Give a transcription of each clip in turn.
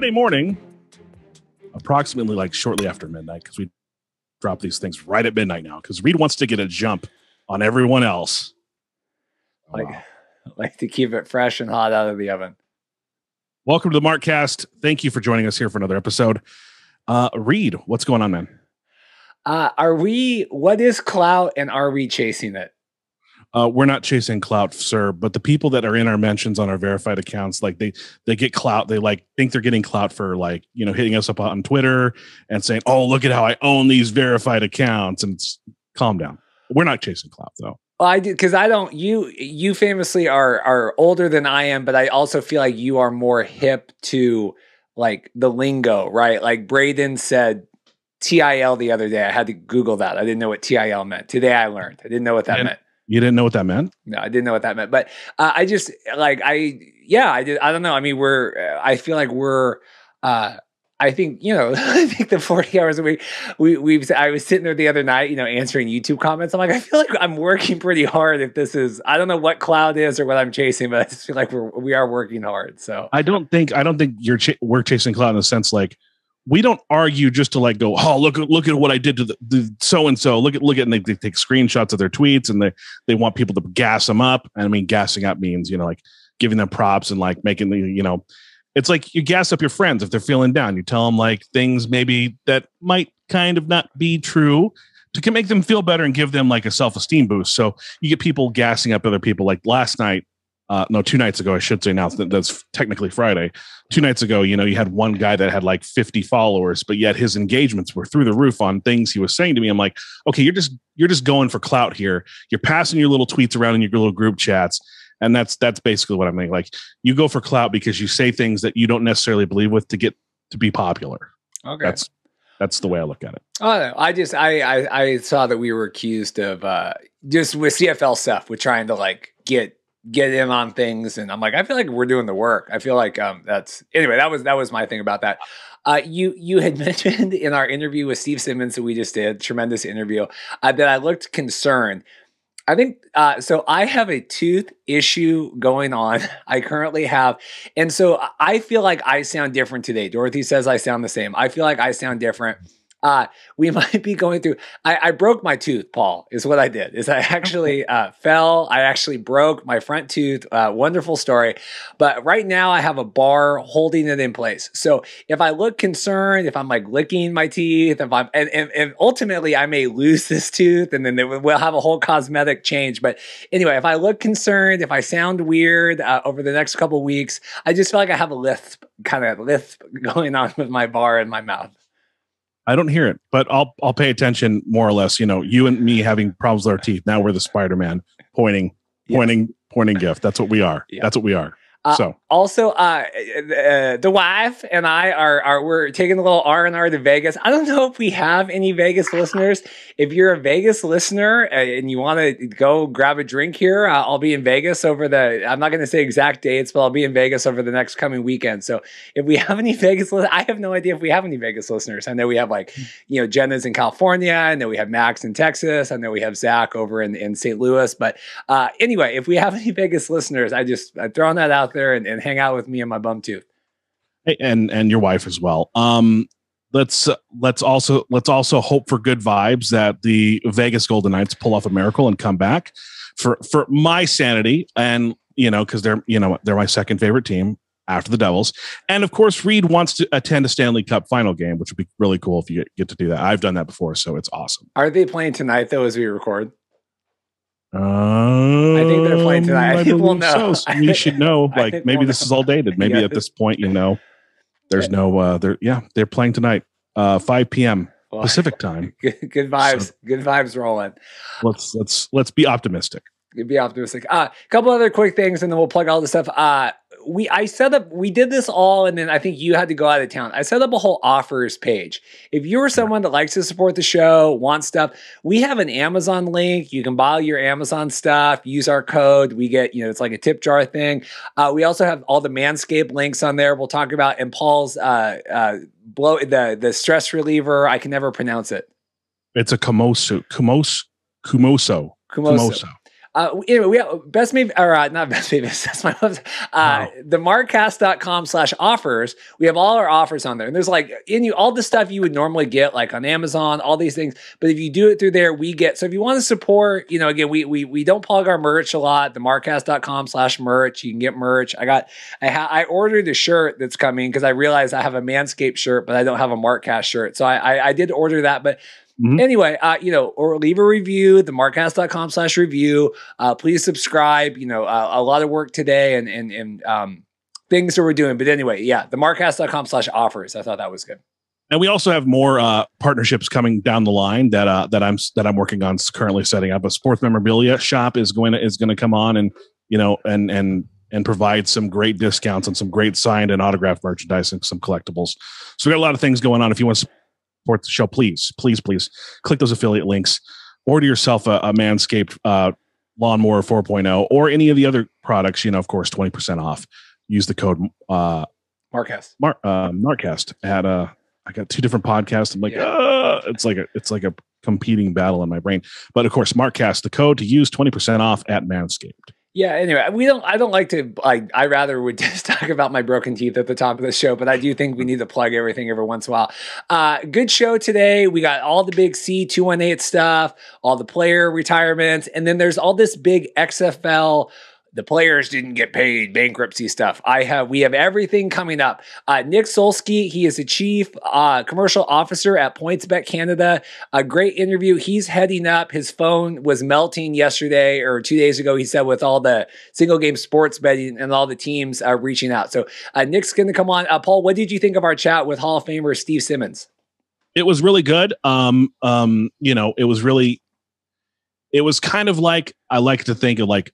Friday morning, approximately like shortly after midnight, because we drop these things right at midnight now, because Reed wants to get a jump on everyone else. Like, wow. like to keep it fresh and hot out of the oven. Welcome to the Markcast. Thank you for joining us here for another episode. Uh, Reed, what's going on, man? Uh, are we? What is clout, and are we chasing it? Uh, we're not chasing clout, sir. But the people that are in our mentions on our verified accounts, like they they get clout. They like think they're getting clout for like you know hitting us up on Twitter and saying, "Oh, look at how I own these verified accounts." And calm down. We're not chasing clout though. Well, I do because I don't. You you famously are are older than I am, but I also feel like you are more hip to like the lingo, right? Like Braden said TIL the other day. I had to Google that. I didn't know what TIL meant. Today I learned. I didn't know what that and, meant. You didn't know what that meant? No, I didn't know what that meant. But uh, I just like I yeah, I did I don't know. I mean, we're uh, I feel like we're uh I think, you know, I think the 40 hours a week we we've I was sitting there the other night, you know, answering YouTube comments. I'm like, I feel like I'm working pretty hard if this is I don't know what cloud is or what I'm chasing, but I just feel like we're we are working hard. So I don't think I don't think you're ch- we're chasing cloud in the sense like we don't argue just to like go, oh look look at what I did to the so and so. Look at look at and they, they, take screenshots of their tweets and they they want people to gas them up. And I mean, gassing up means you know like giving them props and like making the you know, it's like you gas up your friends if they're feeling down. You tell them like things maybe that might kind of not be true to make them feel better and give them like a self esteem boost. So you get people gassing up other people. Like last night, uh, no, two nights ago, I should say now that's technically Friday. Two nights ago, you know, you had one guy that had like 50 followers, but yet his engagements were through the roof on things he was saying to me. I'm like, okay, you're just you're just going for clout here. You're passing your little tweets around in your little group chats. And that's that's basically what I'm mean. Like you go for clout because you say things that you don't necessarily believe with to get to be popular. Okay. That's that's the way I look at it. Oh, I just I, I I saw that we were accused of uh just with CFL stuff with trying to like get get in on things and i'm like i feel like we're doing the work i feel like um that's anyway that was that was my thing about that uh you you had mentioned in our interview with steve simmons that we just did tremendous interview uh, that i looked concerned I think uh, so. I have a tooth issue going on. I currently have, and so I feel like I sound different today. Dorothy says I sound the same. I feel like I sound different uh, we might be going through. I, I, broke my tooth, Paul, is what I did. Is I actually uh, fell. I actually broke my front tooth. Uh, wonderful story. But right now I have a bar holding it in place. So if I look concerned, if I'm like licking my teeth, if I'm, and, and, and ultimately I may lose this tooth and then we'll have a whole cosmetic change. But anyway, if I look concerned, if I sound weird uh, over the next couple weeks, I just feel like I have a lisp kind of lisp going on with my bar in my mouth. I don't hear it, but I'll I'll pay attention more or less. You know, you and me having problems with our teeth. Now we're the Spider Man pointing, pointing, yes. pointing gift. That's what we are. That's what we are. Uh, so also, uh, uh, the wife and I are are we're taking a little R and R to Vegas. I don't know if we have any Vegas listeners. If you're a Vegas listener uh, and you want to go grab a drink here, uh, I'll be in Vegas over the. I'm not going to say exact dates, but I'll be in Vegas over the next coming weekend. So if we have any Vegas, I have no idea if we have any Vegas listeners. I know we have like you know Jenna's in California. I know we have Max in Texas. I know we have Zach over in in St. Louis. But uh, anyway, if we have any Vegas listeners, I just I'm throwing that out out there and, and hang out with me and my bum tooth. And and your wife as well. Um, let's uh, let's also let's also hope for good vibes that the Vegas Golden Knights pull off a miracle and come back for for my sanity and you know because they're you know they're my second favorite team after the Devils, and of course Reed wants to attend a Stanley Cup final game, which would be really cool if you get to do that. I've done that before, so it's awesome. Are they playing tonight though as we record? Um, I think they're playing tonight. I, I think we'll know. So. we should know. Like maybe we'll this know. is all dated. Maybe yeah. at this point, you know, there's no. uh They're yeah, they're playing tonight, uh 5 p.m. Pacific time. Good, good vibes. So, good vibes rolling. Let's let's let's be optimistic. Be optimistic. A uh, couple other quick things, and then we'll plug all the stuff. Uh, we I set up we did this all and then I think you had to go out of town. I set up a whole offers page. If you're someone that likes to support the show, wants stuff, we have an Amazon link. You can buy your Amazon stuff, use our code. We get, you know, it's like a tip jar thing. Uh, we also have all the Manscaped links on there. We'll talk about and Paul's uh, uh, blow the the stress reliever. I can never pronounce it. It's a Kumoso. Kumos Kumoso. Kumoso. Kumoso. Uh, anyway, we have best made or uh, not best made. That's my website. Uh, wow. The markcast.com slash offers. We have all our offers on there, and there's like in you all the stuff you would normally get like on Amazon, all these things. But if you do it through there, we get. So if you want to support, you know, again, we we we don't plug our merch a lot. The markcast.com slash merch. You can get merch. I got I ha- I ordered a shirt that's coming because I realized I have a Manscaped shirt, but I don't have a Markcast shirt. So I, I I did order that, but Mm-hmm. Anyway, uh, you know, or leave a review, the markcast.com slash review. Uh, please subscribe. You know, uh, a lot of work today and, and, and, um, things that we're doing. But anyway, yeah, the markcast.com slash offers. I thought that was good. And we also have more uh, partnerships coming down the line that uh, that I'm that I'm working on currently setting up. A sports memorabilia shop is going to is going to come on and you know and and and provide some great discounts and some great signed and autographed merchandise and some collectibles. So we got a lot of things going on. If you want to support the show, please, please, please click those affiliate links. Order yourself a, a Manscaped uh, Lawnmower 4.0 or any of the other products. You know, of course, 20% off. Use the code uh, Markcast. Mar- uh, Markcast at uh, I got two different podcasts. I'm like, yeah. uh, it's like a it's like a competing battle in my brain. But of course, Markcast, the code to use 20% off at Manscaped. Yeah. Anyway, we don't. I don't like to. Like, I rather would just talk about my broken teeth at the top of the show, but I do think we need to plug everything every once in a while. Uh, good show today. We got all the big C two one eight stuff, all the player retirements, and then there's all this big XFL the players didn't get paid, bankruptcy stuff. I have we have everything coming up. Uh, Nic Sulsky, he is a chief uh, commercial officer at PointsBet Canada. A great interview. He's heading up. His phone was melting yesterday or two days ago. He said with all the single game sports betting and all the teams uh, reaching out. So uh, Nick's going to come on. Uh, Paul, what did you think of our chat with Hall of Famer Steve Simmons? It was really good. Um, um, you know, it was really. It was kind of like I like to think of like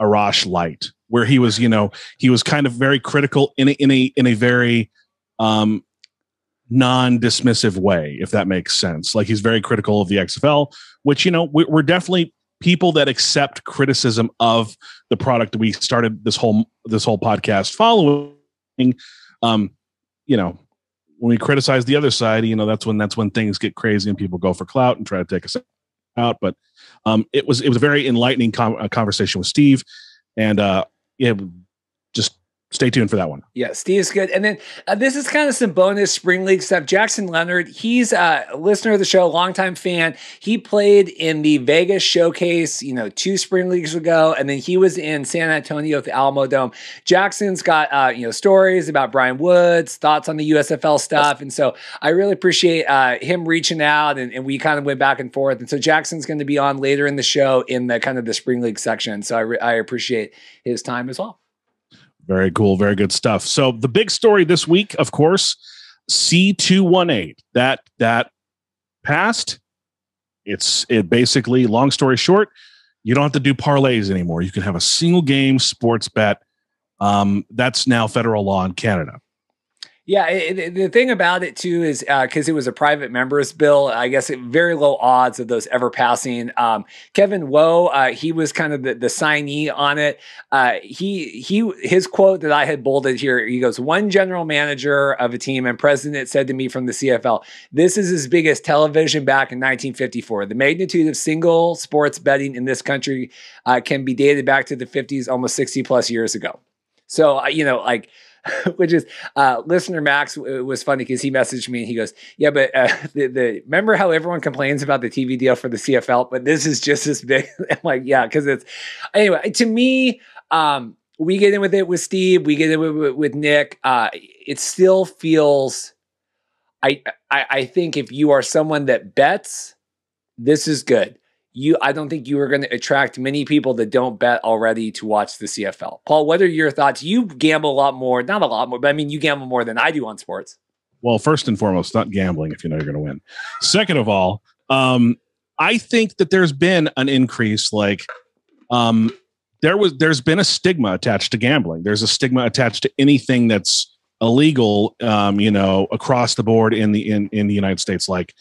Arash Light, where he was, you know, he was kind of very critical in a, in a in a very um, non-dismissive way, if that makes sense. Like he's very critical of the XFL, which you know we, we're definitely people that accept criticism of the product that we started this whole this whole podcast following. Um, you know, when we criticize the other side, you know, that's when that's when things get crazy and people go for clout and try to take us out. But um, it was it was a very enlightening uh, conversation with Steve, and uh, yeah, just stay tuned for that one. Yeah, Steve's good. And then uh, this is kind of some bonus spring league stuff. Jackson Leonard, he's a listener of the show, longtime fan. He played in the Vegas showcase, you know, two spring leagues ago, and then he was in San Antonio at the Alamodome. Jackson's got uh, you know stories about Brian Woods, thoughts on the USFL stuff, and so I really appreciate uh, him reaching out, and, and, we kind of went back and forth. And so Jackson's going to be on later in the show in the kind of the spring league section. So I, re- I appreciate his time as well. Very cool. Very good stuff. So the big story this week, of course, C218. That that passed. It's it basically, long story short, you don't have to do parlays anymore. You can have a single game sports bet. Um, that's now federal law in Canada. Yeah, it, the thing about it too is because uh, it was a private members bill, I guess it, very low odds of those ever passing. Um, Kevin Waugh, uh, he was kind of the, the signee on it. Uh, he he his quote that I had bolded here. He goes, "One general manager of a team and president said to me from the CFL, this is as big as television back in 1954. The magnitude of single sports betting in this country uh, can be dated back to the 50s, almost 60 plus years ago." So uh, you know, like which is uh, listener Max was funny because he messaged me and he goes, "Yeah, but uh, the, the remember how everyone complains about the TV deal for the CFL, but this is just as big." I'm like, "Yeah," because it's anyway. To me, um, we get in with it with Steve, we get in with, with, with Nick. Uh, it still feels. I, I I think if you are someone that bets, this is good you I don't think you are going to attract many people that don't bet already to watch the CFL. Paul, what are your thoughts? You gamble a lot more, not a lot more, but I mean you gamble more than I do on sports. Well, first and foremost, not gambling if you know you're going to win. Second of all, um, I think that there's been an increase like um, there was there's been a stigma attached to gambling. There's a stigma attached to anything that's illegal um, you know, across the board in the in in the United States like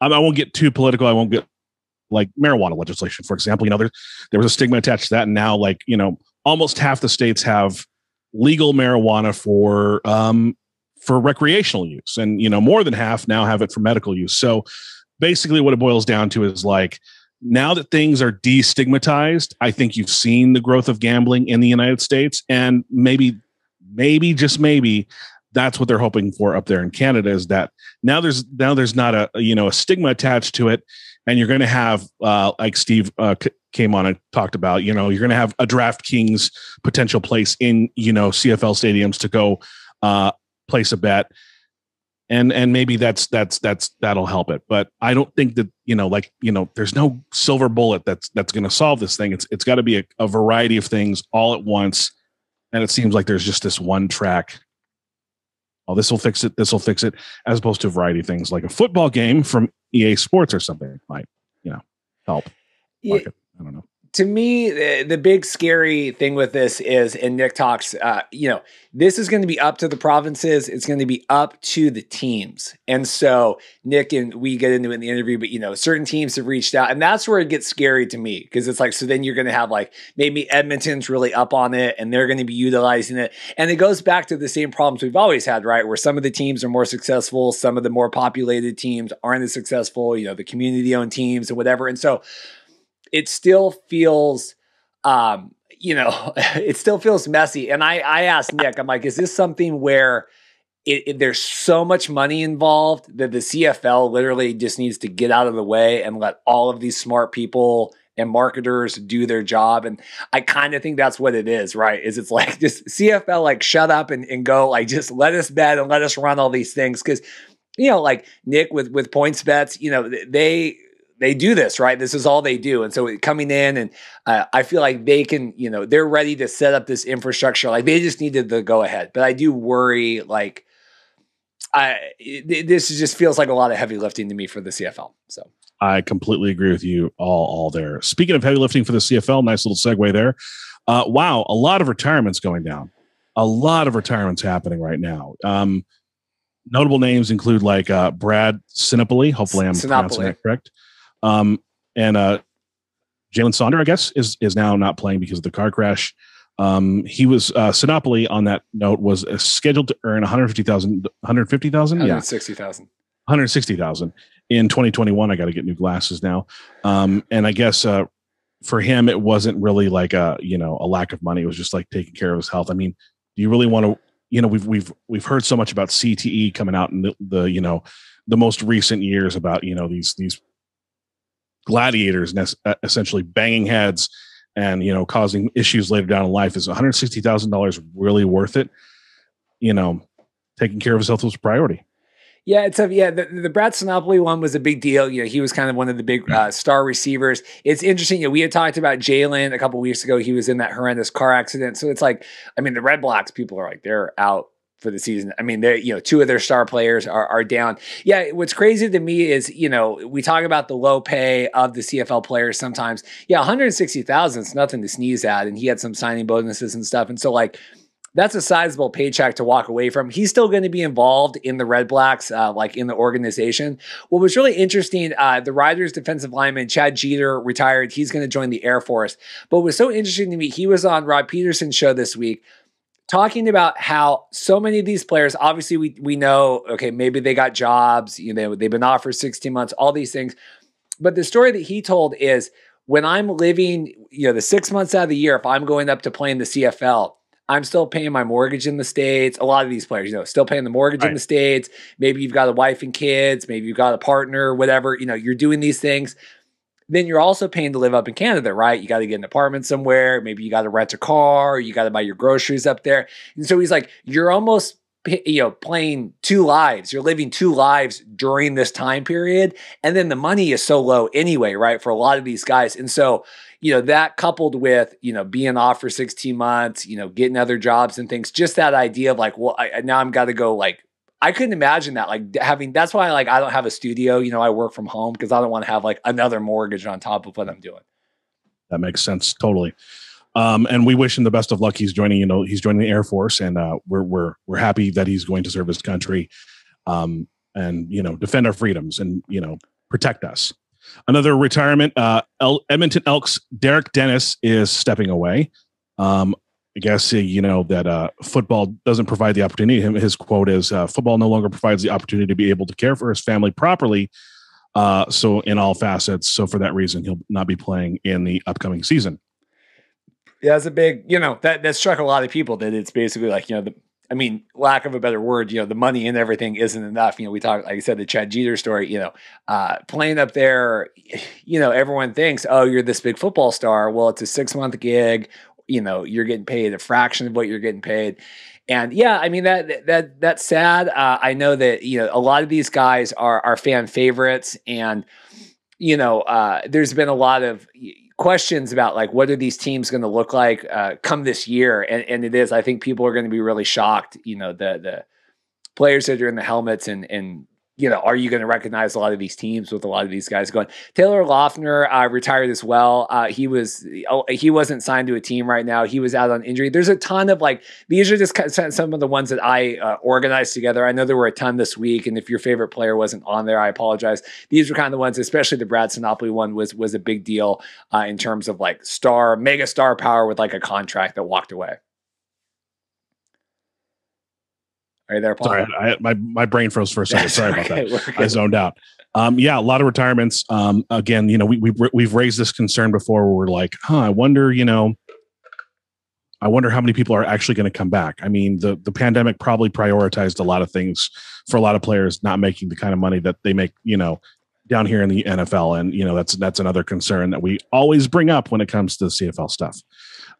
I won't get too political. I won't get like marijuana legislation, for example. You know, there there was a stigma attached to that, and now like you know, almost half the states have legal marijuana for um, for recreational use, and you know, more than half now have it for medical use. So basically, what it boils down to is like now that things are destigmatized, I think you've seen the growth of gambling in the United States, and maybe, maybe just maybe, that's what they're hoping for up there in Canada. Is that now there's now there's not a you know a stigma attached to it, and you're going to have uh, like Steve uh, came on and talked about. You know, you're going to have a DraftKings potential place in you know CFL stadiums to go uh, place a bet. And and maybe that's that's that's that'll help it. But i don't think that you know like you know there's no silver bullet that's that's going to solve this thing. It's it's got to be a, a, variety of things all at once. And it seems like there's just this one track oh this will fix it this will fix it as opposed to a variety of things like a football game from ea sports or something might you know help yeah. i don't know to me, the, the, big scary thing with this is, and Nick talks, uh, you know, this is going to be up to the provinces. It's going to be up to the teams. And so Nick and we get into it in the interview, but you know, certain teams have reached out, and that's where it gets scary to me because it's like, so then you're going to have like maybe Edmonton's really up on it, and they're going to be utilizing it, and it goes back to the same problems we've always had, right? Where some of the teams are more successful, some of the more populated teams aren't as successful. You know, the community-owned teams and whatever, and so it still feels um, you know, it still feels messy. And I, I asked Nick, I'm like, is this something where it, it, there's so much money involved that the CFL literally just needs to get out of the way and let all of these smart people and marketers do their job. And I kind of think that's what it is, right? Is it's like just CFL, like shut up and, and go, like just let us bet and let us run all these things. Cause, you know, like Nick with with points bets, you know, they they do this right? This is all they do. And so coming in and uh, i feel like they can you know they're ready to set up this infrastructure. Like they just needed the go ahead. But i do worry like i this just feels like a lot of heavy lifting to me for the cfl so. I completely agree with you all all there. Speaking of heavy lifting for the cfl nice little segue there. Uh, wow a lot of retirements going down. A lot of retirements happening right now. Um, notable names include like uh, Brad Sinopoli. Hopefully, I'm Sinopoli. pronouncing that correct. Um, and uh, Jalen Saunders, I guess, is is now not playing because of the car crash. Um, he was uh, Sinopoli on that note was uh, scheduled to earn 150,000 150,000 yeah. 160,000 160,000 in 2021 I got to get new glasses now. Um, and I guess uh, for him it wasn't really like a you know a lack of money. It was just like taking care of his health. I mean do you really want to you know we've we've we've heard so much about CTE coming out in the, the you know the most recent years about you know these these gladiators uh, essentially banging heads and you know causing issues later down in life is $160,000 really worth it you know taking care of his health was a priority yeah, it's a yeah. The, the Brad Sinopoli one was a big deal. You know, he was kind of one of the big uh, star receivers. It's interesting. You know, we had talked about Jalen a couple weeks ago. He was in that horrendous car accident. So it's like, I mean, the Redblacks people are like they're out for the season. I mean, they you know two of their star players are are down. Yeah, what's crazy to me is you know we talk about the low pay of the CFL players sometimes. Yeah, one hundred sixty thousand is nothing to sneeze at, and he had some signing bonuses and stuff, and so like. That's a sizable paycheck to walk away from. He's still going to be involved in the Redblacks, uh, like in the organization. What was really interesting, uh, the Riders defensive lineman Chad Geter retired. He's going to join the Air Force. But what was so interesting to me, he was on Rod Pedersen's show this week talking about how so many of these players, obviously we we know, okay, maybe they got jobs, you know, they've been off for 16 months, all these things. But the story that he told is when I'm living, you know, the six months out of the year, if I'm going up to play in the CFL, I'm still paying my mortgage in the States. A lot of these players, you know, still paying the mortgage right. in the States. Maybe you've got a wife and kids, maybe you've got a partner, whatever, you know, you're doing these things then you're also paying to live up in Canada, right? You got to get an apartment somewhere. Maybe you got to rent a car. You got to buy your groceries up there. And so he's like, you're almost you know playing two lives you're living two lives during this time period and then the money is so low anyway right for a lot of these guys and so you know that coupled with you know being off for 16 months you know getting other jobs and things just that idea of like well I, now i'm got to go like I couldn't imagine that. Like having that's why like I don't have a studio. You know, I work from home because I don't want to have like another mortgage on top of what I'm doing. That makes sense totally. Um, and we wish him the best of luck. He's joining, you know, he's joining the Air Force, and uh, we're we're we're happy that he's going to serve his country, um, and you know, defend our freedoms and you know, protect us. Another retirement. Uh, El- Edmonton Elks Derek Dennis is stepping away. Um, I guess you know that uh, football doesn't provide the opportunity. His quote is, uh, "Football no longer provides the opportunity to be able to care for his family properly, Uh, so in all facets. So for that reason, he'll not be playing in the upcoming season. Yeah, it's a big, you know, that that struck a lot of people that it's basically like, you know, the I mean, lack of a better word, you know, the money and everything isn't enough. You know, we talk, like I said, the Chad Geter story, you know, uh, playing up there, you know, everyone thinks, oh, you're this big football star. Well, it's a six month gig. You know, you're getting paid a fraction of what you're getting paid. And yeah, I mean that that that's sad. Uh, I know that you know a lot of these guys are are fan favorites, and you know uh, there's been a lot of questions about like what are these teams going to look like uh, come this year, and and it is. I think people are going to be really shocked. You know the the players that are in the helmets and and you know, are you going to recognize a lot of these teams with a lot of these guys going? Taylor Loffler uh, retired as well. Uh, he was oh, he wasn't signed to a team right now. He was out on injury. There's a ton of like these are just some of the ones that I uh, organized together. I know there were a ton this week, and if your favorite player wasn't on there, I apologize. These were kind of the ones, especially the Brad Sinopoli one was was a big deal uh, in terms of like star mega star power with like a contract that walked away. Are you there, Paul? Sorry, I, my my brain froze for a second. Sorry about that. I zoned out. Um, yeah, a lot of retirements. Um, again, you know, we, we we've raised this concern before. Where we're like, huh, I wonder, you know, I wonder how many people are actually going to come back. I mean, the the pandemic probably prioritized a lot of things for a lot of players not making the kind of money that they make, you know, down here in the NFL, and you know that's that's another concern that we always bring up when it comes to the CFL stuff.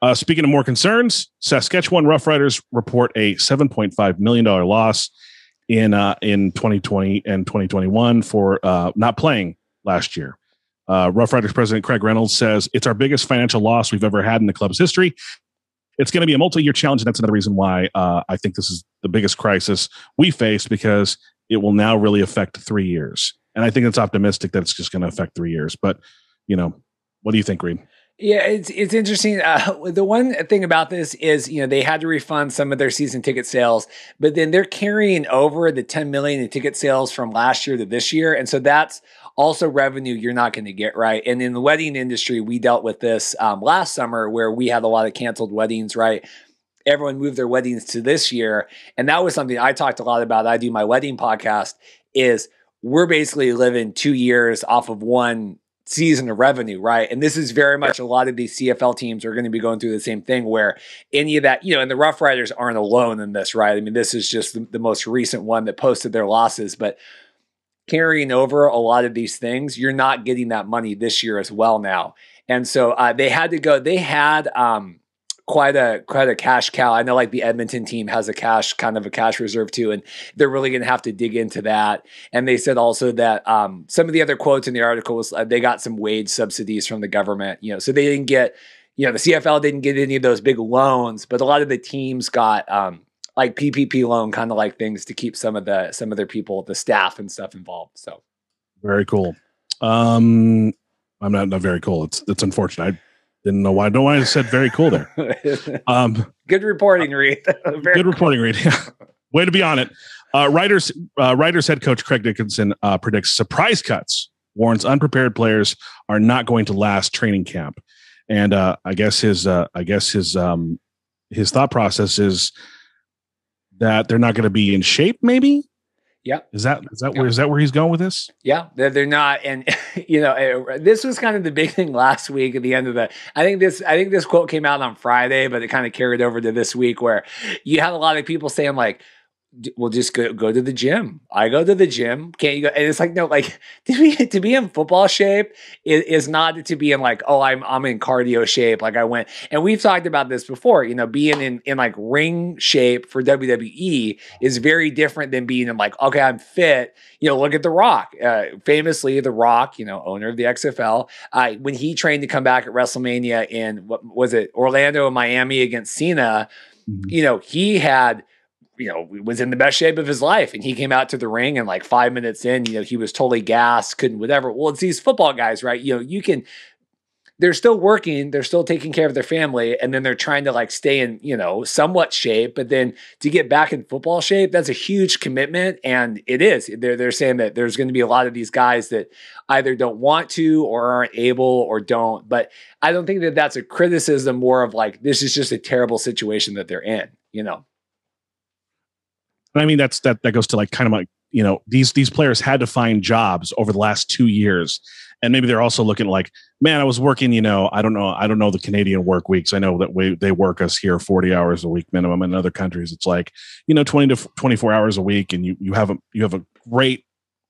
Uh, speaking of more concerns, Saskatchewan Roughriders report a $7.5 million loss in uh, in 2020 and 2021 for uh, not playing last year. Uh, Roughriders president Craig Reynolds says it's our biggest financial loss we've ever had in the club's history. It's going to be a multi-year challenge, and that's another reason why uh, I think this is the biggest crisis we face because it will now really affect three years. And I think it's optimistic that it's just going to affect three years. But you know, what do you think, Reed? Yeah, it's it's interesting. Uh, the one thing about this is, you know, they had to refund some of their season ticket sales, but then they're carrying over the 10 million in ticket sales from last year to this year, and so that's also revenue you're not going to get right. And in the wedding industry, we dealt with this um, last summer where we had a lot of canceled weddings, right? Everyone moved their weddings to this year, and that was something I talked a lot about. I do my wedding podcast. Is we're basically living two years off of one season of revenue, right? And this is very much a lot of these CFL teams are going to be going through the same thing where any of that, you know, and the Roughriders aren't alone in this, right? I mean, this is just the, the most recent one that posted their losses, but carrying over a lot of these things, you're not getting that money this year as well now. And so uh, they had to go, they had, um, quite a quite a cash cow. I know like the Edmonton team has a cash kind of a cash reserve too, and they're really going to have to dig into that. And they said also that um, some of the other quotes in the article was uh, they got some wage subsidies from the government. You know, so they didn't get you know the CFL didn't get any of those big loans, but a lot of the teams got. Um, like PPP loan kind of like things to keep some of the some of their people, the staff and stuff involved. So very cool. Um, I'm not not very cool. It's it's unfortunate. I didn't know why. I know why I said very cool there. Um, good reporting, Reed. good cool. reporting, Reed. Way to be on it. Uh, Riders, uh, Riders head coach Craig Dickenson uh, predicts surprise cuts. Warns unprepared players are not going to last training camp, and uh, I guess his, uh, I guess his, um, his thought process is that they're not going to be in shape. Maybe yeah. Is that is that where is that where he's going with this? Yeah, they're, they're not, and you know, eh, this was kind of the big thing last week at the end of the. I think this I think this quote came out on Friday, but it kind of carried over to this week where you had a lot of people saying like, we'll just go go to the gym. I go to the gym. Can't you go? And it's like no, like to be to be in football shape is, is not to be in like oh I'm I'm in cardio shape. Like I went and we've talked about this before. You know, being in in like ring shape for WWE is very different than being in like okay I'm fit. You know, look at The Rock. Uh, famously, The Rock, you know, owner of the XFL, uh, when he trained to come back at WrestleMania in what was it Orlando and Miami against Cena. Mm-hmm. You know, he had you know, was in the best shape of his life. And he came out to the ring and like five minutes in, you know, he was totally gassed, couldn't, whatever. Well, it's these football guys, right? You know, you can, they're still working, they're still taking care of their family, and then they're trying to like stay in, you know, somewhat shape. But then to get back in football shape, that's a huge commitment. And it is. They're, they're saying that there's going to be a lot of these guys that either don't want to or aren't able or don't. But I don't think that that's a criticism, more of like, this is just a terrible situation that they're in, you know? And I mean, that's that that goes to like kind of like you know these these players had to find jobs over the last two years. And maybe they're also looking like man i was working you know i don't know i don't know the canadian work weeks. I know that we, they work us here 40 hours a week minimum in other countries. It's like you know 20 to 24 hours a week and you you have a you have a great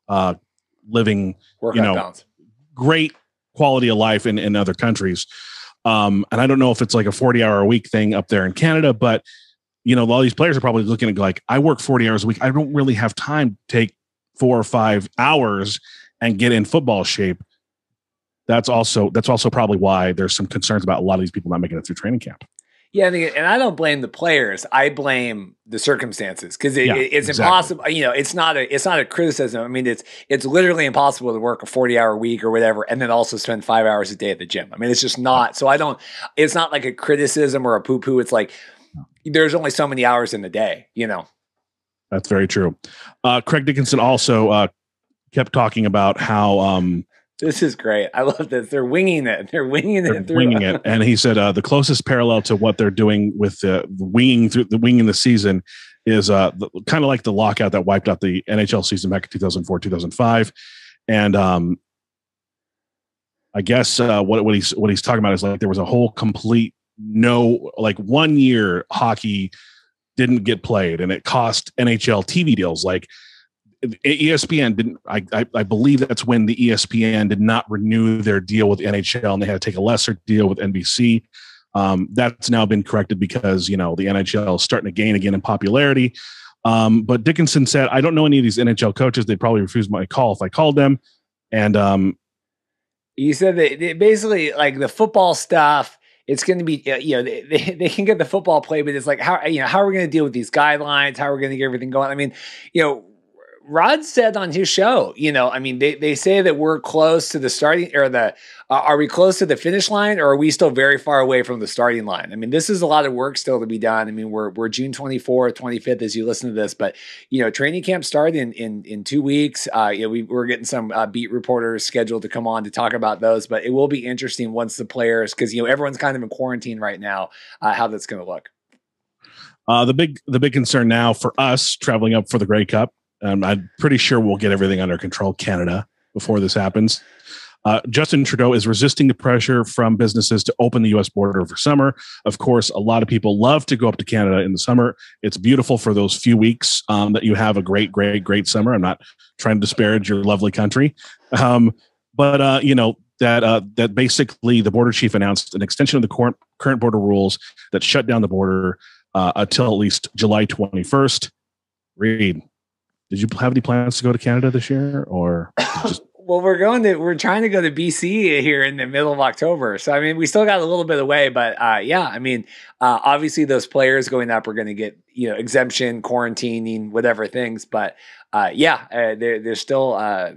uh living Work you know balance. great quality of life in in other countries. Um and i don't know if it's like a 40 hour a week thing up there in canada but you know all these players are probably looking at like i work 40 hours a week i don't really have time to take four or five hours and get in football shape that's also that's also probably why there's some concerns about a lot of these people not making it through training camp Yeah, and, and I don't blame the players. I blame the circumstances because it, Yeah, it's exactly. impossible. You know, it's not a it's not a criticism. I mean, it's it's literally impossible to work a forty hour week or whatever, and then also spend five hours a day at the gym. I mean, it's just not. So I don't. It's not like a criticism or a poo poo. It's like there's only so many hours in the day. You know. That's very true. Uh, Craig Dickenson also uh, kept talking about how um, This is great. I love this. They're winging it. They're winging they're it through. winging it, and he said uh, the closest parallel to what they're doing with the winging through the winging the season is uh, kind of like the lockout that wiped out the NHL season back in 2004 2005, and um, I guess uh, what what he's what he's talking about is like there was a whole complete no like one year hockey didn't get played and it cost NHL TV deals like ESPN didn't I, I I believe that's when the ESPN did not renew their deal with NHL and they had to take a lesser deal with NBC. Um, that's now been corrected because you know the NHL is starting to gain again in popularity. Um, but Dickenson said, I don't know any of these NHL coaches. They'd probably refuse my call if I called them. And um, You said that basically like the football stuff. It's going to be, uh, you know, they, they, can get the football play, but it's like how you know how are we going to deal with these guidelines? How are we going to get everything going? I mean, you know, Rod said on his show, you know, I mean, they, they say that we're close to the starting or the uh, are we close to the finish line or are we still very far away from the starting line? I mean, this is a lot of work still to be done. I mean, we're we're June 24th, 25th as you listen to this, but you know, training camp start in in in two weeks. Uh, you know, we, we're getting some uh, beat reporters scheduled to come on to talk about those, but it will be interesting once the players, because you know everyone's kind of in quarantine right now, uh, how that's going to look. uh, the big the big concern now for us traveling up for the Grey Cup, um, I'm pretty sure we'll get everything under control, Canada, before this happens. Uh, Justin Trudeau is resisting the pressure from businesses to open the U.S. border for summer. Of course, a lot of people love to go up to Canada in the summer. It's beautiful for those few weeks um, that you have a great, great, great summer. I'm not trying to disparage your lovely country, um, but uh, you know that uh, that basically the border chief announced an extension of the current current border rules that shut down the border uh, until at least July 21st. Reed, did you have any plans to go to Canada this year, or just Well, we're going to we're trying to go to BC here in the middle of October. So I mean, we still got a little bit away, but uh, yeah, I mean, uh, obviously those players going up are going to get you know exemption, quarantining, whatever things. But uh, yeah, uh, they're they're still. Uh,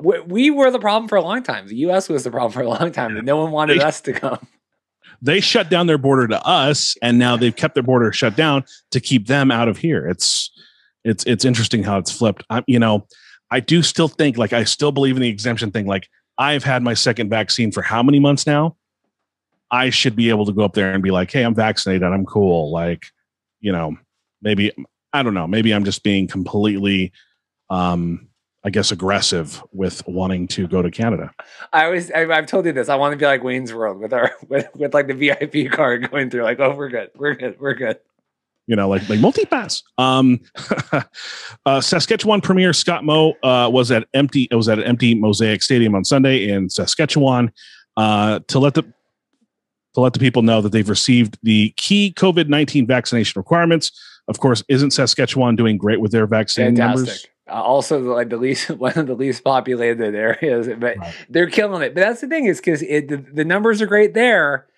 we, we were the problem for a long time. The U.S. was the problem for a long time, and no one wanted They- us to come. they shut down their border to us, and now they've kept their border shut down to keep them out of here? It's it's it's interesting how it's flipped. I, you know, I do still think like I still believe in the exemption thing. Like I've had my second vaccine for how many months now? I should be able to go up there and be like, "Hey, I'm vaccinated. I'm cool." Like, you know, maybe I don't know. Maybe I'm just being completely, um, I guess, aggressive with wanting to go to Canada. I always, I, I've told you this. I want to be like Wayne's World with our with, with like the VIP card going through. Like, oh, we're good, we're good, we're good. You know, like like multi-pass. Um, uh, Saskatchewan Premier Scott Moe uh, was at empty. It was at an empty Mosaic Stadium on Sunday in Saskatchewan uh, to let the to let the people know that they've received the key COVID nineteen vaccination requirements. Of course, isn't Saskatchewan doing great with their vaccine numbers? Fantastic. Uh, also, like the least one of the least populated areas, but Right. they're killing it. But that's the thing is because the, the numbers are great there,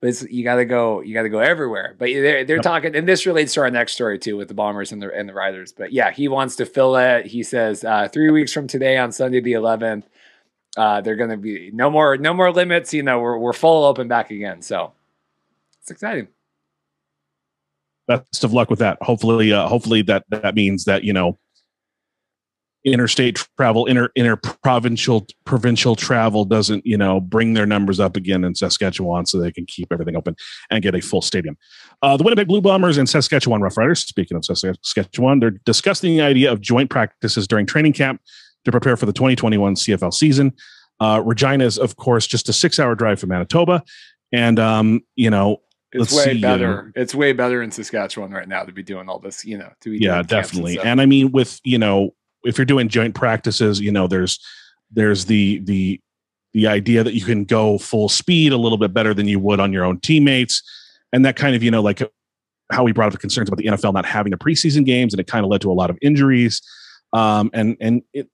but it's, you got to go you got to go everywhere. But they're they're Yep. talking, and this relates to our next story too with the bombers and the and the riders. But yeah, he wants to fill it. He says uh, three weeks from today on Sunday the 11th, uh, they're going to be no more no more limits. You know, we're we're full open back again. So it's exciting. Best of luck with that. Hopefully, uh, hopefully that that means that you know interstate travel, inter inter provincial provincial travel doesn't you know bring their numbers up again in Saskatchewan, so they can keep everything open and get a full stadium. Uh, the Winnipeg Blue Bombers and Saskatchewan Roughriders. Speaking of Saskatchewan, they're discussing the idea of joint practices during training camp to prepare for the 2021 CFL season. Uh, Regina is, of course, just a six-hour drive from Manitoba, and um, you know it's way see, better. it's way better in Saskatchewan right now to be doing all this, you know, to be yeah, definitely. And, and, I mean, with you know, if you're doing joint practices, you know, there's there's the the the idea that you can go full speed a little bit better than you would on your own teammates, and that kind of you know like how we brought up the concerns about the NFL not having the preseason games, and it kind of led to a lot of injuries. Um, and and it,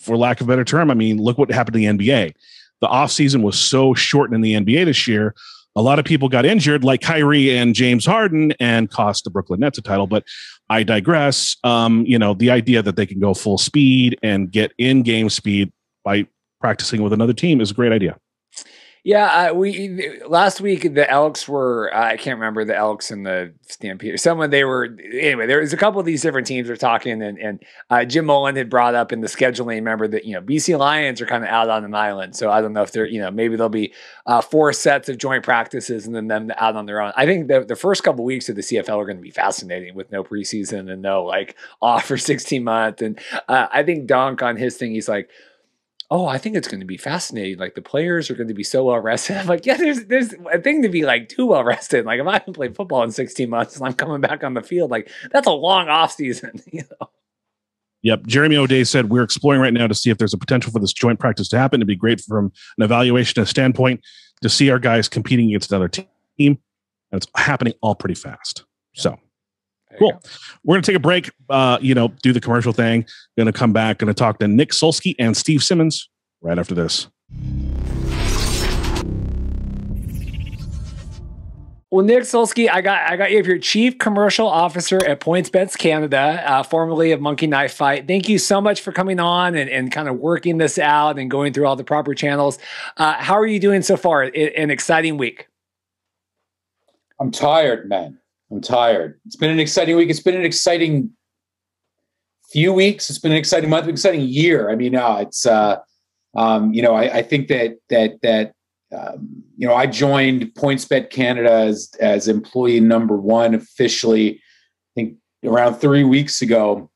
for lack of a better term, I mean, look what happened to the NBA. The offseason was so shortened in the NBA this year a lot of people got injured, like Kyrie and James Harden, and cost the Brooklyn Nets a title. But I digress. Um, you know, the idea that they can go full speed and get in game speed by practicing with another team is a great idea. Yeah, uh, we last week the Elks were uh, I can't remember the Elks and the Stampede. Someone they were anyway. There was a couple of these different teams were talking, and and uh, Jim Mullen had brought up in the scheduling. Remember that you know BC Lions are kind of out on an island, so I don't know if they're you know maybe there'll be uh, four sets of joint practices and then them out on their own. I think the the first couple of weeks of the CFL are going to be fascinating with no preseason and no like off for sixteen months. And uh, I think Donk on his thing, he's like oh, I think it's going to be fascinating. Like the players are going to be so well rested. I'm like, yeah, there's there's a thing to be like too well rested. Like if I haven't played football in 16 months and I'm coming back on the field, like that's a long off season, you know. Yep. Jeremy O'Day said we're exploring right now to see if there's a potential for this joint practice to happen. It'd be great from an evaluation standpoint to see our guys competing against another team. And it's happening all pretty fast. So cool. Go. We're going to take a break, uh, you know, do the commercial thing. Going to come back, going to talk to Nic Sulsky and Steve Simmons right after this. Well, Nic Sulsky, I got I got you. Your chief commercial officer at PointsBets Canada, uh, formerly of Monkey Knife Fight. Thank you so much for coming on and, and kind of working this out and going through all the proper channels. Uh, how are you doing so far? An exciting week. I'm tired, man. I'm tired. It's been an exciting week. It's been an exciting few weeks. It's been an exciting month, an exciting year. I mean, uh, it's uh, um, you know, I, I, think that that that um, you know, I joined PointsBet Canada as as employee number one officially. I think around three weeks ago,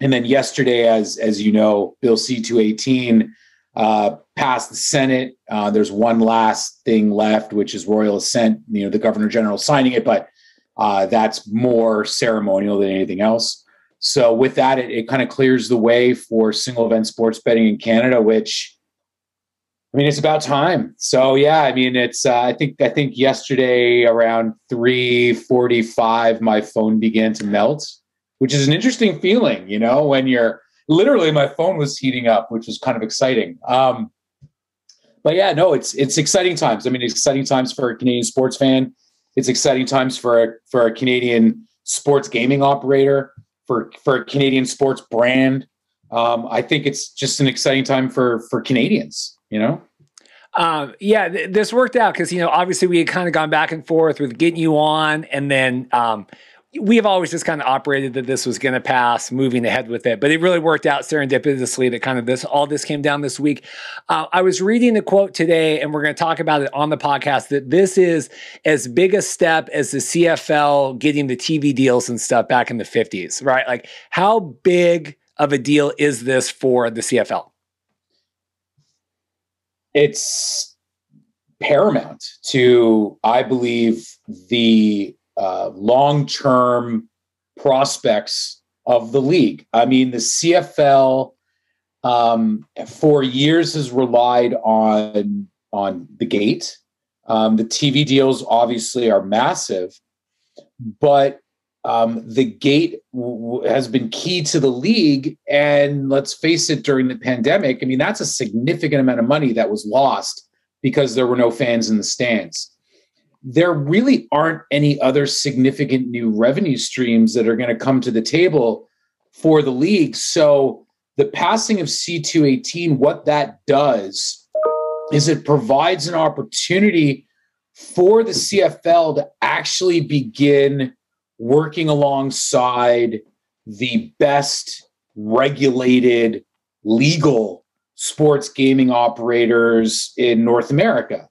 and then yesterday, as as you know, Bill C two eighteen uh, passed the Senate. Uh, there's one last thing left, which is royal assent. You know, the governor general signing it, but uh, that's more ceremonial than anything else. So with that, it, it kind of clears the way for single event sports betting in Canada, which I mean, it's about time. So yeah, I mean, it's uh, I think I think yesterday around three forty five, my phone began to melt, which is an interesting feeling, you know, when you're literally my phone was heating up, which was kind of exciting. Um, but yeah, no, it's it's exciting times. I mean, exciting times for a Canadian sports fan it's exciting times for a, for a Canadian sports gaming operator, for for a Canadian sports brand. Um, I think it's just an exciting time for for Canadians. You know. Um, yeah, th- this worked out because you know obviously we had kind of gone back and forth with getting you on, and then um, we have always just kind of operated that this was going to pass, moving ahead with it. But it really worked out serendipitously that kind of this all this came down this week. Uh, I was reading the quote today, and we're going to talk about it on the podcast. That this is as big a step as the CFL getting the TV deals and stuff back in the fifties, right? Like, how big of a deal is this for the CFL? It's paramount to, I believe, the uh, long term prospects of the league. I mean, the CFL um, for years has relied on on the gate. Um, the TV deals obviously are massive, but um, the gate w- has been key to the league. And let's face it, during the pandemic, I mean, that's a significant amount of money that was lost because there were no fans in the stands there really aren't any other significant new revenue streams that are going to come to the table for the league. So the passing of C218, what that does is it provides an opportunity for the CFL to actually begin working alongside the best regulated, legal sports gaming operators in North America.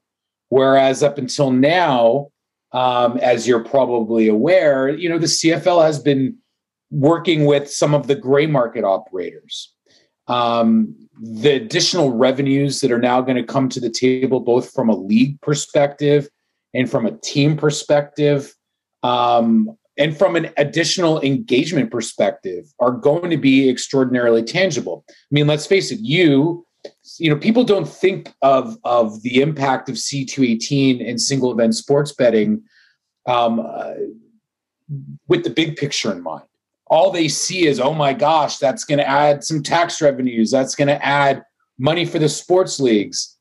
Whereas up until now, um, as you're probably aware, you know, the CFL has been working with some of the gray market operators. Um, the additional revenues that are now going to come to the table, both from a league perspective and from a team perspective, um, and from an additional engagement perspective, are going to be extraordinarily tangible. I mean, let's face it, you you know people don't think of of the impact of c218 and single event sports betting um, uh, with the big picture in mind. All they see is oh my gosh that's going to add some tax revenues that's going to add money for the sports leagues.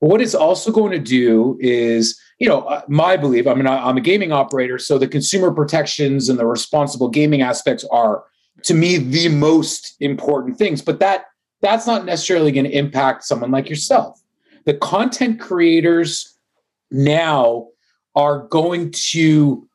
But what it's also going to do is you know uh, my belief i mean i'm a gaming operator so the consumer protections and the responsible gaming aspects are to me the most important things. But that that's not necessarily going to impact someone like yourself. The content creators now are going to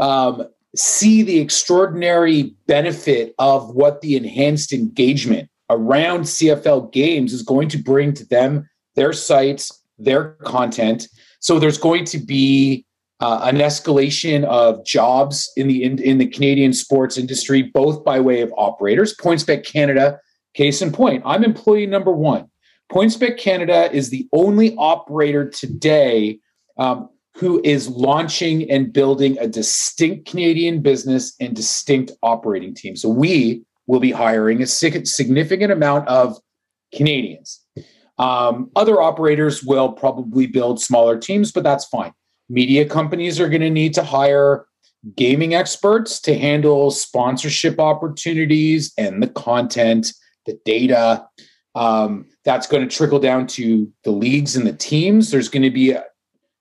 um, see the extraordinary benefit of what the enhanced engagement around CFL games is going to bring to them, their sites, their content. So there's going to be uh, an escalation of jobs in the in, in the Canadian sports industry, both by way of operators. PointsBet Canada Case in point, I'm employee number one. PointsBet Canada is the only operator today um, who is launching and building a distinct Canadian business and distinct operating team. So we will be hiring a significant amount of Canadians. Um, other operators will probably build smaller teams, but that's fine. Media companies are going to need to hire gaming experts to handle sponsorship opportunities and the content the data. Um, that's going to trickle down to the leagues and the teams. There's going to be a,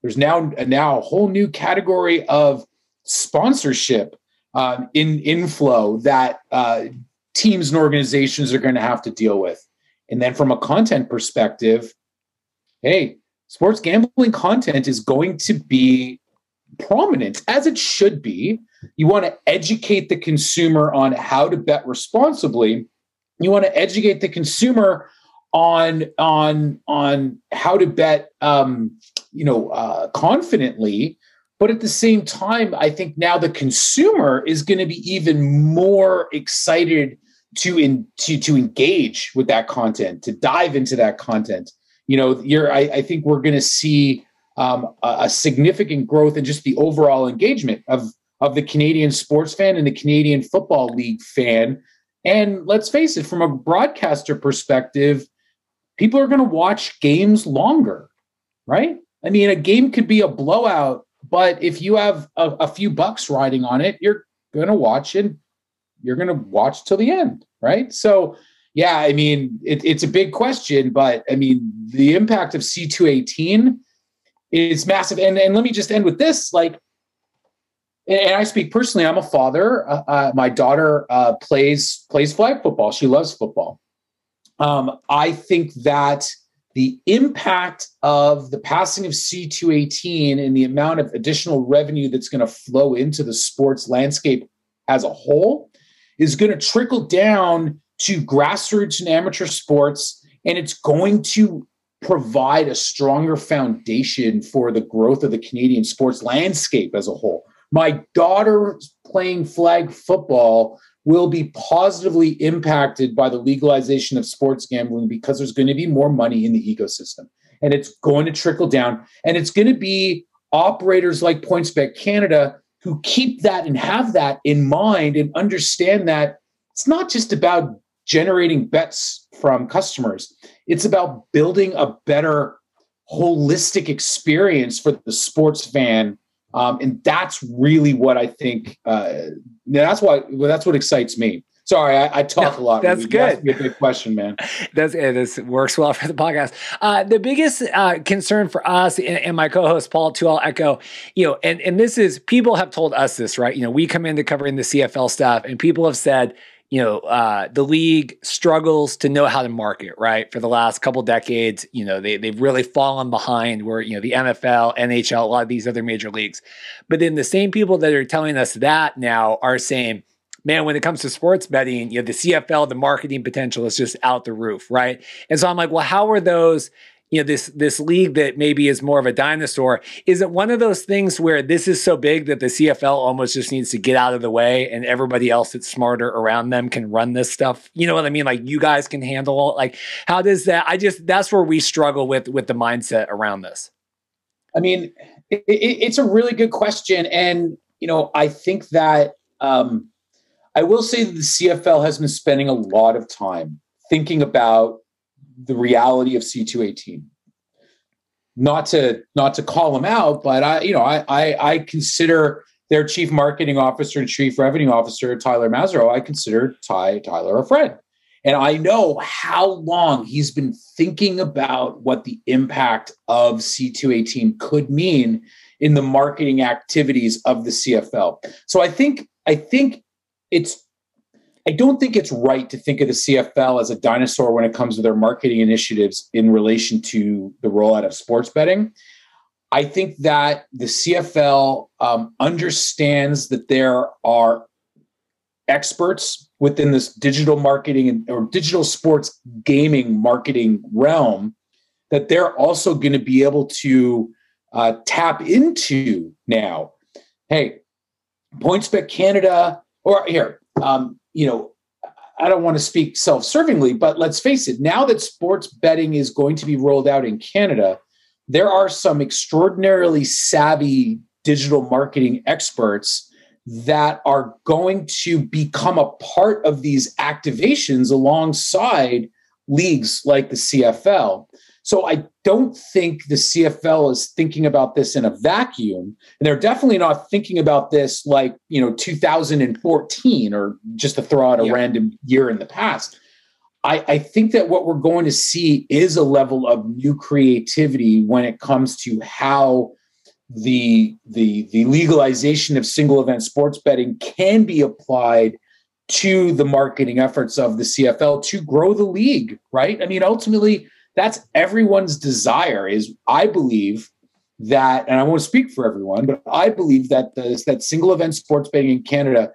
there's now a, now a whole new category of sponsorship um, in inflow that uh, teams and organizations are going to have to deal with. And then from a content perspective, hey, sports gambling content is going to be prominent as it should be. You want to educate the consumer on how to bet responsibly you want to educate the consumer on on on how to bet um, you know uh, confidently. But at the same time i think now the consumer is going to be even more excited to in to to engage with that content to dive into that content. You know you're i, I think we're going to see um, a, a significant growth in just the overall engagement of of the canadian sports fan and the canadian football league fan and let's face it, from a broadcaster perspective, people are going to watch games longer, right? I mean, a game could be a blowout, but if you have a, a few bucks riding on it, you're going to watch and You're going to watch till the end, right? So, yeah, I mean, it, it's a big question, but I mean, the impact of C218 is massive. And, and let me just end with this like, and I speak personally. I'm a father. Uh, uh, my daughter uh, plays plays flag football. She loves football. Um, I think that the impact of the passing of C218 and the amount of additional revenue that's going to flow into the sports landscape as a whole is going to trickle down to grassroots and amateur sports, and it's going to provide a stronger foundation for the growth of the Canadian sports landscape as a whole my daughter playing flag football will be positively impacted by the legalization of sports gambling because there's going to be more money in the ecosystem. And it's going to trickle down. And it's going to be operators like PointsBet Canada who keep that and have that in mind and understand that it's not just about generating bets from customers. It's about building a better holistic experience for the sports fan um, and that's really what I think. Uh, that's what well, that's what excites me. Sorry, I, I talk no, a lot. That's good. a good question, man. that's it. This works well for the podcast. Uh, the biggest uh, concern for us and, and, my co-host Paul, too, I'll echo. You know, and and this is people have told us this, right? You know, we come into covering the CFL stuff, and people have said, you know, uh, the league struggles to know how to market, right? For the last couple decades, you know, they, they've really fallen behind where, you know, the NFL, NHL, a lot of these other major leagues. But then the same people that are telling us that now are saying, man, when it comes to sports betting, you know, the CFL, the marketing potential is just out the roof, right? And so I'm like, well, how are those you know this this league that maybe is more of a dinosaur is it one of those things where this is so big that the CFL almost just needs to get out of the way and everybody else that's smarter around them can run this stuff? You know what i mean? Like you guys can handle it? Like how does that i just that's where we struggle with with the mindset around this. I mean it, it, it's a really good question. And you know i think that um i will say that the cfl has been spending a lot of time thinking about the reality of C218. Not to not to call them out, but I you know I I, I consider their chief marketing officer and chief revenue officer Tyler Mazereeuw. I consider Ty Tyler a friend, and I know how long he's been thinking about what the impact of C218 could mean in the marketing activities of the CFL. So I think I think it's I don't think it's right to think of the CFL as a dinosaur when it comes to their marketing initiatives in relation to the rollout of sports betting. I think that the CFL um, understands that there are experts within this digital marketing or digital sports gaming marketing realm that they're also going to be able to uh, tap into now. Hey, PointsBet Canada, or here, um, you know, I don't want to speak self servingly, but let's face it, now that sports betting is going to be rolled out in Canada, there are some extraordinarily savvy digital marketing experts that are going to become a part of these activations alongside leagues like the CFL. So I don't think the CFL is thinking about this in a vacuum. And they're definitely not thinking about this like, you know, 2014 or just to throw out a yeah. random year in the past. I, I think that what we're going to see is a level of new creativity when it comes to how the the the legalization of single event sports betting can be applied to the marketing efforts of the CFL to grow the league, right? I mean, ultimately, that's everyone's desire is i believe that and i won't speak for everyone but i believe that the, that single event sports betting in canada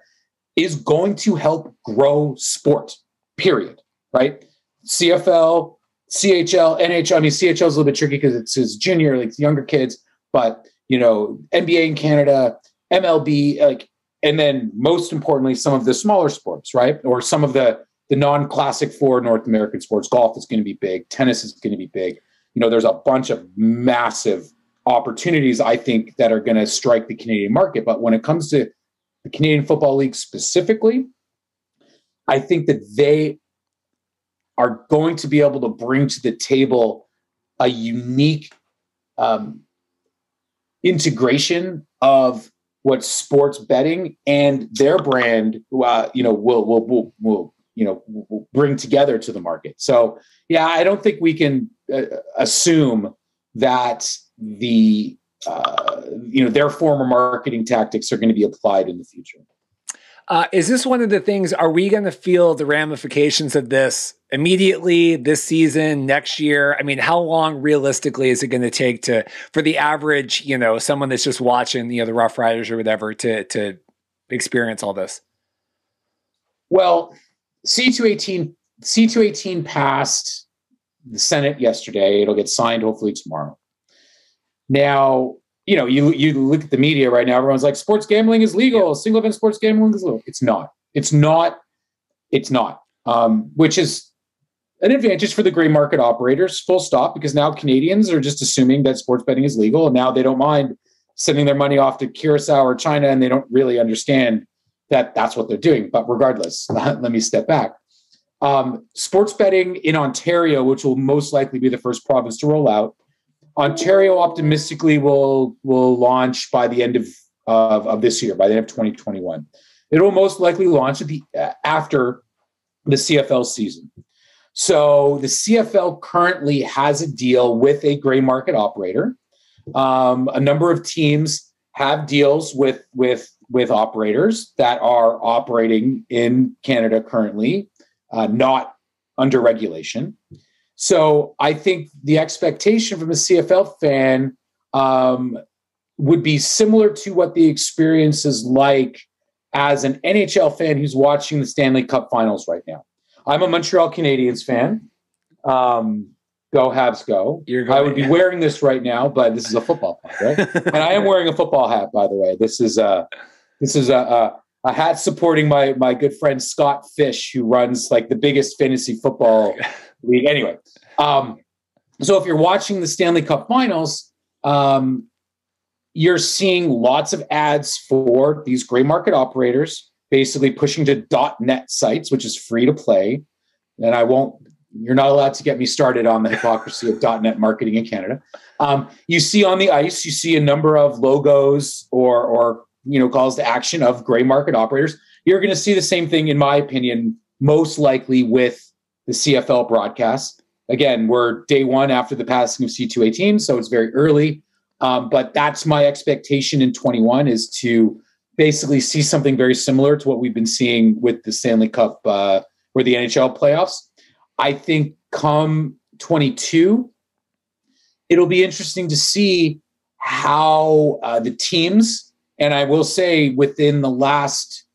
is going to help grow sport period right? Cfl chl nhl i mean chl is a little bit tricky because it's his junior like younger kids but you know nba in canada mlb like and then most importantly some of the smaller sports right? Or some of the the non-classic four North American sports. Golf is going to be big. Tennis is going to be big. You know, there's a bunch of massive opportunities I think that are going to strike the Canadian market. But when it comes to the Canadian Football League specifically, I think that they are going to be able to bring to the table a unique um, integration of what sports betting and their brand, uh, you know, will will will will you know bring together to the market. So yeah i don't think we can uh, assume that the uh, you know their former marketing tactics are going to be applied in the future. Uh, is this one of the things are we going to feel the ramifications of this immediately this season next year? I mean how long realistically is it going to take to for the average you know someone that's just watching you know the Roughriders or whatever to to experience all this? Well C218 C218 passed the Senate yesterday. It'll get signed hopefully tomorrow. Now, you know, you you look at the media right now. Everyone's like, sports gambling is legal. Single event sports gambling is legal. It's not. It's not. It's not. Um, which is an advantage for the gray market operators. Full stop. Because now Canadians are just assuming that sports betting is legal, and now they don't mind sending their money off to Curacao or China, and they don't really understand that that's what they're doing. But regardless, let me step back. Um, sports betting in Ontario, which will most likely be the first province to roll out, Ontario optimistically will will launch by the end of, of, of this year, by the end of 2021. It will most likely launch at the after the CFL season. So the CFL currently has a deal with a gray market operator. Um, a number of teams have deals with with with operators that are operating in Canada currently, uh, not under regulation. So I think the expectation from a CFL fan um, would be similar to what the experience is like as an NHL fan who's watching the Stanley Cup Finals right now. I'm a Montreal Canadiens fan. Um, go Habs, go! You're I going- would be wearing this right now, but this is a football hat, right? and I am wearing a football hat, by the way. This is a this is a, a a hat supporting my my good friend Scott Fish, who runs like the biggest fantasy football league. Anyway, um, so if you're watching the Stanley Cup Finals, um, you're seeing lots of ads for these gray market operators, basically pushing to .net sites, which is free to play. And I won't. You're not allowed to get me started on the hypocrisy of .net marketing in Canada. Um, you see on the ice, you see a number of logos or or you know calls to action of gray market operators. You're going to see the same thing, in my opinion, most likely with the CFL broadcast. Again, we're day one after the passing of C218, so it's very early. Um, but that's my expectation in 21 is to basically see something very similar to what we've been seeing with the Stanley Cup uh, or the NHL playoffs. I think come 22, it'll be interesting to see how uh, the teams, and I will say within the last,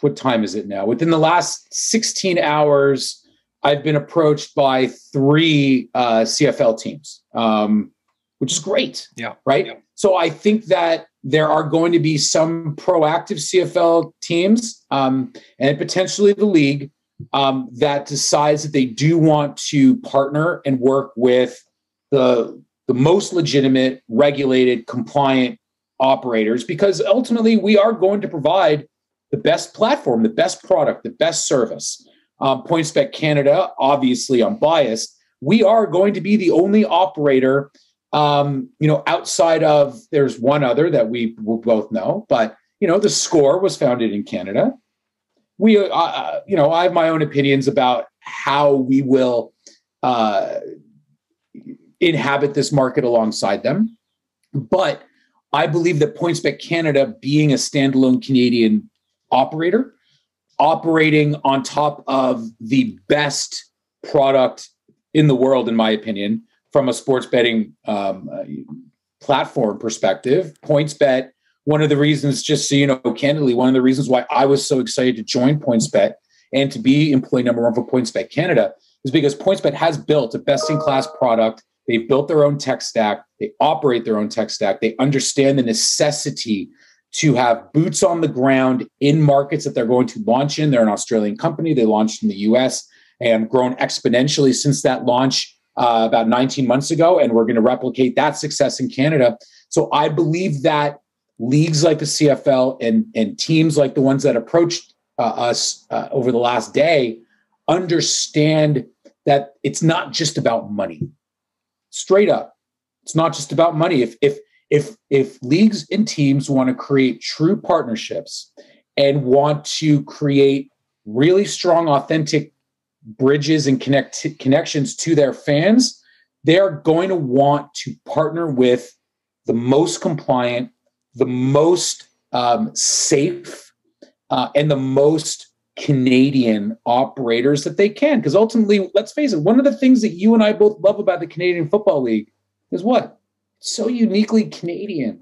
what time is it now? Within the last 16 hours, I've been approached by three uh, CFL teams, um, which is great. Yeah. Right. Yeah. So I think that there are going to be some proactive CFL teams um, and potentially the league um, that decides that they do want to partner and work with the the most legitimate, regulated, compliant operators because ultimately we are going to provide the best platform, the best product, the best service. Um, PointsBet Canada, obviously, I'm biased. We are going to be the only operator, um, you know, outside of there's one other that we will both know, but you know, the score was founded in Canada. We, uh, uh, you know, I have my own opinions about how we will uh, inhabit this market alongside them, but I believe that PointsBet Canada, being a standalone Canadian operator, operating on top of the best product in the world, in my opinion, from a sports betting um, platform perspective. PointsBet, one of the reasons, just so you know, candidly, one of the reasons why I was so excited to join PointsBet and to be employee number one for PointsBet Canada is because PointsBet has built a best in class product. They've built their own tech stack. They operate their own tech stack. They understand the necessity to have boots on the ground in markets that they're going to launch in. They're an Australian company. They launched in the US and grown exponentially since that launch uh, about 19 months ago. And we're going to replicate that success in Canada. So I believe that leagues like the CFL and, and teams like the ones that approached uh, us uh, over the last day understand that it's not just about money. Straight up, it's not just about money. If if if if leagues and teams want to create true partnerships and want to create really strong, authentic bridges and connect connections to their fans, they are going to want to partner with the most compliant, the most um, safe, uh, and the most Canadian operators that they can. Because ultimately, let's face it, one of the things that you and I both love about the Canadian Football League is what? So uniquely Canadian,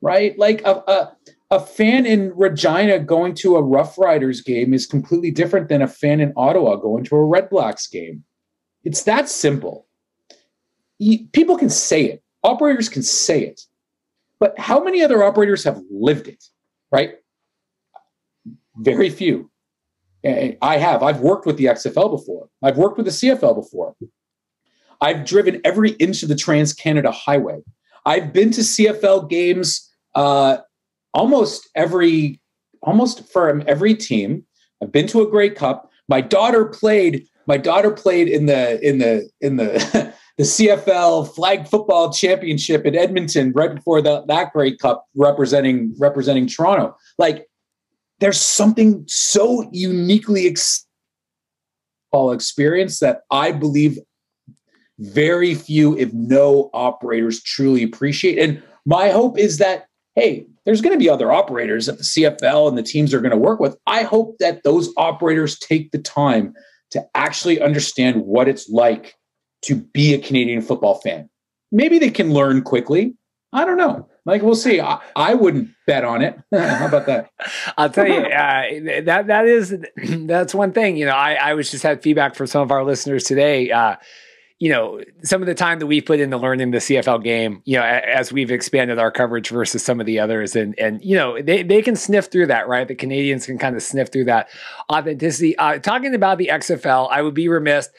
right? Like a, a, a fan in Regina going to a Roughriders game is completely different than a fan in Ottawa going to a Redblacks game. It's that simple. People can say it, operators can say it, but how many other operators have lived it, right? Very few. I have. I've worked with the XFL before. I've worked with the CFL before. I've driven every inch of the Trans Canada Highway. I've been to CFL games uh, almost every, almost from every team. I've been to a Grey Cup. My daughter played. My daughter played in the in the in the the CFL Flag Football Championship in Edmonton right before the, that Grey Cup, representing representing Toronto. Like there's something so uniquely ex- experience that I believe very few, if no operators truly appreciate. And my hope is that, hey, there's going to be other operators that the CFL and the teams are going to work with. I hope that those operators take the time to actually understand what it's like to be a Canadian football fan. Maybe they can learn quickly. I don't know. Like we'll see. I, I wouldn't bet on it. How about that? I'll tell you uh, that that is that's one thing. You know, I I was just had feedback from some of our listeners today. Uh, you know, some of the time that we've put into learning the CFL game, you know, as we've expanded our coverage versus some of the others, and and you know, they they can sniff through that, right? The Canadians can kind of sniff through that authenticity. Uh, talking about the XFL, I would be remiss,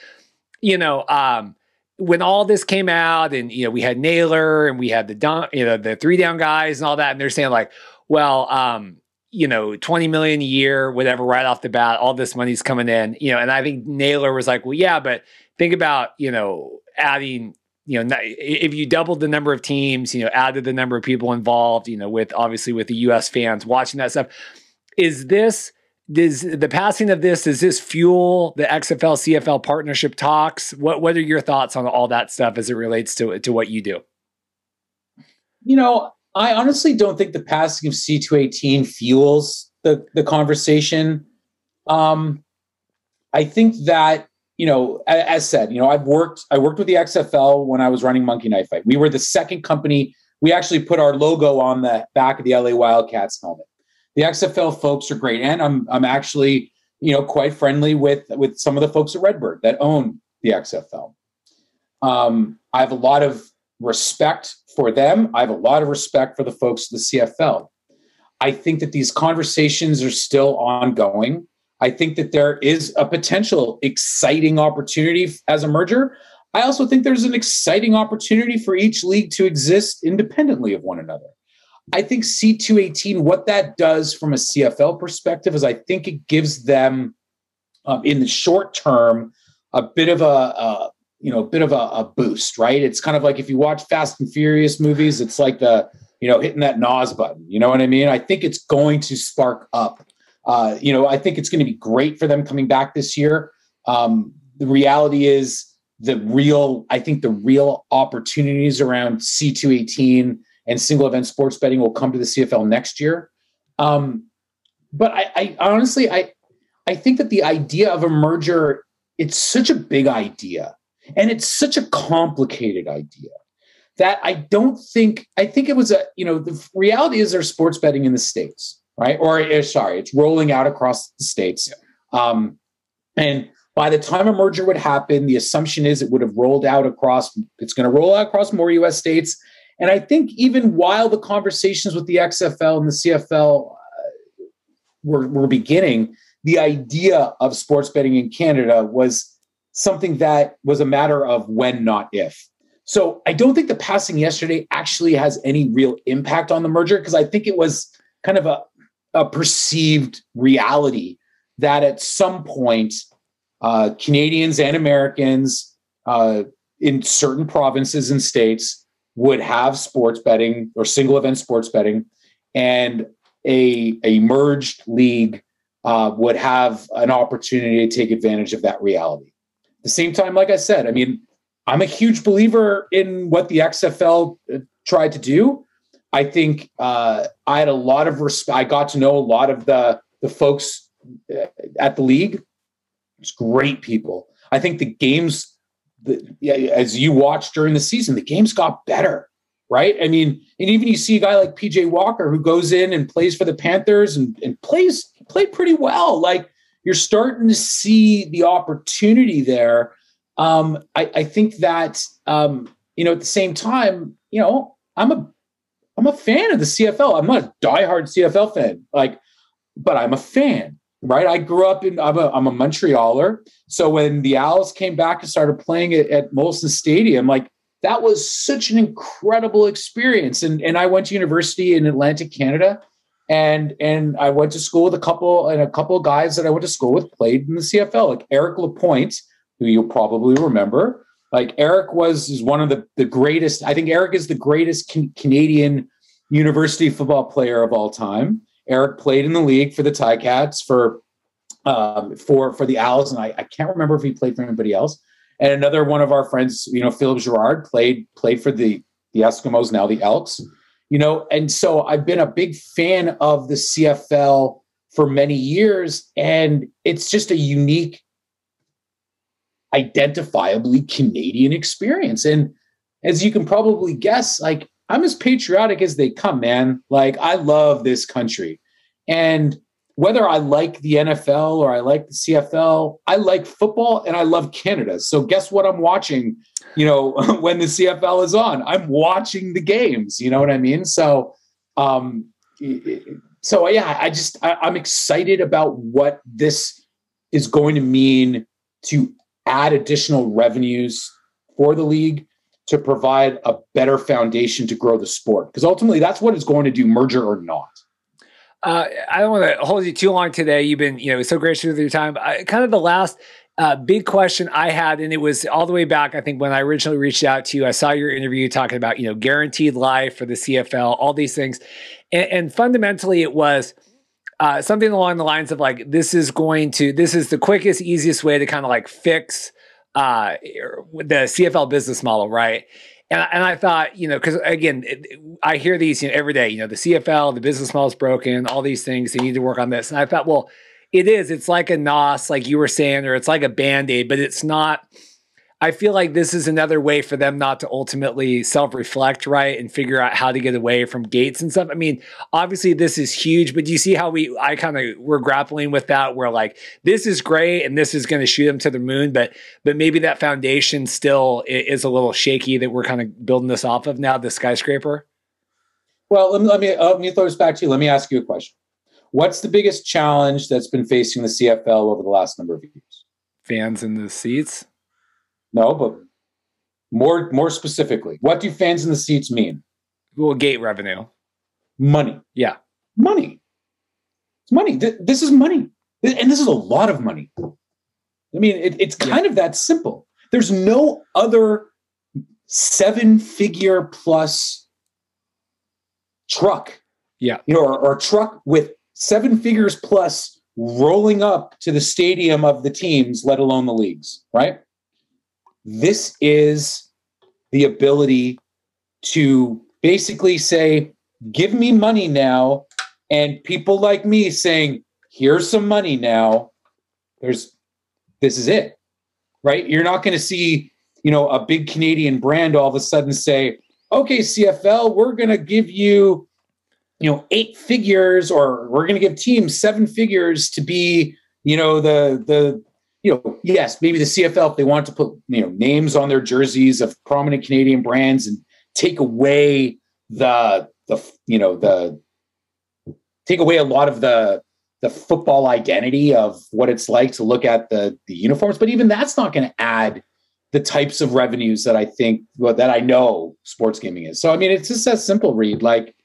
you know, um, when all this came out, and you know, we had Naylor and we had the down, you know, the three down guys and all that, and they're saying like, well, um, you know, 20 million a year, whatever, right off the bat, all this money's coming in, you know, and I think Naylor was like, well, yeah, but think about you know adding you know if you doubled the number of teams you know added the number of people involved you know with obviously with the us fans watching that stuff is this does the passing of this does this fuel the xfl cfl partnership talks what what are your thoughts on all that stuff as it relates to to what you do you know i honestly don't think the passing of c218 fuels the the conversation um i think that you know, as said, you know, I've worked, I worked with the XFL when I was running Monkey Knife Fight. We were the second company. We actually put our logo on the back of the LA Wildcats helmet. The XFL folks are great, and I'm I'm actually you know quite friendly with with some of the folks at Redbird that own the XFL. Um, I have a lot of respect for them. I have a lot of respect for the folks at the CFL. I think that these conversations are still ongoing. I think that there is a potential exciting opportunity as a merger. I also think there's an exciting opportunity for each league to exist independently of one another. I think C218, what that does from a CFL perspective is I think it gives them, um, in the short term, a bit of a, a you know, a bit of a, a, boost, right? It's kind of like if you watch Fast and Furious movies, it's like the, you know, hitting that NOS button. You know what I mean? I think it's going to spark up uh, you know, I think it's going to be great for them coming back this year. Um, the reality is the real, I think the real opportunities around C218 and single event sports betting will come to the CFL next year. Um, but I, I honestly, I, I think that the idea of a merger, it's such a big idea and it's such a complicated idea that I don't think, I think it was a, you know, the reality is there's sports betting in the States right? Or uh, sorry, it's rolling out across the states. Um, and by the time a merger would happen, the assumption is it would have rolled out across, it's going to roll out across more US states. And I think even while the conversations with the XFL and the CFL uh, were, were beginning, the idea of sports betting in Canada was something that was a matter of when, not if. So I don't think the passing yesterday actually has any real impact on the merger because I think it was kind of a a perceived reality that at some point uh, Canadians and Americans uh, in certain provinces and states would have sports betting or single event sports betting, and a, a merged league uh, would have an opportunity to take advantage of that reality. At the same time, like I said, I mean, I'm a huge believer in what the XFL uh, tried to do. I think uh, I had a lot of respect. I got to know a lot of the the folks uh, at the league. It's great people. I think the games, the, as you watch during the season, the games got better, right? I mean, and even you see a guy like PJ Walker who goes in and plays for the Panthers and, and plays played pretty well. Like you're starting to see the opportunity there. Um, I, I think that um, you know at the same time, you know, I'm a I'm a fan of the CFL. I'm not a diehard CFL fan, like, but I'm a fan, right? I grew up in. I'm a I'm a Montrealer, so when the Als came back and started playing at, at Molson Stadium, like that was such an incredible experience. And and I went to university in Atlantic Canada, and and I went to school with a couple and a couple of guys that I went to school with played in the CFL, like Eric Lapointe, who you'll probably remember. Like Eric was is one of the the greatest. I think Eric is the greatest can, Canadian university football player of all time. Eric played in the league for the Ticats for um, for for the Als, and I, I can't remember if he played for anybody else. And another one of our friends, you know, Philip Gerard played played for the the Eskimos, now the Elks. You know, and so I've been a big fan of the CFL for many years, and it's just a unique identifiably Canadian experience. And as you can probably guess, like I'm as patriotic as they come, man. Like I love this country. And whether I like the NFL or I like the CFL, I like football and I love Canada. So guess what I'm watching, you know, when the CFL is on? I'm watching the games, you know what I mean? So um so yeah, I just I, I'm excited about what this is going to mean to add additional revenues for the league to provide a better foundation to grow the sport because ultimately that's what it's going to do merger or not. Uh, i don't want to hold you too long today. You've been you know so gracious with your time. I, kind of the last uh, big question i had and it was all the way back i think when i originally reached out to you i saw your interview talking about you know guaranteed life for the cfl all these things. And, and fundamentally it was uh, something along the lines of like this is going to this is the quickest easiest way to kind of like fix uh, the CFL business model, right? And, and I thought, you know, because again, it, I hear these you know, every day. You know, the CFL, the business model is broken. All these things they need to work on this. And I thought, well, it is. It's like a NOS, like you were saying, or it's like a band aid, but it's not I feel like this is another way for them not to ultimately self reflect, right? And figure out how to get away from gates and stuff. I mean, obviously, this is huge, but do you see how we, I kind of, we're grappling with that where like, this is great and this is going to shoot them to the moon, but, but maybe that foundation still is a little shaky that we're kind of building this off of now, the skyscraper? Well, let me, let me, uh, let me throw this back to you. Let me ask you a question. What's the biggest challenge that's been facing the CFL over the last number of years? Fans in the seats. No, but more more specifically, what do fans in the seats mean? Well, gate revenue. Money. Yeah. Money. It's money. This is money. And this is a lot of money. I mean, it, it's kind yeah. of that simple. There's no other seven figure plus truck. Yeah. You know, or, or truck with seven figures plus rolling up to the stadium of the teams, let alone the leagues, right? This is the ability to basically say, give me money now. And people like me saying, here's some money now. There's, this is it, right? You're not going to see, you know, a big Canadian brand all of a sudden say, okay, CFL, we're going to give you, you know, eight figures or we're going to give teams seven figures to be, you know, the, the, you know, yes, maybe the CFL, if they want to put, you know, names on their jerseys of prominent Canadian brands and take away the, the, you know, the, take away a lot of the, the football identity of what it's like to look at the, the uniforms. But even that's not going to add the types of revenues that I think, well, that I know sports gaming is. So, I mean, it's just that simple read. Like,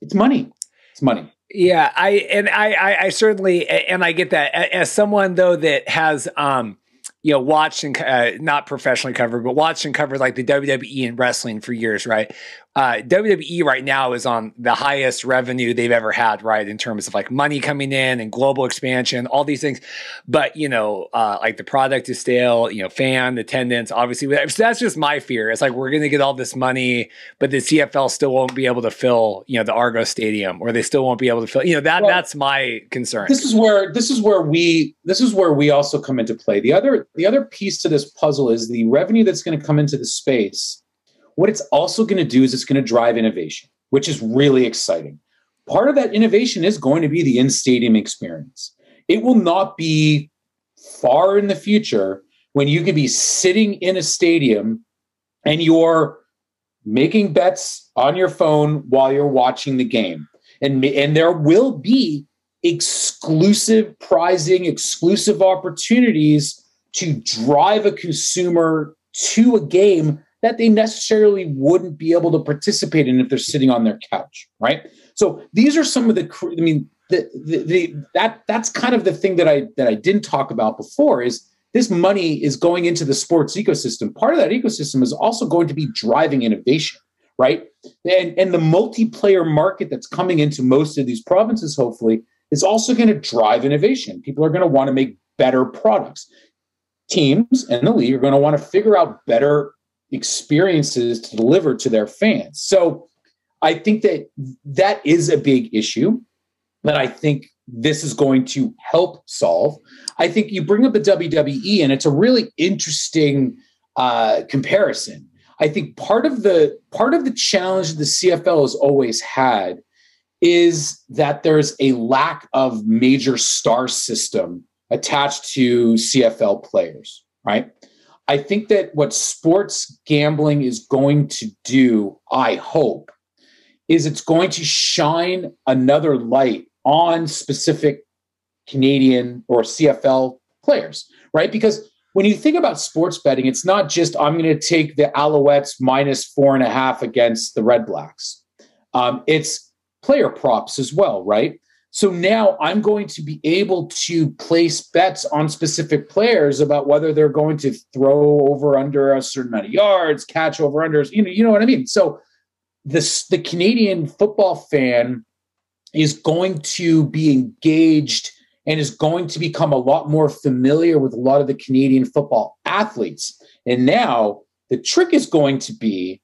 it's money. It's money. Yeah, I and I, I, I certainly and I get that as someone though that has um you know watched and uh, not professionally covered but watched and covered like the WWE and wrestling for years, right? Uh, WWE right now is on the highest revenue they've ever had, right? In terms of like money coming in and global expansion, all these things. But, you know, uh, like the product is stale, you know, fan attendance, obviously. So that's just my fear. It's like we're going to get all this money, but the CFL still won't be able to fill, you know, the Argo Stadium or they still won't be able to fill, you know, that well, that's my concern. This is where, this is where we, this is where we also come into play. The other, the other piece to this puzzle is the revenue that's going to come into the space what it's also going to do is it's going to drive innovation, which is really exciting. Part of that innovation is going to be the in stadium experience. It will not be far in the future when you can be sitting in a stadium and you're making bets on your phone while you're watching the game. And, and there will be exclusive prizing, exclusive opportunities to drive a consumer to a game that they necessarily wouldn't be able to participate in if they're sitting on their couch, right? So these are some of the, I mean, the, the, the, that that's kind of the thing that I that I didn't talk about before is this money is going into the sports ecosystem. Part of that ecosystem is also going to be driving innovation, right? And and the multiplayer market that's coming into most of these provinces, hopefully, is also going to drive innovation. People are going to want to make better products. Teams and the league are going to want to figure out better experiences to deliver to their fans. So I think that that is a big issue that I think this is going to help solve. I think you bring up the WWE, and it's a really interesting uh, comparison. I think part of the part of the challenge the CFL has always had is that there's a lack of major star system attached to CFL players, right? I think that what sports gambling is going to do, I hope, is it's going to shine another light on specific Canadian or CFL players, right? Because when you think about sports betting, it's not just I'm going to take the Alouettes minus four and a half against the Redblacks. Um, it's player props as well, right? So now I'm going to be able to place bets on specific players about whether they're going to throw over under a certain amount of yards, catch over unders. You know, you know what I mean. So this the Canadian football fan is going to be engaged and is going to become a lot more familiar with a lot of the Canadian football athletes. And now the trick is going to be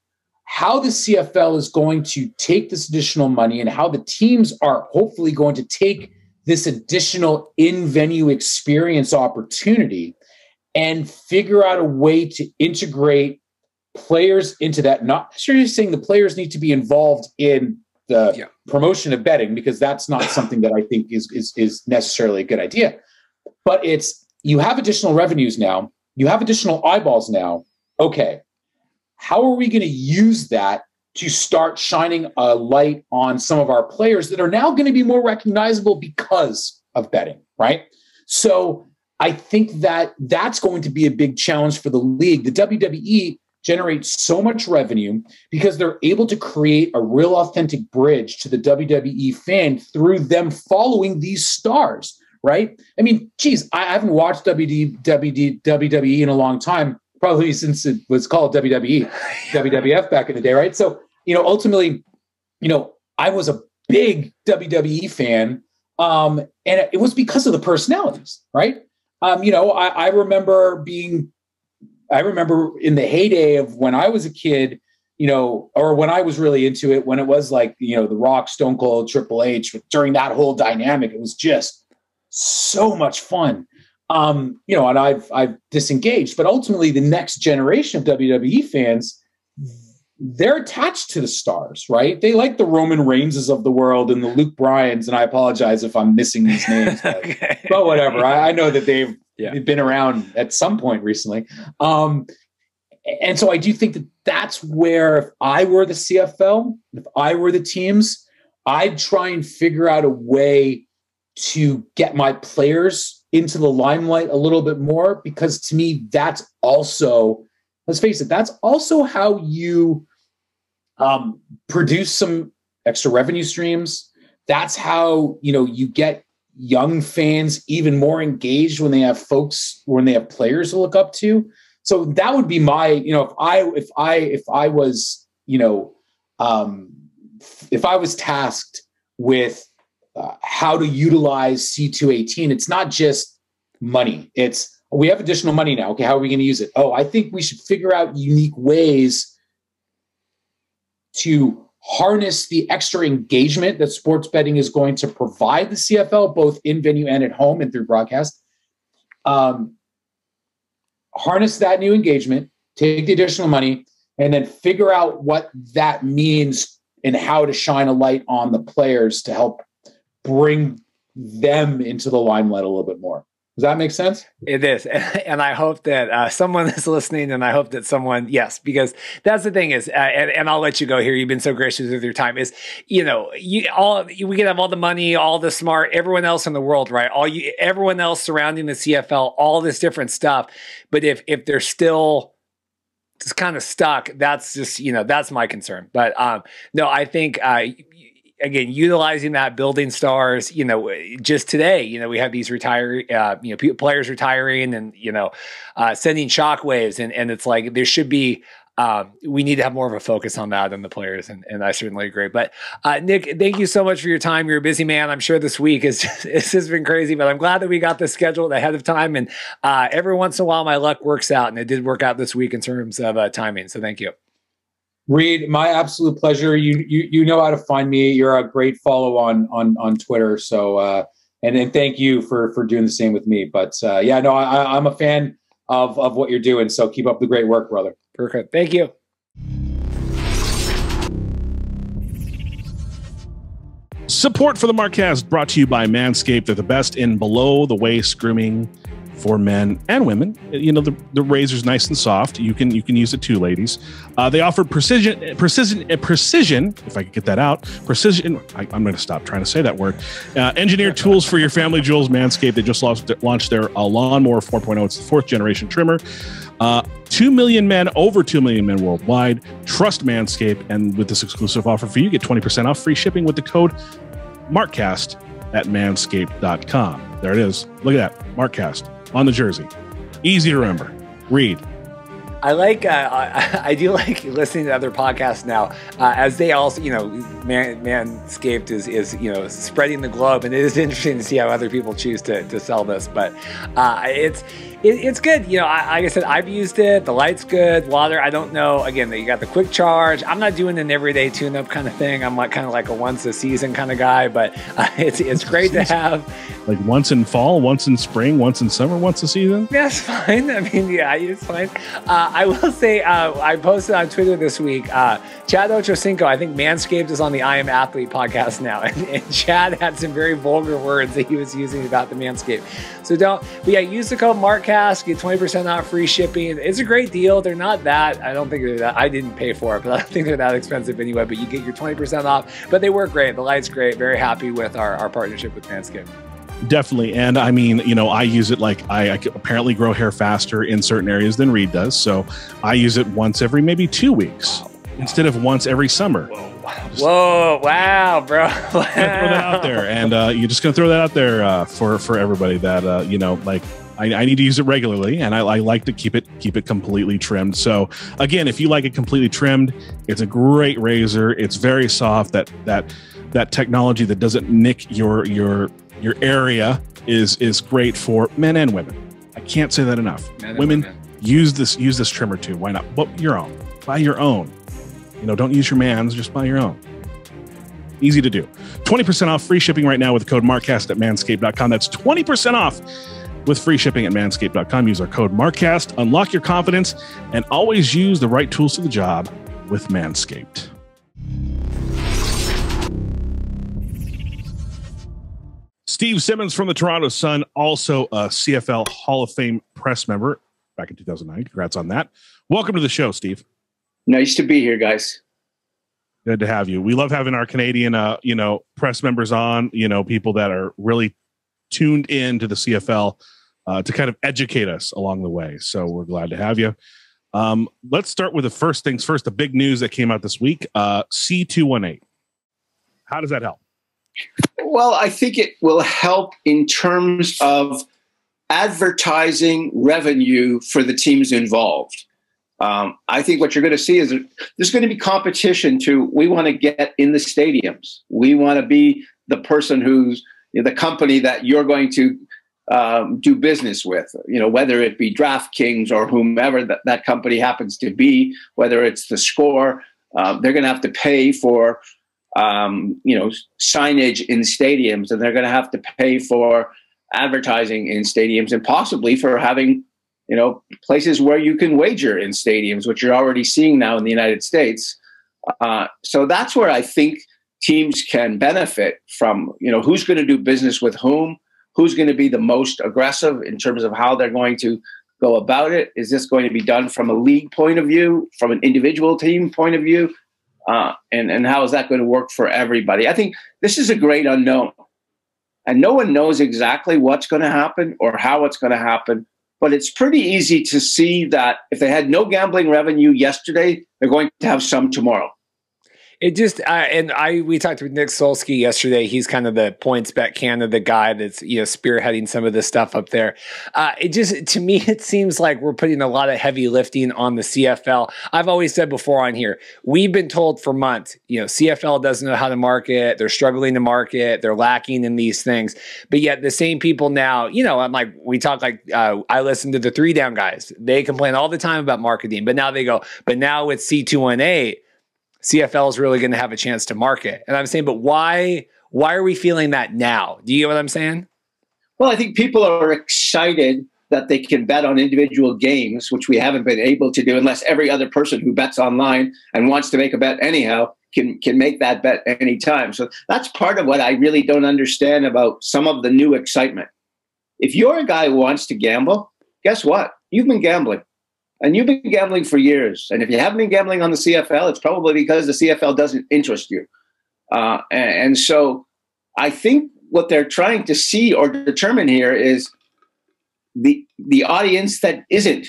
how the CFL is going to take this additional money and how the teams are hopefully going to take this additional in venue experience opportunity and figure out a way to integrate players into that. Not necessarily saying the players need to be involved in the yeah. promotion of betting because that's not something that I think is, is is necessarily a good idea. But it's you have additional revenues now, you have additional eyeballs now. Okay, how are we going to use that to start shining a light on some of our players that are now going to be more recognizable because of betting, right? So I think that that's going to be a big challenge for the league. The WWE generates so much revenue because they're able to create a real authentic bridge to the WWE fan through them following these stars, right? I mean, geez, I haven't watched WWE in a long time, probably since it was called WWE, WWF back in the day, right? So, you know, ultimately, you know, I was a big WWE fan. Um, and it was because of the personalities, right? Um, you know, I, I remember being I remember in the heyday of when I was a kid, you know, or when I was really into it, when it was like, you know, The Rock, Stone Cold, Triple H, during that whole dynamic, it was just so much fun. Um, you know, and I've I've disengaged, but ultimately the next generation of WWE fans, they're attached to the stars, right? They like the Roman Reignses of the world and the Luke Bryans, and I apologize if I'm missing these names, but, okay. but whatever. I, I, know that they've yeah. been around at some point recently. Um, and so I do think that that's where if I were the CFL, if I were the teams, I'd try and figure out a way to get my players into the limelight a little bit more because to me that's also let's face it that's also how you um, produce some extra revenue streams. That's how you know you get young fans even more engaged when they have folks when they have players to look up to. So that would be my you know if i if i if i was you know um if i was tasked with uh, how to utilize c218 it's not just money. It's we have additional money now. Okay how are we going to use it? Oh i think we should figure out unique ways to harness the extra engagement that sports betting is going to provide the CFL, both in venue and at home and through broadcast. Um, harness that new engagement, take the additional money, and then figure out what that means and how to shine a light on the players to help bring them into the limelight a little bit more. Does that make sense? It is. And I hope that uh, someone is listening and I hope that someone, yes, because that's the thing is, uh, and, and, I'll let you go here. You've been so gracious with your time is, you know, you all, we can have all the money, all the smart, everyone else in the world, right? All you, everyone else surrounding the CFL, all this different stuff. But if, if they're still, just kind of stuck. That's just you know that's my concern. But um, no, I think uh, again utilizing that building stars you know just today you know we have these retire uh, you know players retiring and you know uh, sending shockwaves and and it's like there should be um, we need to have more of a focus on that than the players, and, and I certainly agree. But uh, Nic, thank you so much for your time. You're a busy man. I'm sure this week is this has been crazy, but I'm glad that we got this scheduled ahead of time. And uh, every once in a while, my luck works out, and it did work out this week in terms of uh, timing. So thank you. Reed, my absolute pleasure. You you you know how to find me. You're a great follow on on on Twitter. So uh, and and thank you for for doing the same with me. But uh, yeah, no, I, I'm a fan of of what you're doing. So keep up the great work, brother. Perfect. Thank you. Support for the Markcast brought to you by Manscaped. They're the best in below the waist grooming for men and women. You know the, the razor's nice and soft. You can you can use it too, ladies. Uh, they offer precision precision precision. If I could get that out, precision. I, am going to stop trying to say that word. Uh, tools for your family jewels. Manscaped. They just launched, launched their uh, lawnmower 4.0. It's the fourth generation trimmer. Uh, 2 million men, over 2 million men worldwide, trust Manscaped. And with this exclusive offer for you, get 20% off free shipping with the code MARKCAST at manscaped.com. There it is. Look at that. MARKCAST on the jersey. Easy to remember. Read. I like, uh, I, do like listening to other podcasts now, uh, as they also, you know, Man, Manscaped is, is, you know, spreading the globe, and it is interesting to see how other people choose to, to sell this. But uh, it's, it, it's good. You know, I, like I said, I've used it. The light's good. Water, I don't know. Again, you got the quick charge. I'm not doing an everyday tune-up kind of thing. I'm like kind of like a once a season kind of guy. But uh, it's it's great to have. Like once in fall, once in spring, once in summer, once a season. That's fine. I mean, yeah, it's fine. Uh, I will say, uh, I posted on Twitter this week. Uh, Chad Ochocinco, I think Manscaped is on the I Am Athlete podcast now, and, and Chad had some very vulgar words that he was using about the Manscaped. So don't. But yeah, use the code Mark Cast, get 20% off free shipping. It's a great deal. They're not that, I don't think they're that, I didn't pay for it, but I don't think they're that expensive anyway. But you get your 20% off. But they work great. The light's great. Very happy with our, our partnership with Manscaped. Definitely. And I mean, you know, I use it like I, I apparently grow hair faster in certain areas than Reed does. So I use it once every maybe two weeks instead of once every summer. Whoa! Wow, bro! Wow. throw that out there, and uh, you're just gonna throw that out there uh, for for everybody that uh, you know, like I, I, need to use it regularly, and I, I, like to keep it keep it completely trimmed. So again, if you like it completely trimmed, it's a great razor. It's very soft. That that that technology that doesn't nick your your your area is is great for men and women. I can't say that enough. women, women use this use this trimmer too. Why not? But your own. Buy your own. You know, don't use your man's. Just buy your own. Easy to do. 20% off free shipping right now with code MARKCAST at manscaped.com. That's 20% off with free shipping at manscaped.com. Use our code MARKCAST, unlock your confidence, and always use the right tools for the job with Manscaped. Steve Simmons from the Toronto Sun, also a CFL Hall of Fame press member back in 2009. Congrats on that. Welcome to the show, Steve. Nice to be here, guys. Good to have you. We love having our Canadian, uh, you know, press members on. You know, people that are really tuned in to the CFL uh, to kind of educate us along the way. So we're glad to have you. Um, let's start with the first things first. The big news that came out this week: uh, C two one eight. How does that help? Well, I think it will help in terms of advertising revenue for the teams involved. Um, I think what you're going to see is there's going to be competition to we want to get in the stadiums. We want to be the person who's the company that you're going to um, do business with, you know, whether it be DraftKings or whomever that, that company happens to be, whether it's the score, um, they're going to have to pay for, um, you know, signage in stadiums and they're going to have to pay for advertising in stadiums and possibly for having, you know, places where you can wager in stadiums, which you're already seeing now in the United States. Uh, so that's where I think teams can benefit from you know who's going to do business with whom who's going to be the most aggressive in terms of how they're going to go about it. Is this going to be done from a league point of view from an individual team point of view? Uh, and and how is that going to work for everybody? I think this is a great unknown and no one knows exactly what's going to happen or how it's going to happen but it's pretty easy to see that if they had no gambling revenue yesterday they're going to have some tomorrow it just and I we talked with Nic Sulsky yesterday. He's kind of the PointsBet Canada the guy that's you know spearheading some of this stuff up there. Uh, it just to me it seems like we're putting a lot of heavy lifting on the CFL. I've always said before on here, we've been told for months, you know, CFL doesn't know how to market. They're struggling to market. They're lacking in these things. But yet the same people now, you know, I'm like we talk like uh, I listen to the three down guys. They complain all the time about marketing, but now they go, but now with C two one eight CFL is really going to have a chance to market. And I'm saying, but why why are we feeling that now? Do you get what I'm saying? Well, I think people are excited that they can bet on individual games, which we haven't been able to do unless every other person who bets online and wants to make a bet anyhow can can make that bet anytime. So that's part of what I really don't understand about some of the new excitement. If you're a guy who wants to gamble, guess what? You've been gambling. And you've been gambling for years. And if you haven't been gambling on the CFL, it's probably because the CFL doesn't interest you. Uh, and, and so I think what they're trying to see or determine here is the the audience that isn't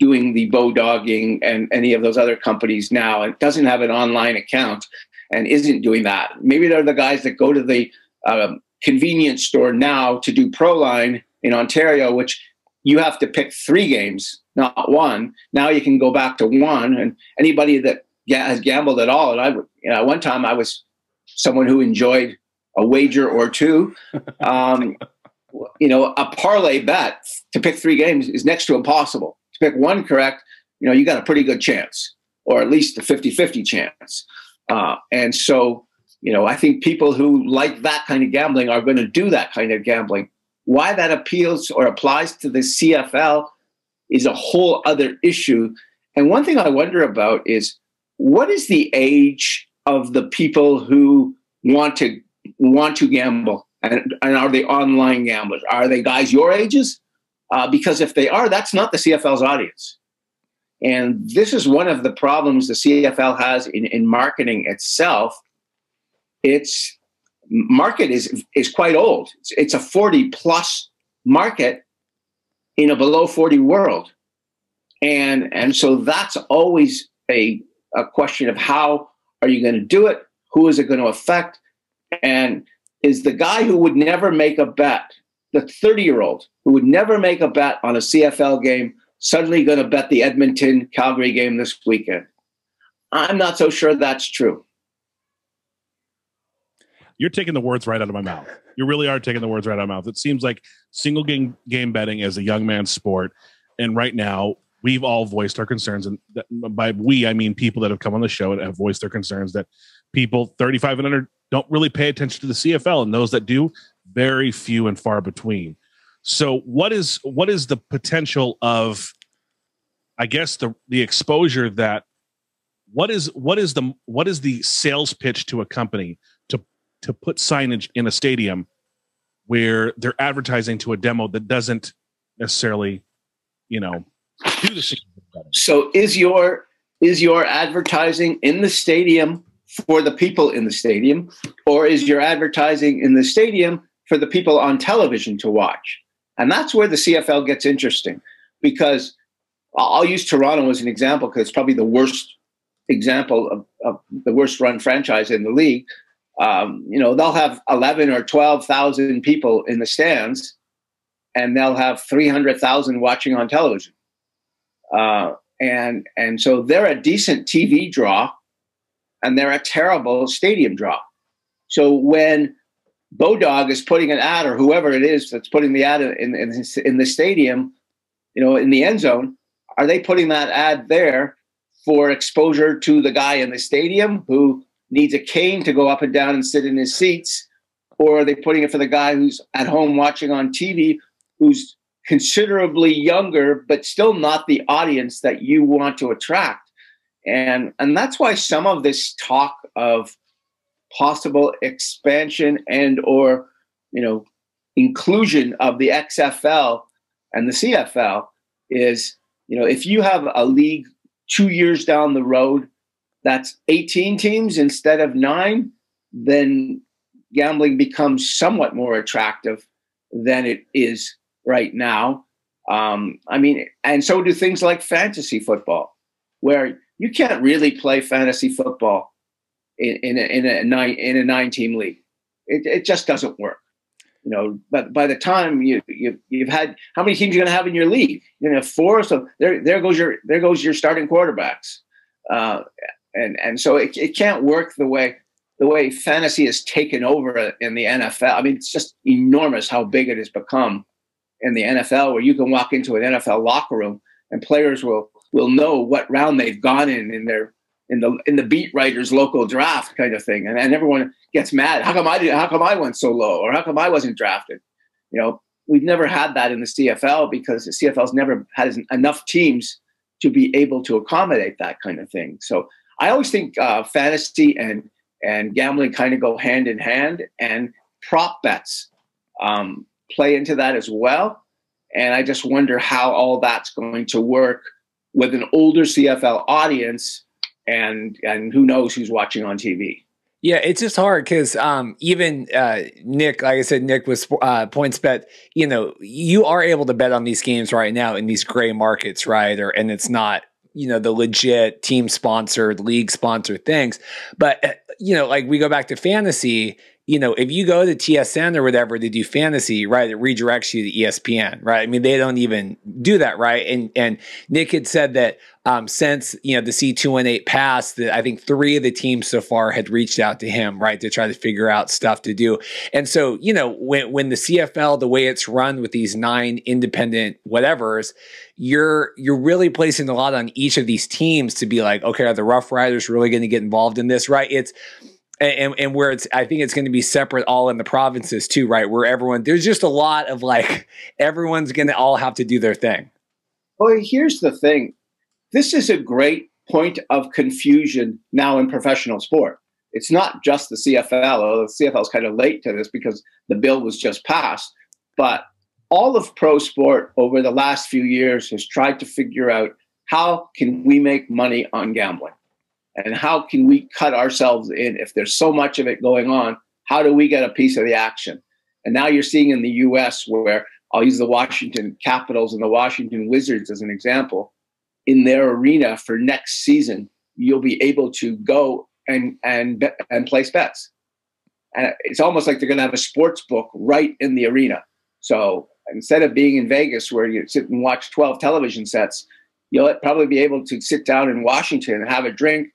doing the Bodogging and any of those other companies now and doesn't have an online account and isn't doing that. Maybe they're the guys that go to the um, convenience store now to do Proline in Ontario, which you have to pick three games, not one. Now you can go back to one. And anybody that has gambled at all, and I, you know, one time I was someone who enjoyed a wager or two. Um, you know, a parlay bet to pick three games is next to impossible to pick one correct, you know, you got a pretty good chance, or at least a 50 50 chance. Uh, and so, you know, I think people who like that kind of gambling are going to do that kind of gambling. Why that appeals or applies to the CFL is a whole other issue. And one thing I wonder about is what is the age of the people who want to want to gamble and, and are they online gamblers? Are they guys your ages? Uh, because if they are, that's not the CFL's audience. And this is one of the problems the CFL has in, in marketing itself. Its market is is quite old. It's, it's a 40 plus market in a below 40 world. And, and so that's always a, a question of how are you going to do it? Who is it going to affect? And is the guy who would never make a bet the 30 year old who would never make a bet on a CFL game suddenly going to bet the Edmonton Calgary game this weekend. I'm not so sure that's true. You're taking the words right out of my mouth. You really are taking the words right out of my mouth. It seems like single game game betting is a young man's sport, and right now we've all voiced our concerns, and by we I mean people that have come on the show and have voiced their concerns that people 35 and under don't really pay attention to the CFL, and those that do very few and far between. So what is what is the potential of I guess the the exposure that what is what is the what is the sales pitch to a company to put signage in a stadium where they're advertising to a demo that doesn't necessarily you know do the so is your is your advertising in the stadium for the people in the stadium or is your advertising in the stadium for the people on television to watch. And that's where the CFL gets interesting because I'll use Toronto as an example because it's probably the worst example of, of, the worst run franchise in the league. Um, you know, they'll have 11 or 12,000 people in the stands and they'll have 300,000 watching on television. Uh, and, and so they're a decent TV draw and they're a terrible stadium draw. So when Bodog is putting an ad, or whoever it is that's putting the ad in, in, in the stadium, you know, in the end zone, are they putting that ad there for exposure to the guy in the stadium who needs a cane to go up and down and sit in his seats? Or are they putting it for the guy who's at home watching on TV who's considerably younger, but still not the audience that you want to attract? And, and that's why some of this talk of possible expansion and or you know inclusion of the XFL and the CFL is you know if you have a league 2 years down the road that's 18 teams instead of 9 then gambling becomes somewhat more attractive than it is right now um, I mean and so do things like fantasy football where you can't really play fantasy football in, in, a, in a nine in a nine team league. It, it just doesn't work. You know, but by the time you, you you've had how many teams you're going to have in your league? You're going to have four. So there there goes your there goes your starting quarterbacks, uh, and and so it, it can't work the way the way fantasy has taken over in the NFL. I mean, it's just enormous how big it has become in the NFL, where you can walk into an NFL locker room and players will will know what round they've gone in in their in the in the beat writers local draft kind of thing. And, and everyone gets mad. How come i did, how come i went so low? Or how come i wasn't drafted? You know we've never had that in the cfl because the cfl's never had enough teams to be able to accommodate that kind of thing. So I always think uh, fantasy and and gambling kind of go hand in hand, and prop bets um, play into that as well. And I just wonder how all that's going to work with an older CFL audience, and and who knows who's watching on TV. Yeah, it's just hard because um, even uh, Nic, like I said, Nic was uh, PointsBet. You know, you are able to bet on these games right now in these gray markets, right? Or and it's not you know the legit team sponsored, league sponsored things. But uh, you know, like we go back to fantasy, you know, if you go to TSN or whatever to do fantasy, right, it redirects you to ESPN, right? I mean, they don't even do that, right? And and Nic had said that um, since you know the C two one eight passed, that I think three of the teams so far had reached out to him, right, to try to figure out stuff to do. And so, you know, when when the CFL, the way it's run with these nine independent whatevers, you're you're really placing a lot on each of these teams to be like, okay, are the Roughriders really going to get involved in this, right? It's and, and where it's i think it's going to be separate all in the provinces too right? Where everyone there's just a lot of like everyone's going to all have to do their thing. Well here's the thing. This is a great point of confusion now in professional sport. It's not just the cfl although the cfl is kind of late to this because the bill was just passed but all of pro sport over the last few years has tried to figure out how can we make money on gambling and how can we cut ourselves in if there's so much of it going on? How do we get a piece of the action? And now you're seeing in the us where i'll use the washington capitals and the washington wizards as an example. In their arena for next season you'll be able to go and and and place bets. And it's almost like they're going to have a sports book right in the arena. So instead of being in vegas where you sit and watch 12 television sets you'll probably be able to sit down in washington and have a drink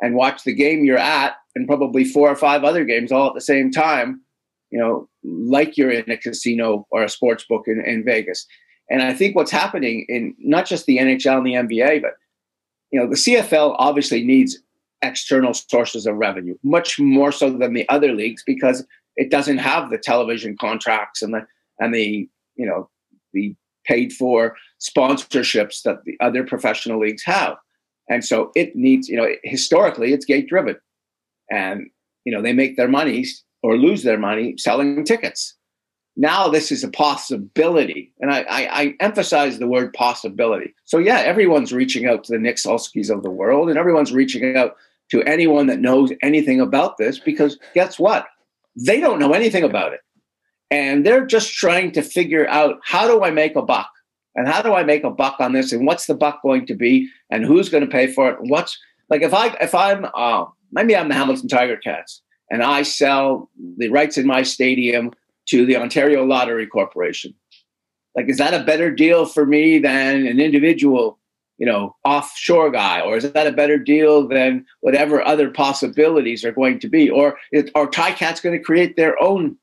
and watch the game you're at and probably four or five other games all at the same time, you know, like you're in a casino or a sports book in, in Vegas. And I think what's happening in not just the NHL and the NBA, but you know, the CFL obviously needs external sources of revenue, much more so than the other leagues because it doesn't have the television contracts and the and the you know the paid for sponsorships that the other professional leagues have. And so it needs, you know, historically it's gate driven. And, you know, they make their money or lose their money selling tickets. Now this is a possibility. And I, I, I emphasize the word possibility. So yeah, everyone's reaching out to the Nic Sulskis of the world and everyone's reaching out to anyone that knows anything about this because guess what? They don't know anything about it. And they're just trying to figure out how do I make a buck? And how do I make a buck on this? And what's the buck going to be? And who's going to pay for it? what's like if I if I'm uh, maybe I'm the Hamilton Tiger Cats and I sell the rights in my stadium to the Ontario Lottery Corporation. Like, is that a better deal for me than an individual, you know, offshore guy, or is that a better deal than whatever other possibilities are going to be? Or are Ticats going to create their own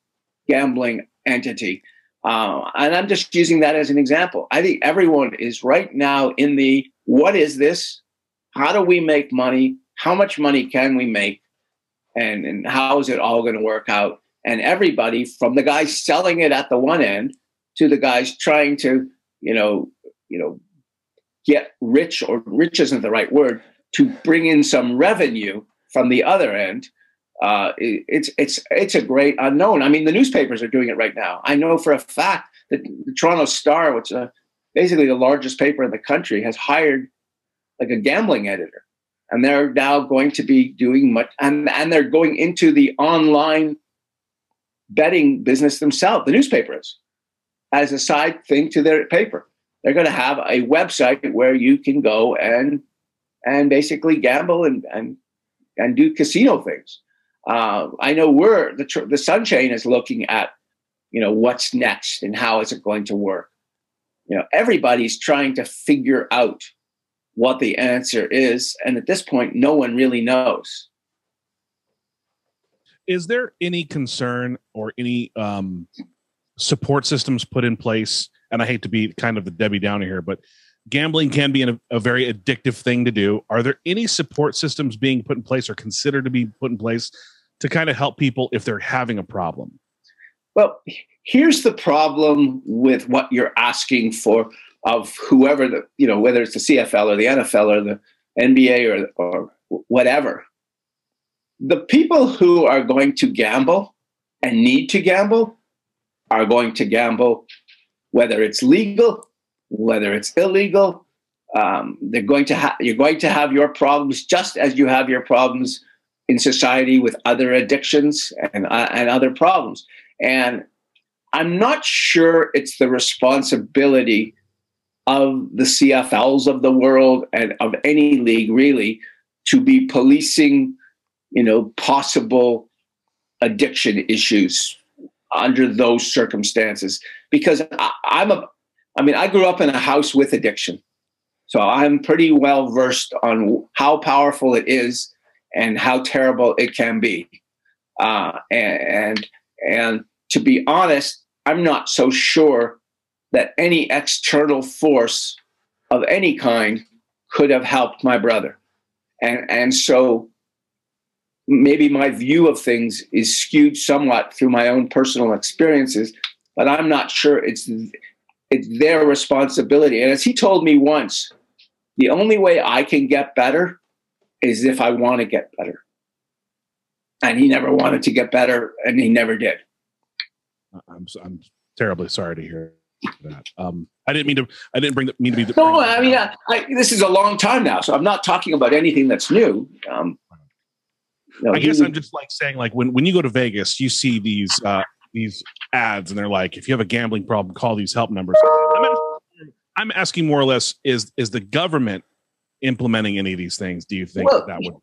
gambling entity? Uh, and I'm just using that as an example. I think everyone is right now in the what is this? How do we make money? How much money can we make? And, and how is it all going to work out? And everybody, from the guys selling it at the one end to the guys trying to, you know, you know, get rich or rich isn't the right word to bring in some revenue from the other end uh, it, it's it's it's a great unknown. I mean, the newspapers are doing it right now. I know for a fact that the Toronto Star, which is uh, basically the largest paper in the country, has hired like a gambling editor, and they're now going to be doing much, and and they're going into the online betting business themselves. The newspapers, as a side thing to their paper, they're going to have a website where you can go and and basically gamble and and and do casino things. Uh, I know we're the the Sun Chain is looking at, you know, what's next and how is it going to work. You know, everybody's trying to figure out what the answer is, and at this point, no one really knows. Is there any concern or any um, support systems put in place? And I hate to be kind of the Debbie Downer here, but gambling can be a, very addictive thing to do. Are there any support systems being put in place or considered to be put in place to kind of help people if they're having a problem? Well, here's the problem with what you're asking for of whoever the you know whether it's the CFL or the NFL or the NBA or, or whatever. The people who are going to gamble and need to gamble are going to gamble, whether it's legal, whether it's illegal. Um, they're going to have you're going to have your problems just as you have your problems in society with other addictions and uh, and other problems. And I'm not sure it's the responsibility of the CFLs of the world and of any league really to be policing, you know, possible addiction issues under those circumstances. Because I, I'm a, I mean, I grew up in a house with addiction, so I'm pretty well versed on how powerful it is and how terrible it can be. Uh, and and to be honest, I'm not so sure that any external force of any kind could have helped my brother. And, and so maybe my view of things is skewed somewhat through my own personal experiences, but I'm not sure it's, it's their responsibility. And as he told me once, the only way I can get better is if I want to get better. And he never wanted to get better, and he never did. I'm I'm terribly sorry to hear that. Um, I didn't mean to. I didn't bring the, mean to be. The, no, I mean, I, I, this is a long time now, so I'm not talking about anything that's new. Um, no, I guess I'm just like saying, like when when you go to Vegas, you see these uh, these ads, and they're like, if you have a gambling problem, call these help numbers. I'm asking more or less, is is the government implementing any of these things? Do you think well, that would?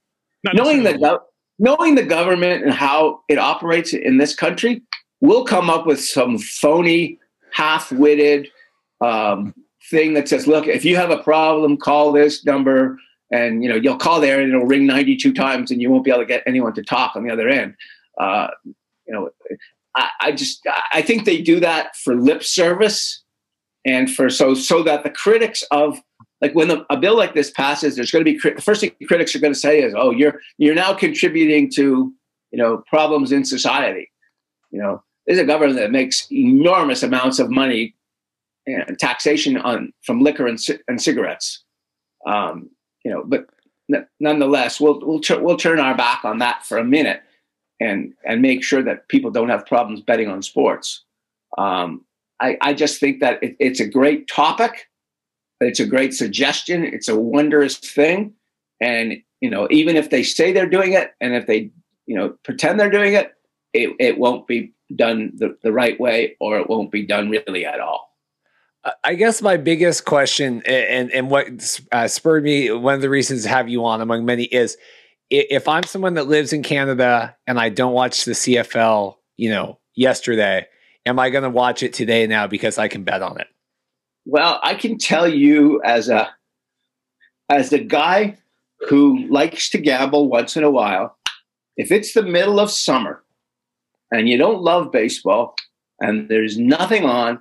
knowing the knowing the government and how it operates in this country, we'll come up with some phony, half-witted um, thing that says, "Look, if you have a problem, call this number." And you know you'll call there and it'll ring 92 times and you won't be able to get anyone to talk on the other end. Uh, you know, I, I just I think they do that for lip service and for so so that the critics of like when the, a bill like this passes, there's going to be the first thing critics are going to say is, "Oh, you're you're now contributing to you know problems in society." You know, there's a government that makes enormous amounts of money and taxation on from liquor and, and cigarettes. Um, you know, but nonetheless, we'll we'll we'll turn our back on that for a minute and and make sure that people don't have problems betting on sports. Um, I, I just think that it, it's a great topic. It's a great suggestion. It's a wondrous thing, and you know, even if they say they're doing it, and if they you know pretend they're doing it, it, it won't be done the, the right way or it won't be done really at all. I guess my biggest question and and what uh, spurred me one of the reasons to have you on among many is if I'm someone that lives in Canada and I don't watch the CFL, you know, yesterday, am I going to watch it today now because I can bet on it? Well, I can tell you as a as a guy who likes to gamble once in a while, if it's the middle of summer and you don't love baseball and there's nothing on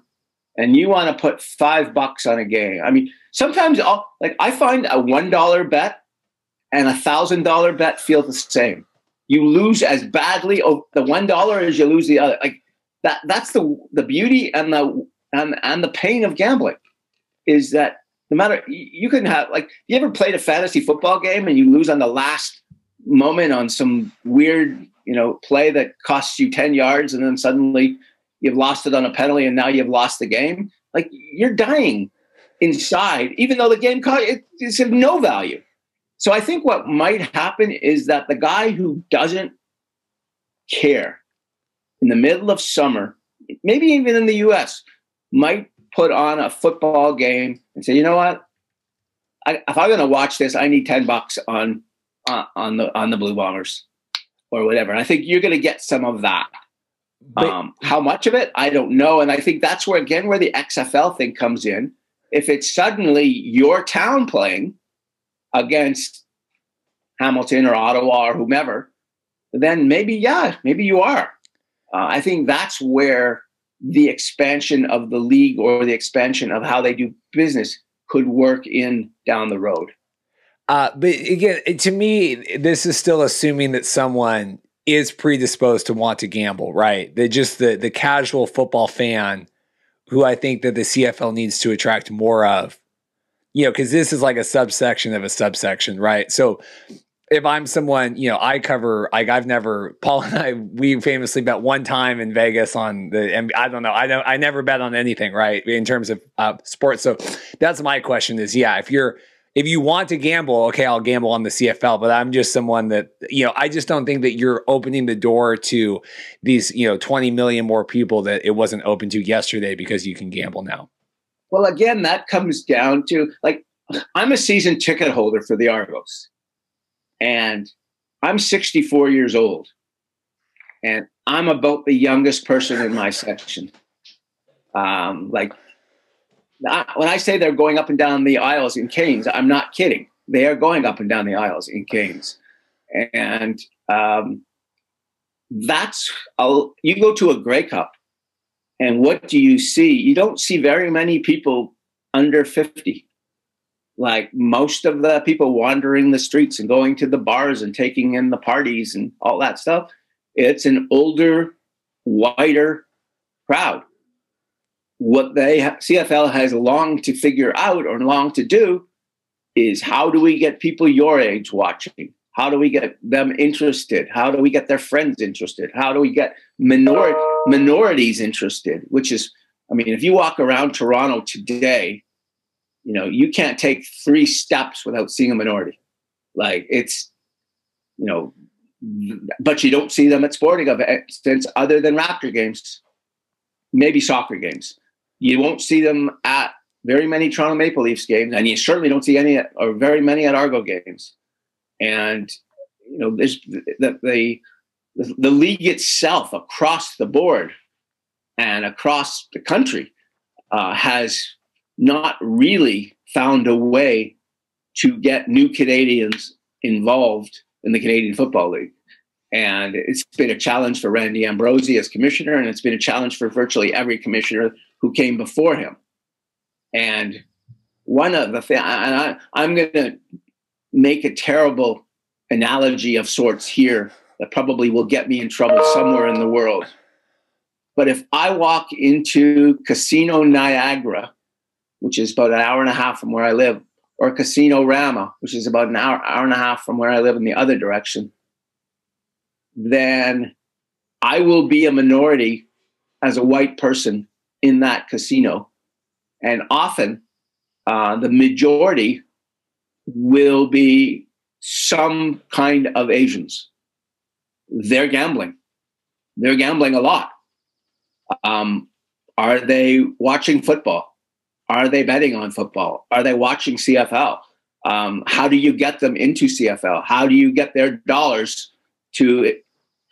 and you want to put five bucks on a game. I mean, sometimes I'll like I find a one dollar bet and a thousand dollar bet feel the same. You lose as badly the one dollar as you lose the other. Like that that's the the beauty and the and and the pain of gambling is that no matter you can have like you ever played a fantasy football game and you lose on the last moment on some weird you know, play that costs you 10 yards and then suddenly you've lost it on a penalty and now you've lost the game. Like you're dying inside, even though the game cost it's of no value. So I think what might happen is that the guy who doesn't care in the middle of summer, maybe even in the US, might put on a football game and say, you know what? I, if I'm going to watch this, I need 10 bucks on, uh, on the, on the blue bombers or whatever. And I think you're going to get some of that. But, um, how much of it, I don't know. And I think that's where, again, where the XFL thing comes in. If it's suddenly your town playing against Hamilton or Ottawa or whomever, then maybe, yeah, maybe you are. Uh, I think that's where the expansion of the league or the expansion of how they do business could work in down the road. Uh, but again, to me, this is still assuming that someone is predisposed to want to gamble, right? That just the the casual football fan, who I think that the CFL needs to attract more of, you know, because this is like a subsection of a subsection, right? So if I'm someone, you know, I cover like I've never Paul and I we famously bet one time in Vegas on the and I don't know I don't I never bet on anything right in terms of uh, sports. So that's my question is yeah if you're if you want to gamble okay I'll gamble on the CFL but I'm just someone that you know I just don't think that you're opening the door to these you know 20 million more people that it wasn't open to yesterday because you can gamble now. Well, again, that comes down to like I'm a season ticket holder for the Argos and I'm 64 years old, and I'm about the youngest person in my section. Um, like when I say they're going up and down the aisles in canes, I'm not kidding. They are going up and down the aisles in canes, and um, that's you go to a Grey Cup, and what do you see? You don't see very many people under 50 like most of the people wandering the streets and going to the bars and taking in the parties and all that stuff, it's an older, wider crowd. What they CFL has long to figure out or long to do is how do we get people your age watching? How do we get them interested? How do we get their friends interested? How do we get minor- minorities interested? Which is, I mean, if you walk around Toronto today, you know you can't take three steps without seeing a minority. Like it's you know but you don't see them at sporting events other than raptor games maybe soccer games. You won't see them at very many toronto maple leafs games and you certainly don't see any or very many at argo games. And you know there's the, the the league itself across the board and across the country uh, has not really found a way to get new Canadians involved in the Canadian Football League. And it's been a challenge for Randy Ambrosie as commissioner, and it's been a challenge for virtually every commissioner who came before him. And one of the things, I, I'm going to make a terrible analogy of sorts here that probably will get me in trouble somewhere in the world. But if I walk into Casino Niagara which is about an hour and a half from where I live, or Casino Rama, which is about an hour, hour and a half from where I live in the other direction, then I will be a minority as a white person in that casino. And often uh, the majority will be some kind of Asians. They're gambling. They're gambling a lot. Um, are they watching football? Are they betting on football? Are they watching CFL? Um, how do you get them into CFL? How do you get their dollars to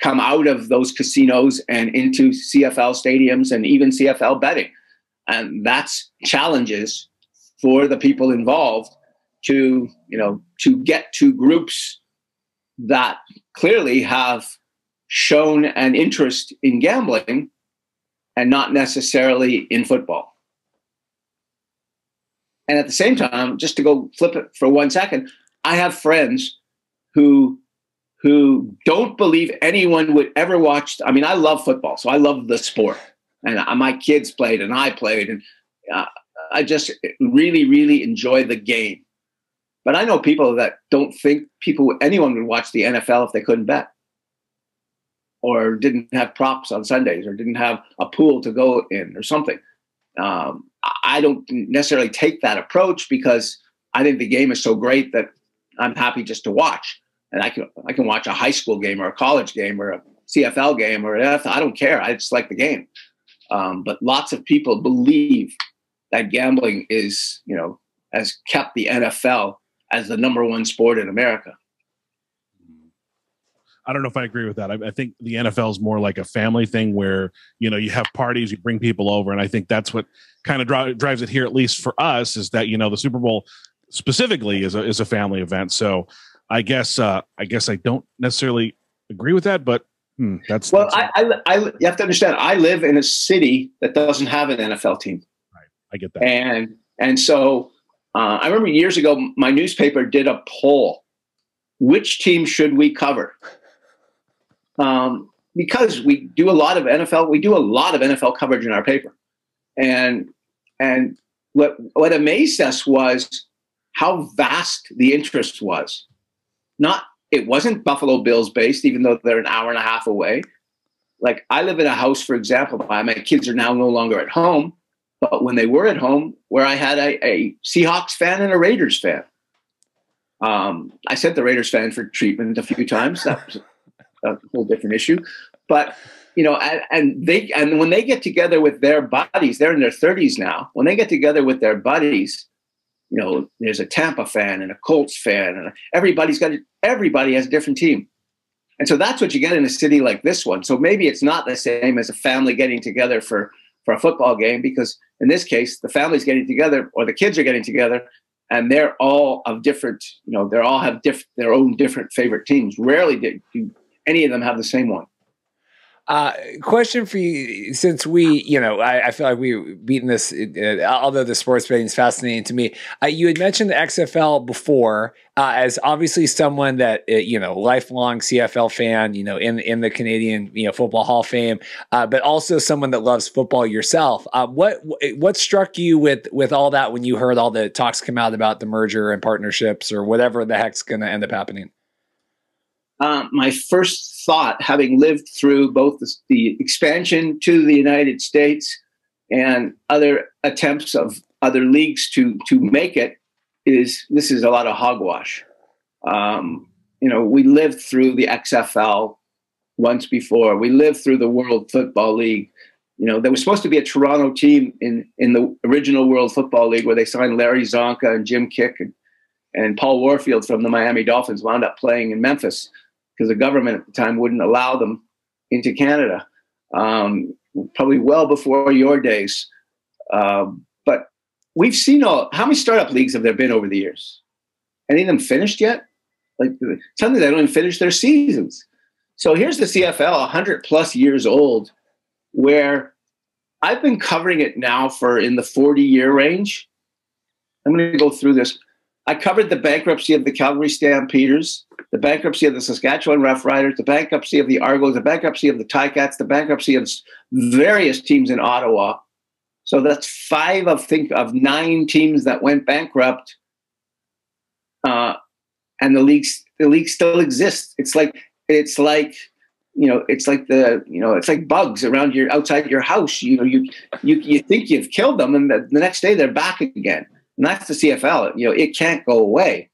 come out of those casinos and into CFL stadiums and even CFL betting? And that's challenges for the people involved to, you know, to get to groups that clearly have shown an interest in gambling and not necessarily in football. And at the same time, just to go flip it for one second, I have friends who who don't believe anyone would ever watch. I mean, I love football, so I love the sport, and my kids played and I played, and uh, I just really, really enjoy the game. But I know people that don't think people anyone would watch the NFL if they couldn't bet, or didn't have props on Sundays, or didn't have a pool to go in, or something. Um, I don't necessarily take that approach because I think the game is so great that I'm happy just to watch. And I can I can watch a high school game or a college game or a CFL game or an NFL. I don't care. I just like the game. Um, but lots of people believe that gambling is, you know, has kept the NFL as the number one sport in America. I don't know if I agree with that. I, I, think the NFL is more like a family thing where you know you have parties, you bring people over, and I think that's what kind of dri- drives it here. At least for us, is that you know the Super Bowl specifically is a is a family event. So I guess uh, I guess I don't necessarily agree with that, but hmm, that's well. That's I, I, I you have to understand. I live in a city that doesn't have an NFL team. Right, I get that, and and so uh, I remember years ago, my newspaper did a poll: which team should we cover? Um, because we do a lot of NFL, we do a lot of NFL coverage in our paper, and and what what amazed us was how vast the interest was. Not it wasn't Buffalo Bills based, even though they're an hour and a half away. Like I live in a house, for example, my kids are now no longer at home, but when they were at home, where I had a, a Seahawks fan and a Raiders fan. Um, I sent the Raiders fan for treatment a few times. That was a whole different issue. But you know, and, and they and when they get together with their buddies, they're in their 30s now. When they get together with their buddies, you know, there's a Tampa fan and a Colts fan, and everybody's got everybody has a different team. And so that's what you get in a city like this one. So maybe it's not the same as a family getting together for for a football game because in this case the family's getting together or the kids are getting together and they're all of different you know they all have diff- their own different favorite teams rarely do any of them have the same one uh, question for you, since we, you know, I, I feel like we've beaten this, uh, although the sports betting is fascinating to me. Uh, you had mentioned the XFL before uh, as obviously someone that, uh, you know, lifelong CFL fan, you know, in, in the Canadian, you know, Football Hall of Fame, uh, but also someone that loves football yourself. what, what struck you with, with all that when you heard all the talks come out about the merger and partnerships or whatever the heck's going to end up happening? Uh, my first thought, having lived through both the, the, expansion to the United States and other attempts of other leagues to to make it, is this is a lot of hogwash. Um, you know, we lived through the XFL once before. We lived through the World Football League. You know, there was supposed to be a Toronto team in in the original World Football League where they signed Larry Csonka and Jim Kiick and, and Paul Warfield from the Miami Dolphins wound up playing in Memphis because the government at the time wouldn't allow them into Canada. Um, probably well before your days. Um, but we've seen all how many startup leagues have there been over the years? Any of them finished yet? Like something they don't even finish their seasons. So here's the CFL, 100 plus years old, where I've been covering it now for in the 40 year range. I'm going to go through this. I covered the bankruptcy of the Calgary Stampeders, the bankruptcy of the Saskatchewan Roughriders, the bankruptcy of the Argos, the bankruptcy of the Ticats, the bankruptcy of various teams in Ottawa. So that's five of think of nine teams that went bankrupt, uh, and the league the league still exists. It's like it's like you know it's like the you know it's like bugs around your outside your house. You know you you you think you've killed them, and the, the next day they're back again. And that's the CFL. You know, it can't go away.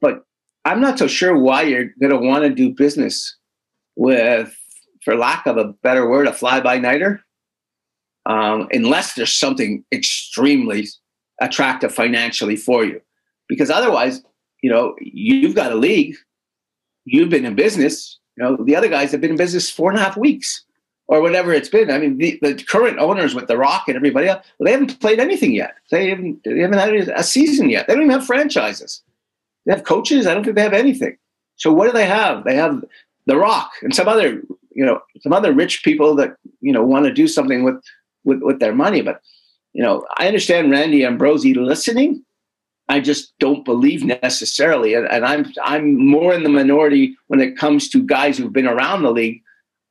But I'm not so sure why you're going to want to do business with, for lack of a better word, a fly by nighter, um, unless there's something extremely attractive financially for you. Because otherwise, you know, you've got a league, you've been in business. You know, the other guys have been in business four and a half weeks or whatever it's been. I mean, the, the current owners with The Rock and everybody else, well, they haven't played anything yet. They haven't, they haven't had a season yet. They don't even have franchises. They have coaches. I don't think they have anything. So what do they have? They have The Rock and some other, you know, some other rich people that you know want to do something with with with their money. But you know, I understand Randy Ambrosie listening. I just don't believe necessarily, and, and I'm I'm more in the minority when it comes to guys who've been around the league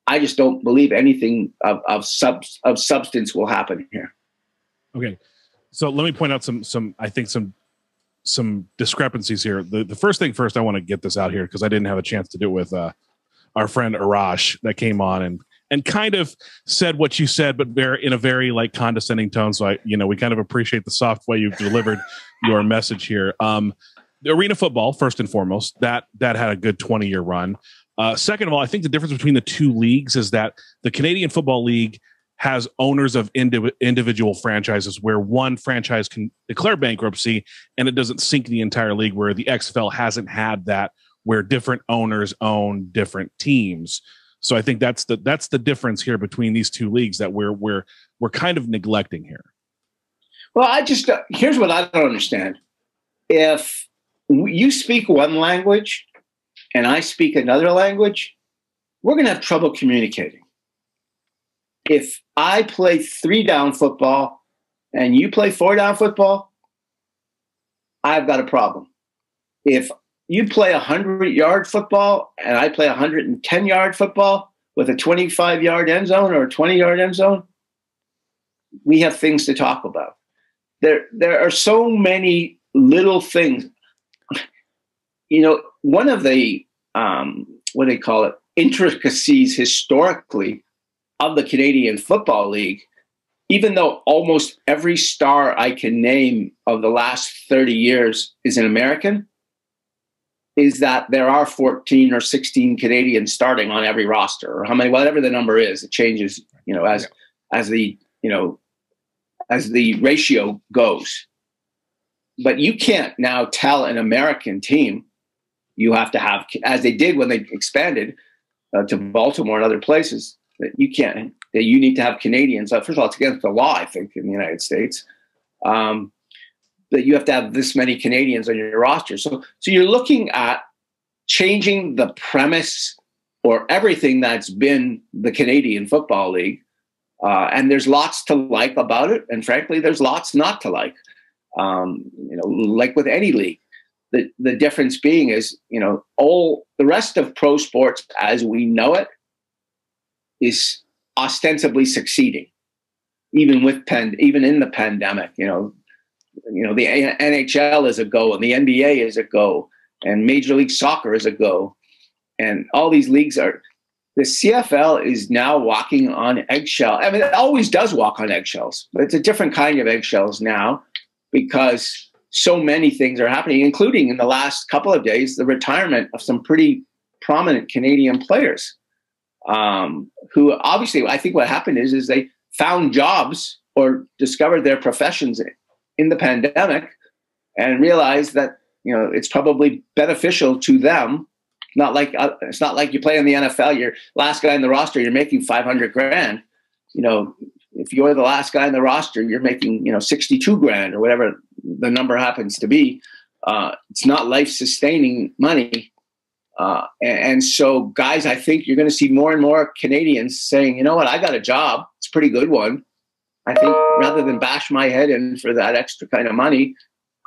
I just don't believe anything of of, sub, of substance will happen here. Okay, so let me point out some some I think some some discrepancies here. The the first thing first, I want to get this out here because I didn't have a chance to do it with uh, our friend Arash that came on and and kind of said what you said, but very in a very like condescending tone. So I, you know, we kind of appreciate the soft way you've delivered your message here. Um, the arena football, first and foremost, that that had a good twenty year run. Uh, second of all, I think the difference between the two leagues is that the Canadian Football League has owners of indi- individual franchises where one franchise can declare bankruptcy and it doesn't sink the entire league, where the XFL hasn't had that, where different owners own different teams. So I think that's the that's the difference here between these two leagues that we're we're we're kind of neglecting here. Well, I just uh, here's what I don't understand. If you speak one language and I speak another language, we're going to have trouble communicating. If I play three down football and you play four down football, I've got a problem. If you play a 100 yard football and I play a 110 yard football with a 25 yard end zone or a 20 yard end zone, we have things to talk about. There, there are so many little things. You know, one of the um, what do they call it intricacies historically of the Canadian Football League, even though almost every star I can name of the last 30 years is an American, is that there are 14 or 16 Canadians starting on every roster, or how many, whatever the number is, it changes, you know, as yeah. as the you know as the ratio goes. But you can't now tell an American team you have to have, as they did when they expanded uh, to Baltimore and other places, that you can't, that you need to have Canadians. Uh, first of all, it's against the law, I think, in the United States. Um, that you have to have this many Canadians on your roster. So, so you're looking at changing the premise or everything that's been the Canadian Football League. Uh, and there's lots to like about it, and frankly, there's lots not to like. Um, you know, like with any league, the the difference being is, you know, all the rest of pro sports as we know it is ostensibly succeeding, even with pen, even in the pandemic. You know, you know, the NHL is a go and the NBA is a go and Major League Soccer is a go. And all these leagues are, the CFL is now walking on eggshell. I mean, it always does walk on eggshells, but it's a different kind of eggshells now because so many things are happening, including in the last couple of days, the retirement of some pretty prominent Canadian players. Um, who obviously, I think what happened is, is they found jobs or discovered their professions in the pandemic and realized that you know it's probably beneficial to them not like uh, it's not like you play in the NFL you're last guy in the roster you're making 500 grand you know if you're the last guy in the roster you're making you know 62 grand or whatever the number happens to be. Uh, it's not life sustaining money. Uh, and, and, so guys i think you're going to see more and more canadians saying you know what? I got a job. It's a pretty good one. I think rather than bash my head in for that extra kind of money,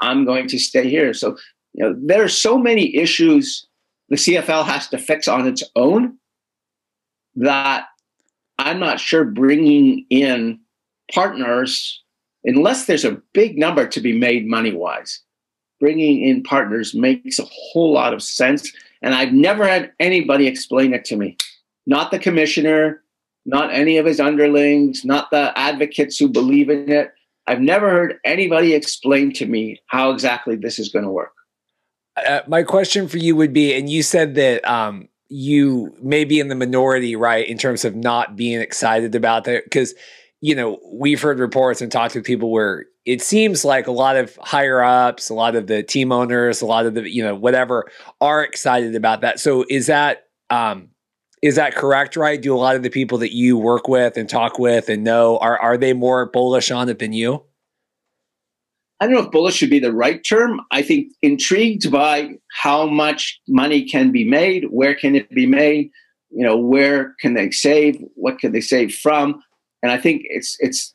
I'm going to stay here. So, you know, there are so many issues the CFL has to fix on its own that I'm not sure bringing in partners, unless there's a big number to be made money wise, bringing in partners makes a whole lot of sense. And I've never had anybody explain it to me. Not the commissioner, not any of his underlings, not the advocates who believe in it. I've never heard anybody explain to me how exactly this is going to work. Uh, my question for you would be, and you said that um, you may be in the minority, right, in terms of not being excited about that, because you know we've heard reports and talked to people where it seems like a lot of higher ups, a lot of the team owners, a lot of the you know whatever are excited about that. So is that um, is that correct, right? Do a lot of the people that you work with and talk with and know are are they more bullish on it than you? I don't know if bullish should be the right term. I think intrigued by how much money can be made, where can it be made, you know, where can they save, what can they save from, and I think it's it's.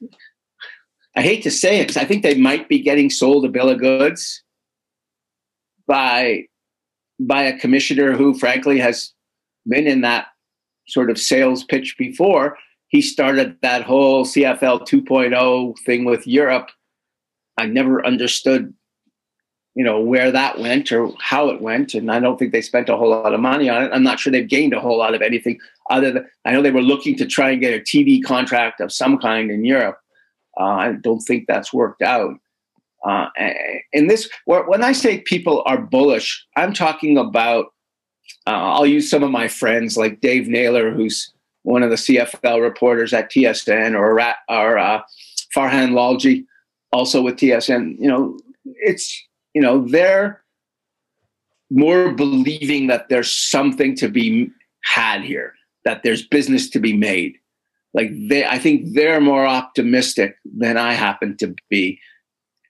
I hate to say it because I think they might be getting sold a bill of goods by by a commissioner who, frankly, has been in that sort of sales pitch before, he started that whole CFL 2.0 thing with Europe. I never understood, you know, where that went or how it went, and I don't think they spent a whole lot of money on it. I'm not sure they've gained a whole lot of anything other than I know they were looking to try and get a TV contract of some kind in Europe. Uh, I don't think that's worked out. Uh, and this, when I say people are bullish, I'm talking about uh, I'll use some of my friends like Dave Naylor, who's one of the CFL reporters at TSN, or or uh, Farhan Lalji, also with TSN. You know, it's you know they're more believing that there's something to be had here, that there's business to be made. Like they, I think they're more optimistic than I happen to be,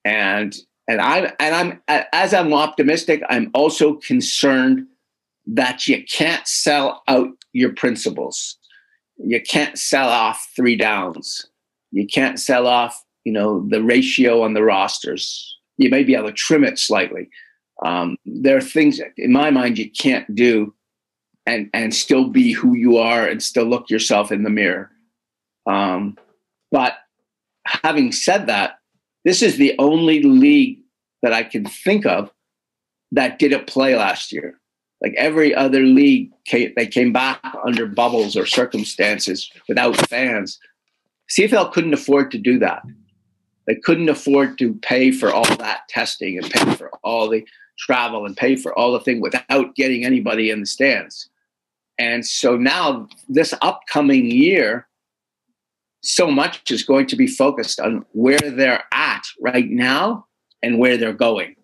and and I'm, and I'm as I'm optimistic, I'm also concerned that you can't sell out your principles. You can't sell off three downs. You can't sell off, you know, the ratio on the rosters. You may be able to trim it slightly. Um, there are things in my mind you can't do and and still be who you are and still look yourself in the mirror. Um, but having said that, this is the only league that I can think of that didn't play last year. Like every other league, came, they came back under bubbles or circumstances without fans. CFL couldn't afford to do that. They couldn't afford to pay for all that testing and pay for all the travel and pay for all the thing without getting anybody in the stands. And so now, this upcoming year, so much is going to be focused on where they're at right now and where they're going.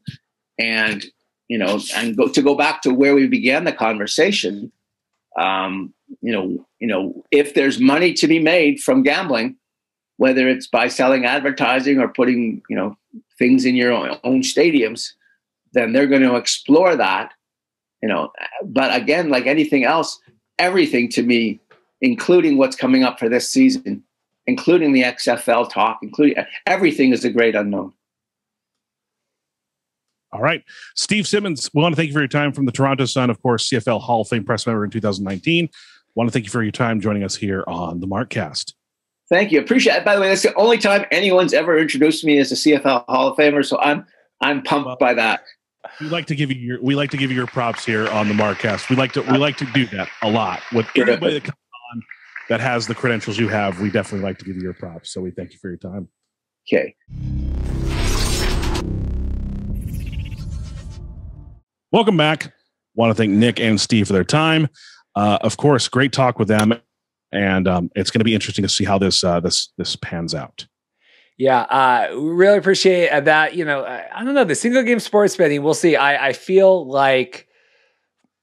And you know, and go, to go back to where we began the conversation, um, you know, you know, if there's money to be made from gambling, whether it's by selling advertising or putting, you know, things in your own, own stadiums, then they're going to explore that, you know. But again, like anything else, everything to me, including what's coming up for this season, including the XFL talk, including everything is a great unknown. All right. Steve Simmons, we want to thank you for your time from the Toronto Sun, of course, CFL Hall of Fame press member in 2019. We Want to thank you for your time joining us here on the Markcast. Thank you. Appreciate it. By the way, that's the only time anyone's ever introduced me as a CFL Hall of Famer, so I'm I'm pumped well, by that. We like to give you your we like to give you your props here on the Markcast. We like to we like to do that a lot with anybody that comes on that has the credentials you have. We definitely like to give you your props. So we thank you for your time. Okay. Welcome back. Want to thank Nick and Steve for their time. Uh, of course, great talk with them, and um, it's going to be interesting to see how this uh, this this pans out. Yeah, uh, really appreciate that. You know, I, I, don't know the single game sports betting. We'll see. I, I feel like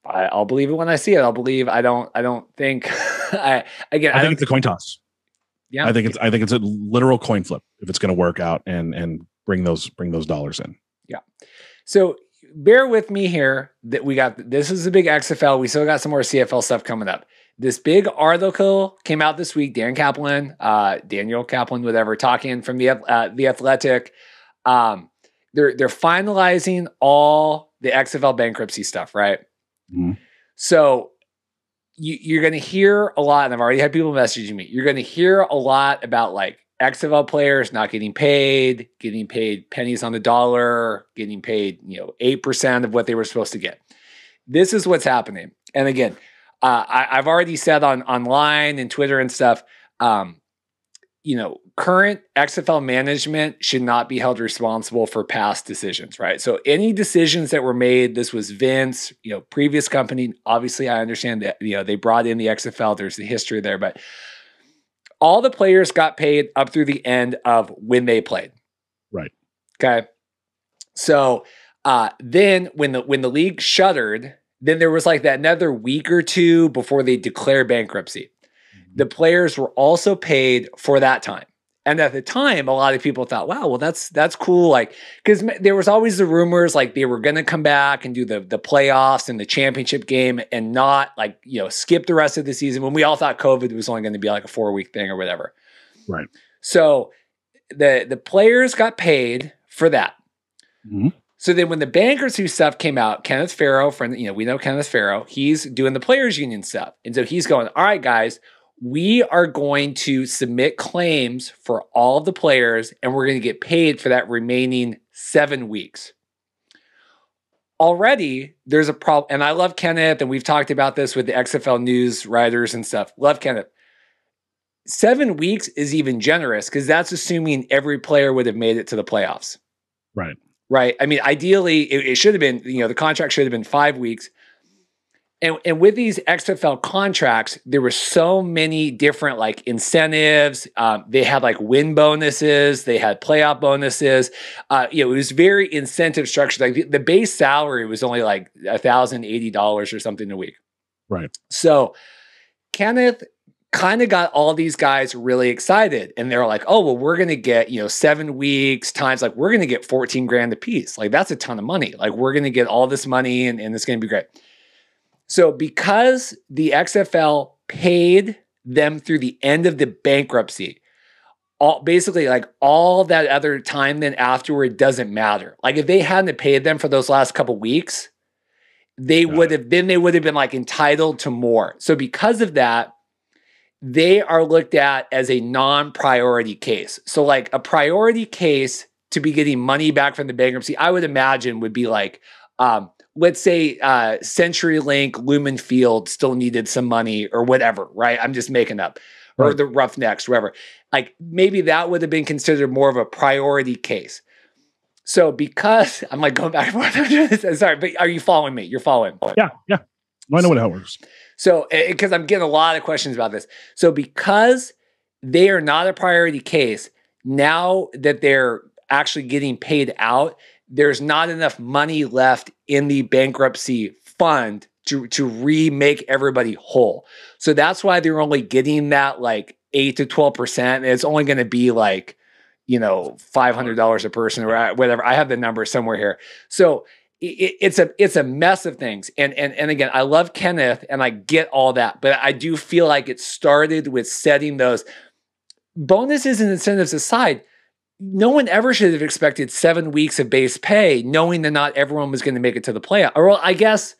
I, will believe it when I see it. I'll believe. I don't. I don't think. I again. I, I think it's a coin toss. Yeah, I think it's. I think it's a literal coin flip if it's going to work out and and bring those bring those dollars in. Yeah. So bear with me here that we got this is a big XFL. We still got some more CFL stuff coming up. This big article came out this week. Dan Kaplan, uh, Daniel Kaplan, whatever, talking from the uh, the Athletic. Um, they're they're finalizing all the XFL bankruptcy stuff, right? Mm-hmm. So you, you're going to hear a lot, and I've already had people messaging me. You're going to hear a lot about like XFL players not getting paid, getting paid pennies on the dollar, getting paid, you know, 8% of what they were supposed to get. This is what's happening. And again, uh, I, have already said on online and Twitter and stuff, um, you know, current XFL management should not be held responsible for past decisions, right? So any decisions that were made, this was Vince, you know, previous company. Obviously, I understand that, you know, they brought in the XFL, there's the history there, but all the players got paid up through the end of when they played. Right. Okay. So uh, then when the when the league shuttered, then there was like that another week or two before they declare bankruptcy. Mm-hmm. The players were also paid for that time. And at the time, a lot of people thought, "Wow, well, that's that's cool." Like, because there was always the rumors like they were going to come back and do the the playoffs and the championship game, and not like you know skip the rest of the season when we all thought COVID was only going to be like a four week thing or whatever. Right. So the the players got paid for that. Mm-hmm. So then when the bankruptcy stuff came out, Kenneth Farrow, friend, you know, we know Kenneth Farrow, he's doing the players union stuff. And so he's going, all right, guys, we are going to submit claims for all of the players and we're going to get paid for that remaining seven weeks. Already, there's a problem. And I love Kenneth, and we've talked about this with the XFL news writers and stuff. Love Kenneth. Seven weeks is even generous because that's assuming every player would have made it to the playoffs. Right. Right. I mean, ideally, it, it should have been, you know, the contract should have been five weeks and, and with these XFL contracts, there were so many different like incentives. Um, they had like win bonuses, they had playoff bonuses. Uh, you know, it was very incentive structured. Like the, the base salary was only like thousand eighty dollars or something a week. Right. So Kenneth kind of got all these guys really excited, and they're like, "Oh, well, we're going to get you know seven weeks times like we're going to get fourteen grand a piece. Like that's a ton of money. Like we're going to get all this money, and, and it's going to be great." So, because the XFL paid them through the end of the bankruptcy, all basically like all that other time then afterward doesn't matter. Like if they hadn't paid them for those last couple weeks, they Got would it. have then they would have been like entitled to more. So because of that, they are looked at as a non-priority case. So like a priority case to be getting money back from the bankruptcy, I would imagine would be like, um, let's say uh, CenturyLink, Lumen Field still needed some money or whatever, right? I'm just making up, or Right. the Roughnecks, whatever. Like maybe that would have been considered more of a priority case. So because I'm like going back and forth, sorry, but are you following me? You're following. Yeah, yeah. I know what it works. So, because I'm getting a lot of questions about this. So, because they are not a priority case, now that they're actually getting paid out, there's not enough money left in the bankruptcy fund to, to remake everybody whole. So, that's why they're only getting that like 8 to 12%. It's only going to be like, you know, $500 a person or whatever. I have the number somewhere here. So, it, it's a it's a mess of things. And and and again i love kenneth and i get all that but i do feel like it started with setting those bonuses and incentives aside. No one ever should have expected seven weeks of base pay knowing that not everyone was going to make it to the playoff. Or well i guess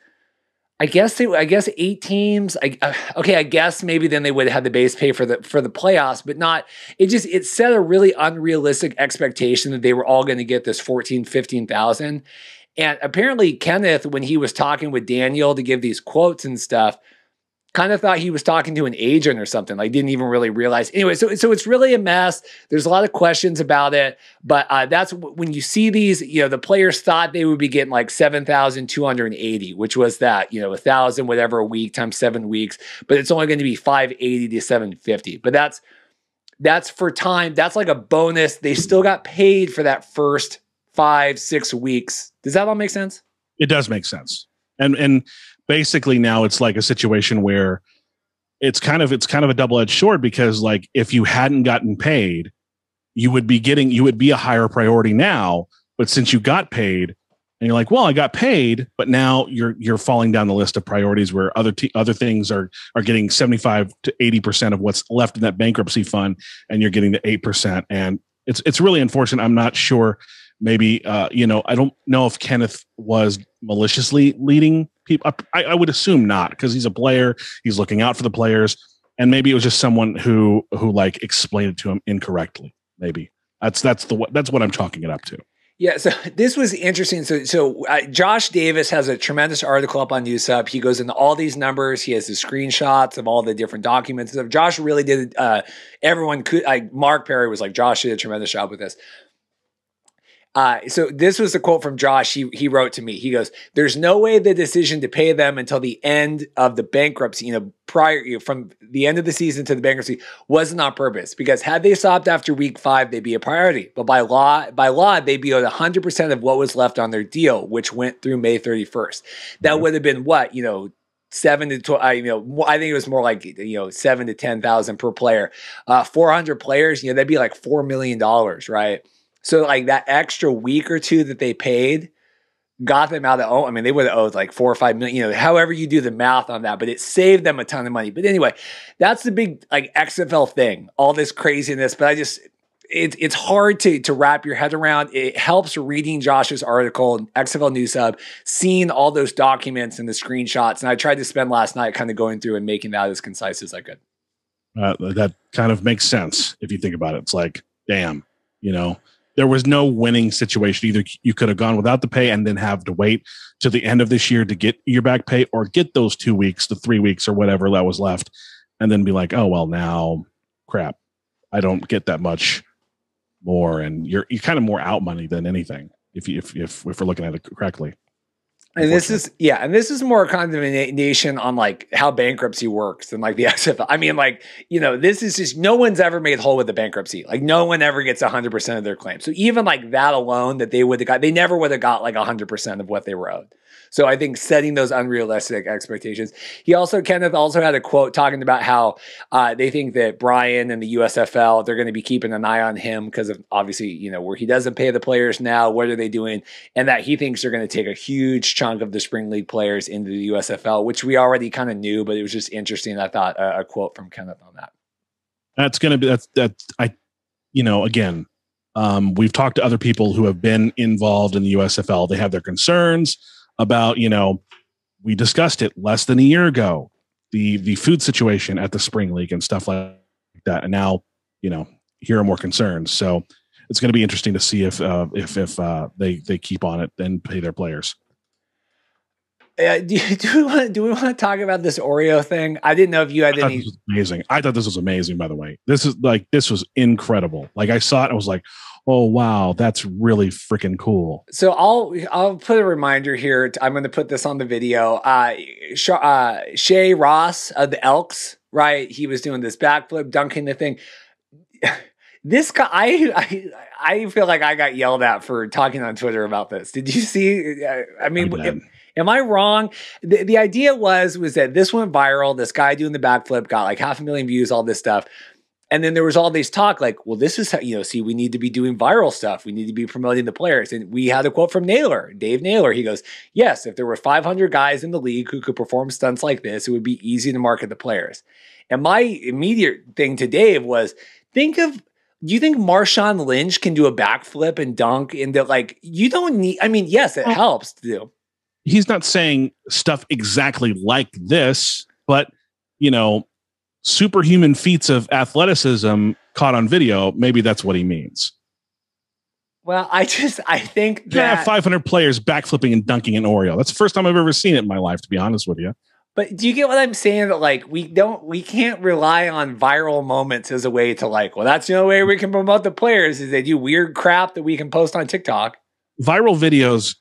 i guess they i guess eight teams I, uh, okay i guess maybe then they would have had the base pay for the for the playoffs but not it just it set a really unrealistic expectation that they were all going to get this 14 15000 and apparently, Kenneth, when he was talking with Daniel to give these quotes and stuff, kind of thought he was talking to an agent or something. Like, didn't even really realize. Anyway, so so it's really a mess. There's a lot of questions about it, but uh, that's when you see these. You know, the players thought they would be getting like seven thousand two hundred eighty, which was that you know a thousand whatever a week times seven weeks, but it's only going to be five eighty to seven fifty. But that's that's for time. That's like a bonus. They still got paid for that first five, six weeks. Does that all make sense? It does make sense. And and basically now it's like a situation where it's kind of it's kind of a double-edged sword because like if you hadn't gotten paid, you would be getting you would be a higher priority now, but since you got paid and you're like, well, I got paid, but now you're you're falling down the list of priorities where other t- other things are are getting 75 to 80% of what's left in that bankruptcy fund and you're getting the 8% and it's it's really unfortunate. I'm not sure maybe uh, you know i don't know if kenneth was maliciously leading people i, I would assume not because he's a player he's looking out for the players and maybe it was just someone who who like explained it to him incorrectly maybe that's that's the that's what i'm chalking it up to Yeah, so this was interesting. So, so uh, Josh Davis has a tremendous article up on News Hub. He goes into all these numbers. He has the screenshots of all the different documents. Josh really did. Uh, everyone could. Like Mark Perry was like, Josh did a tremendous job with this. Uh, so this was a quote from Josh. He he wrote to me. He goes, "There's no way the decision to pay them until the end of the bankruptcy, you know, prior you know, from the end of the season to the bankruptcy, wasn't on purpose. Because had they stopped after week five, they'd be a priority. But by law, by law, they'd be owed 100 percent of what was left on their deal, which went through May 31st. That would have been what you know." Seven to twelve, you know, I think it was more like you know seven to ten thousand per player. Uh, Four hundred players, you know, that'd be like four million dollars, right? So like that extra week or two that they paid got them out of oh, I mean, they would have owed like four or five million, you know, however you do the math on that, but it saved them a ton of money. But anyway, that's the big like XFL thing, all this craziness. But I just it's it's hard to to wrap your head around. It helps reading Josh's article, in XFL News Hub, seeing all those documents and the screenshots. And I tried to spend last night kind of going through and making that as concise as I could. uh, that kind of makes sense if you think about it it's like damn you know there was no winning situation. Either you could have gone without the pay and then have to wait to the end of this year to get your back pay or get those two weeks the three weeks or whatever that was left and then be like oh well now crap. I don't get that much more and you're you're kind of more out money than anything if if if, if we're looking at it correctly And this is yeah, and this is more condemnation on like how bankruptcy works than like the XFL. I mean, like you know, this is just no one's ever made whole with the bankruptcy. Like no one ever gets hundred percent of their claim. So even like that alone, that they would have got, they never would have got like hundred percent of what they were owed. So I think setting those unrealistic expectations. He also Kenneth also had a quote talking about how uh, they think that Brian and the USFL they're going to be keeping an eye on him because of obviously you know where he doesn't pay the players now. What are they doing? And that he thinks they're going to take a huge chunk of the spring league players into the USFL, which we already kind of knew, but it was just interesting. I thought a quote from Kenneth on that. that's going to be that's that i you know again um, we've talked to other people who have been involved in the usfl they have their concerns about you know we discussed it less than a year ago the the food situation at the spring league and stuff like that and now you know here are more concerns so it's going to be interesting to see if uh, if if uh, they they keep on it and pay their players. Uh, do, do we want do we want to talk about this Oreo thing? I didn't know if you had any. amazing. I thought this was amazing. By the way, this is like this was incredible. Like I saw it, I was like, oh wow, that's really freaking cool. So I'll I'll put a reminder here. I'm going to put this on the video. Uh, Sh- uh, Shea Ross of the Elks, right? He was doing this backflip, dunking the thing. this guy, I, I I feel like I got yelled at for talking on Twitter about this. Did you see? Uh, I mean. I Am I wrong? The, the idea was was that this went viral. This guy doing the backflip got like half a million views, all this stuff. And then there was all these talk like, well, this is how, you know, see, we need to be doing viral stuff. We need to be promoting the players. And we had a quote from Naylor, Dave Naylor. He goes, yes, if there were 500 guys in the league who could perform stunts like this, it would be easy to market the players. And my immediate thing to Dave was, think of do you think Marshawn Lynch can do a backflip and dunk into like you don't need I mean yes it oh. helps to do he's not saying stuff exactly like this, but you know, superhuman feats of athleticism caught on video. Maybe that's what he means. Well, I just I think that yeah, 500 players backflipping and dunking an Oreo. That's the first time I've ever seen it in my life, to be honest with you. But do you get what I'm saying? That like we don't, we can't rely on viral moments as a way to like. Well, that's the only way we can promote the players is they do weird crap that we can post on TikTok. Viral videos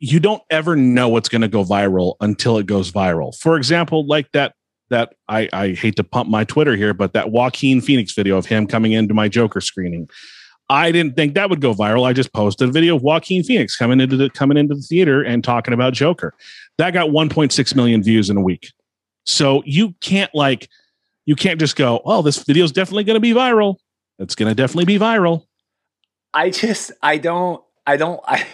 you don't ever know what's going to go viral until it goes viral. For example, like that that I, I hate to pump my Twitter here, but that Joaquin Phoenix video of him coming into my Joker screening. I didn't think that would go viral. I just posted a video of Joaquin Phoenix coming into the coming into the theater and talking about Joker. That got 1.6 million views in a week. So you can't like you can't just go, "Oh, this video is definitely going to be viral." It's going to definitely be viral. I just I don't I don't I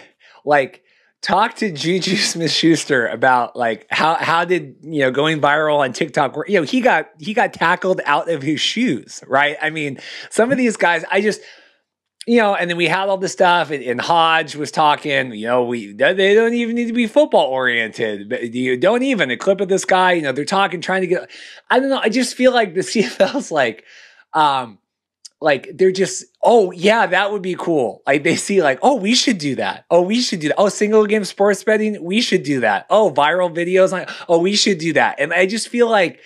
like talk to Juju Smith Schuster about like how how did you know going viral on TikTok you know he got he got tackled out of his shoes right? I mean some of these guys I just you know and then we had all this stuff and, and Hodge was talking you know we they don't even need to be football oriented but you don't even a clip of this guy you know they're talking trying to get I don't know I just feel like the CFL's like um like they're just oh yeah that would be cool. Like they see like oh we should do that. Oh we should do that. Oh single game sports betting we should do that. Oh viral videos like oh we should do that. And i just feel like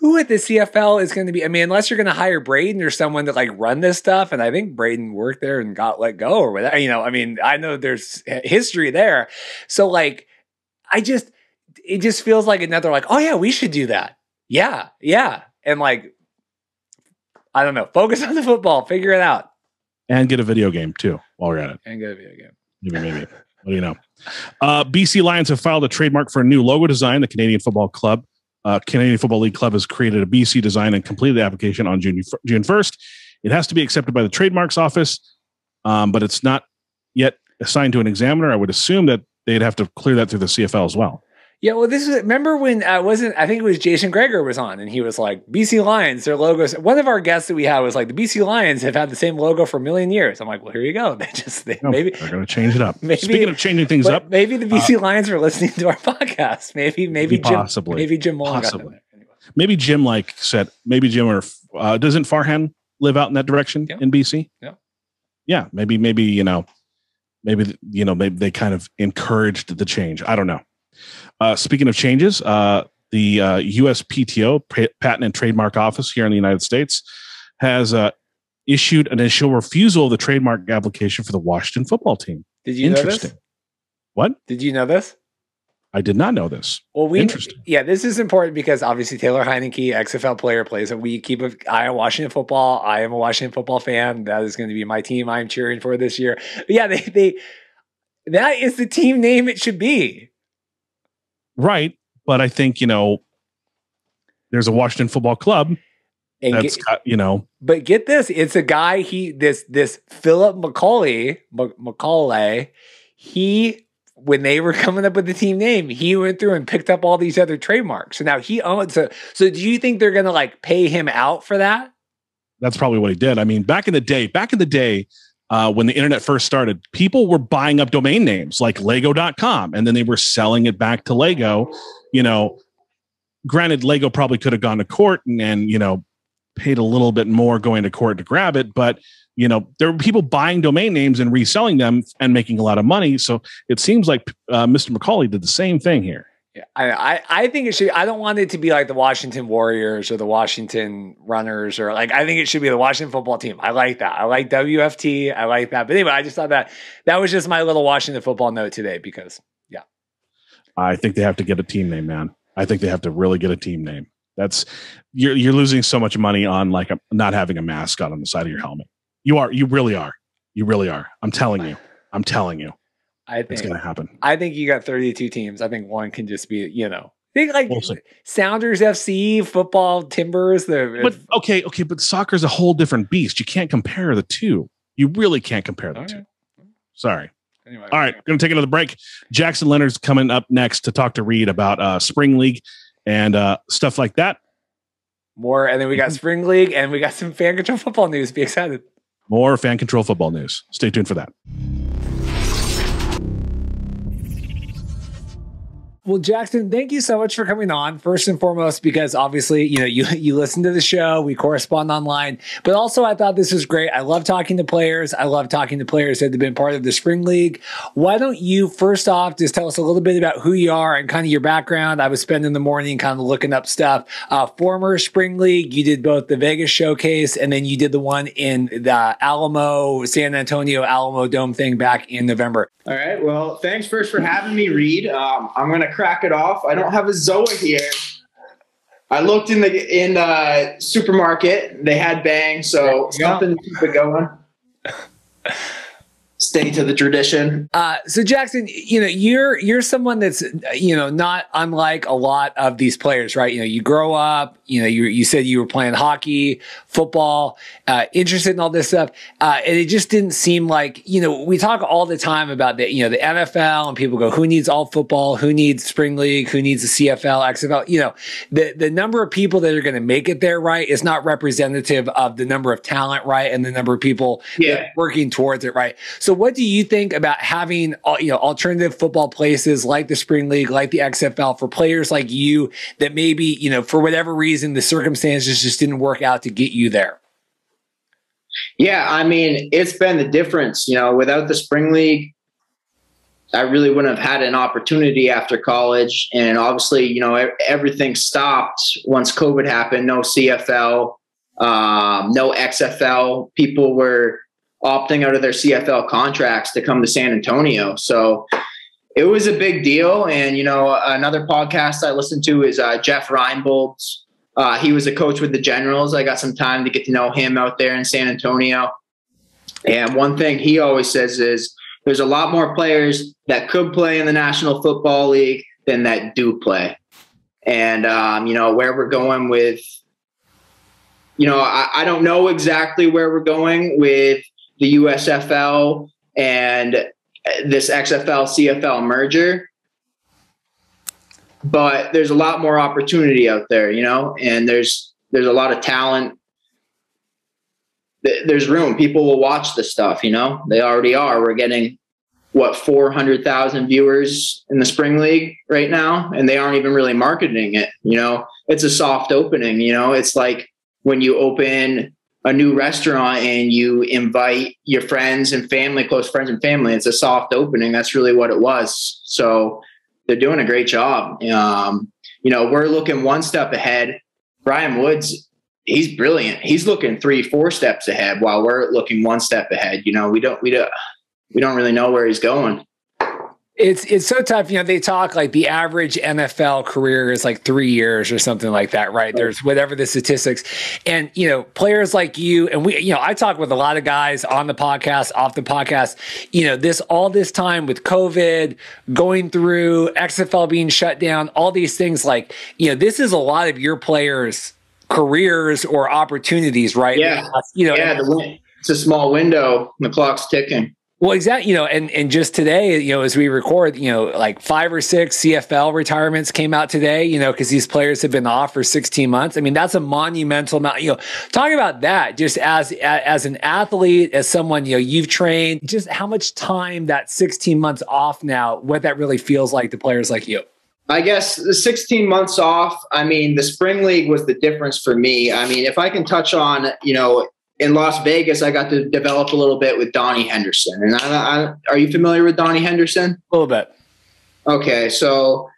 who at the cfl is going to be i mean unless you're going to hire braden or someone to like run this stuff and i think braden worked there and got let go or whatever you know i mean i know there's history there. So like i just it just feels like another like oh yeah we should do that. Yeah yeah. And like I don't know. Focus on the football. Figure it out. And get a video game too while we're at it. And get a video game. Maybe, maybe. what do you know? Uh, BC Lions have filed a trademark for a new logo design. The Canadian Football Club, uh, Canadian Football League Club has created a BC design and completed the application on June, June 1st. It has to be accepted by the trademarks office, um, but it's not yet assigned to an examiner. I would assume that they'd have to clear that through the CFL as well. Yeah, well, this is remember when I uh, wasn't I think it was Jason Gregor was on and he was like BC Lions, their logos. One of our guests that we had was like the BC Lions have had the same logo for a million years. I'm like, well, here you go. They just they, no, maybe they're going to change it up. Maybe, Speaking of changing things up, maybe the BC uh, Lions were listening to our podcast. Maybe maybe Jim, possibly maybe Jim Mullin possibly. Anyway. Maybe Jim like said maybe Jim or uh, doesn't Farhan live out in that direction yeah. in BC? Yeah, yeah. Maybe maybe you know maybe you know maybe they kind of encouraged the change. I don't know. Uh, speaking of changes, uh, the uh, USPTO, Patent and Trademark Office here in the United States, has uh, issued an initial refusal of the trademark application for the Washington football team. Did you know this? What? Did you know this? I did not know this. Well, we Interesting. yeah, this is important because obviously Taylor Heinicke, XFL player, plays, and we keep an eye on Washington football. I am a Washington football fan. That is going to be my team I'm cheering for this year. But yeah, they they that is the team name it should be. Right. But I think, you know, there's a Washington football club and that's get, got, you know. But get this, it's a guy he this this Philip McCauley McCauley, he when they were coming up with the team name, he went through and picked up all these other trademarks. So now he owns so so do you think they're gonna like pay him out for that? That's probably what he did. I mean, back in the day, back in the day, uh, when the internet first started, people were buying up domain names like lego.com and then they were selling it back to Lego. You know, granted, Lego probably could have gone to court and, and you know, paid a little bit more going to court to grab it, but you know there were people buying domain names and reselling them and making a lot of money. So it seems like uh, Mr. McCauley did the same thing here. I, I I think it should. I don't want it to be like the Washington Warriors or the Washington Runners or like. I think it should be the Washington Football Team. I like that. I like WFT. I like that. But anyway, I just thought that that was just my little Washington Football note today because yeah. I think they have to get a team name, man. I think they have to really get a team name. That's you're you're losing so much money on like a, not having a mascot on the side of your helmet. You are. You really are. You really are. I'm telling you. I'm telling you. I think it's going to happen. I think you got 32 teams. I think one can just be, you know, I think like We'll. Sounders FC, football, Timbers. The But okay, okay, but soccer is a whole different beast. You can't compare the two. You really can't compare the Okay. two. Sorry. anyway, All right, going to take another break. Jackson Leonard's coming up next to talk to Reed about uh, spring league and uh, stuff like that. more, and then we Mm-hmm. got spring league, and we got some fan control football news. Be excited. More fan control football news. Stay tuned for that. Well, Jackson, thank you so much for coming on. First and foremost, because obviously, you know, you you listen to the show, we correspond online, but also I thought this was great. I love talking to players. I love talking to players that have been part of the spring league. Why don't you first off just tell us a little bit about who you are and kind of your background? I was spending the morning kind of looking up stuff. Uh, former spring league, you did both the Vegas showcase and then you did the one in the Alamo, San Antonio Alamodome thing back in November. All right. Well, thanks first for having me, Reed. Um, I'm gonna crack it off. I don't have a Zoa here. I looked in the in the supermarket. They had Bang, so something to keep it going. Stay to the tradition. Uh, so Jackson, you know, you're you're someone that's you know not unlike a lot of these players, right? You know, you grow up, you know, you you said you were playing hockey, football, uh, interested in all this stuff, uh, and it just didn't seem like you know we talk all the time about the you know the NFL and people go, who needs all football, who needs spring league, who needs the CFL, XFL, you know, the the number of people that are going to make it there, right, is not representative of the number of talent, right, and the number of people Yeah. working towards it, right. So, what do you think about having uh, you know alternative football places like the spring league, like the XFL, for players like you that maybe you know for whatever reason the circumstances just didn't work out to get you there? Yeah, I mean, it's been the difference. You know, without the spring league, I really wouldn't have had an opportunity after college. And obviously, you know, everything stopped once COVID happened. No CFL, um, no XFL. People were opting out of their CFL contracts to come to San Antonio. So it was a big deal. And, you know, another podcast I listened to is uh, Jeff Reinebold's. Uh, he was a coach with the Generals. I got some time to get to know him out there in San Antonio. And one thing he always says is there's a lot more players that could play in the National Football League than that do play. And, um, you know, where we're going with, you know, I, I don't know exactly where we're going with the USFL and this XFL CFL merger. But there's a lot more opportunity out there, you know, and there's there's a lot of talent. There's room. People will watch the stuff, you know. They already are. We're getting what 400,000 viewers in the spring league right now and they aren't even really marketing it, you know. It's a soft opening, you know. It's like when you open a new restaurant and you invite your friends and family, close friends and family. It's a soft opening. That's really what it was. So they're doing a great job. Um, you know, we're looking one step ahead. Brian Woods, he's brilliant. He's looking three, four steps ahead while we're looking one step ahead. You know, we don't, we don't, we don't really know where he's going. It's it's so tough. You know, they talk like the average NFL career is like three years or something like that, right? There's whatever the statistics, and you know, players like you and we. You know, I talk with a lot of guys on the podcast, off the podcast. You know, this all this time with COVID going through XFL being shut down, all these things. Like, you know, this is a lot of your players' careers or opportunities, right? Yeah. you know, Yeah, it's a small window. The clock's ticking. Well, exactly. You know, and and just today, you know, as we record, you know, like five or six CFL retirements came out today. You know, because these players have been off for 16 months. I mean, that's a monumental amount. You know, talk about that, just as as an athlete, as someone you know you've trained, just how much time that 16 months off now, what that really feels like to players like you. I guess the 16 months off, I mean, the spring league was the difference for me. I mean, if I can touch on, you know, in Las Vegas, I got to develop a little bit with Donnie Henderson. And I, I, are you familiar with Donnie Henderson? A little bit. Okay, so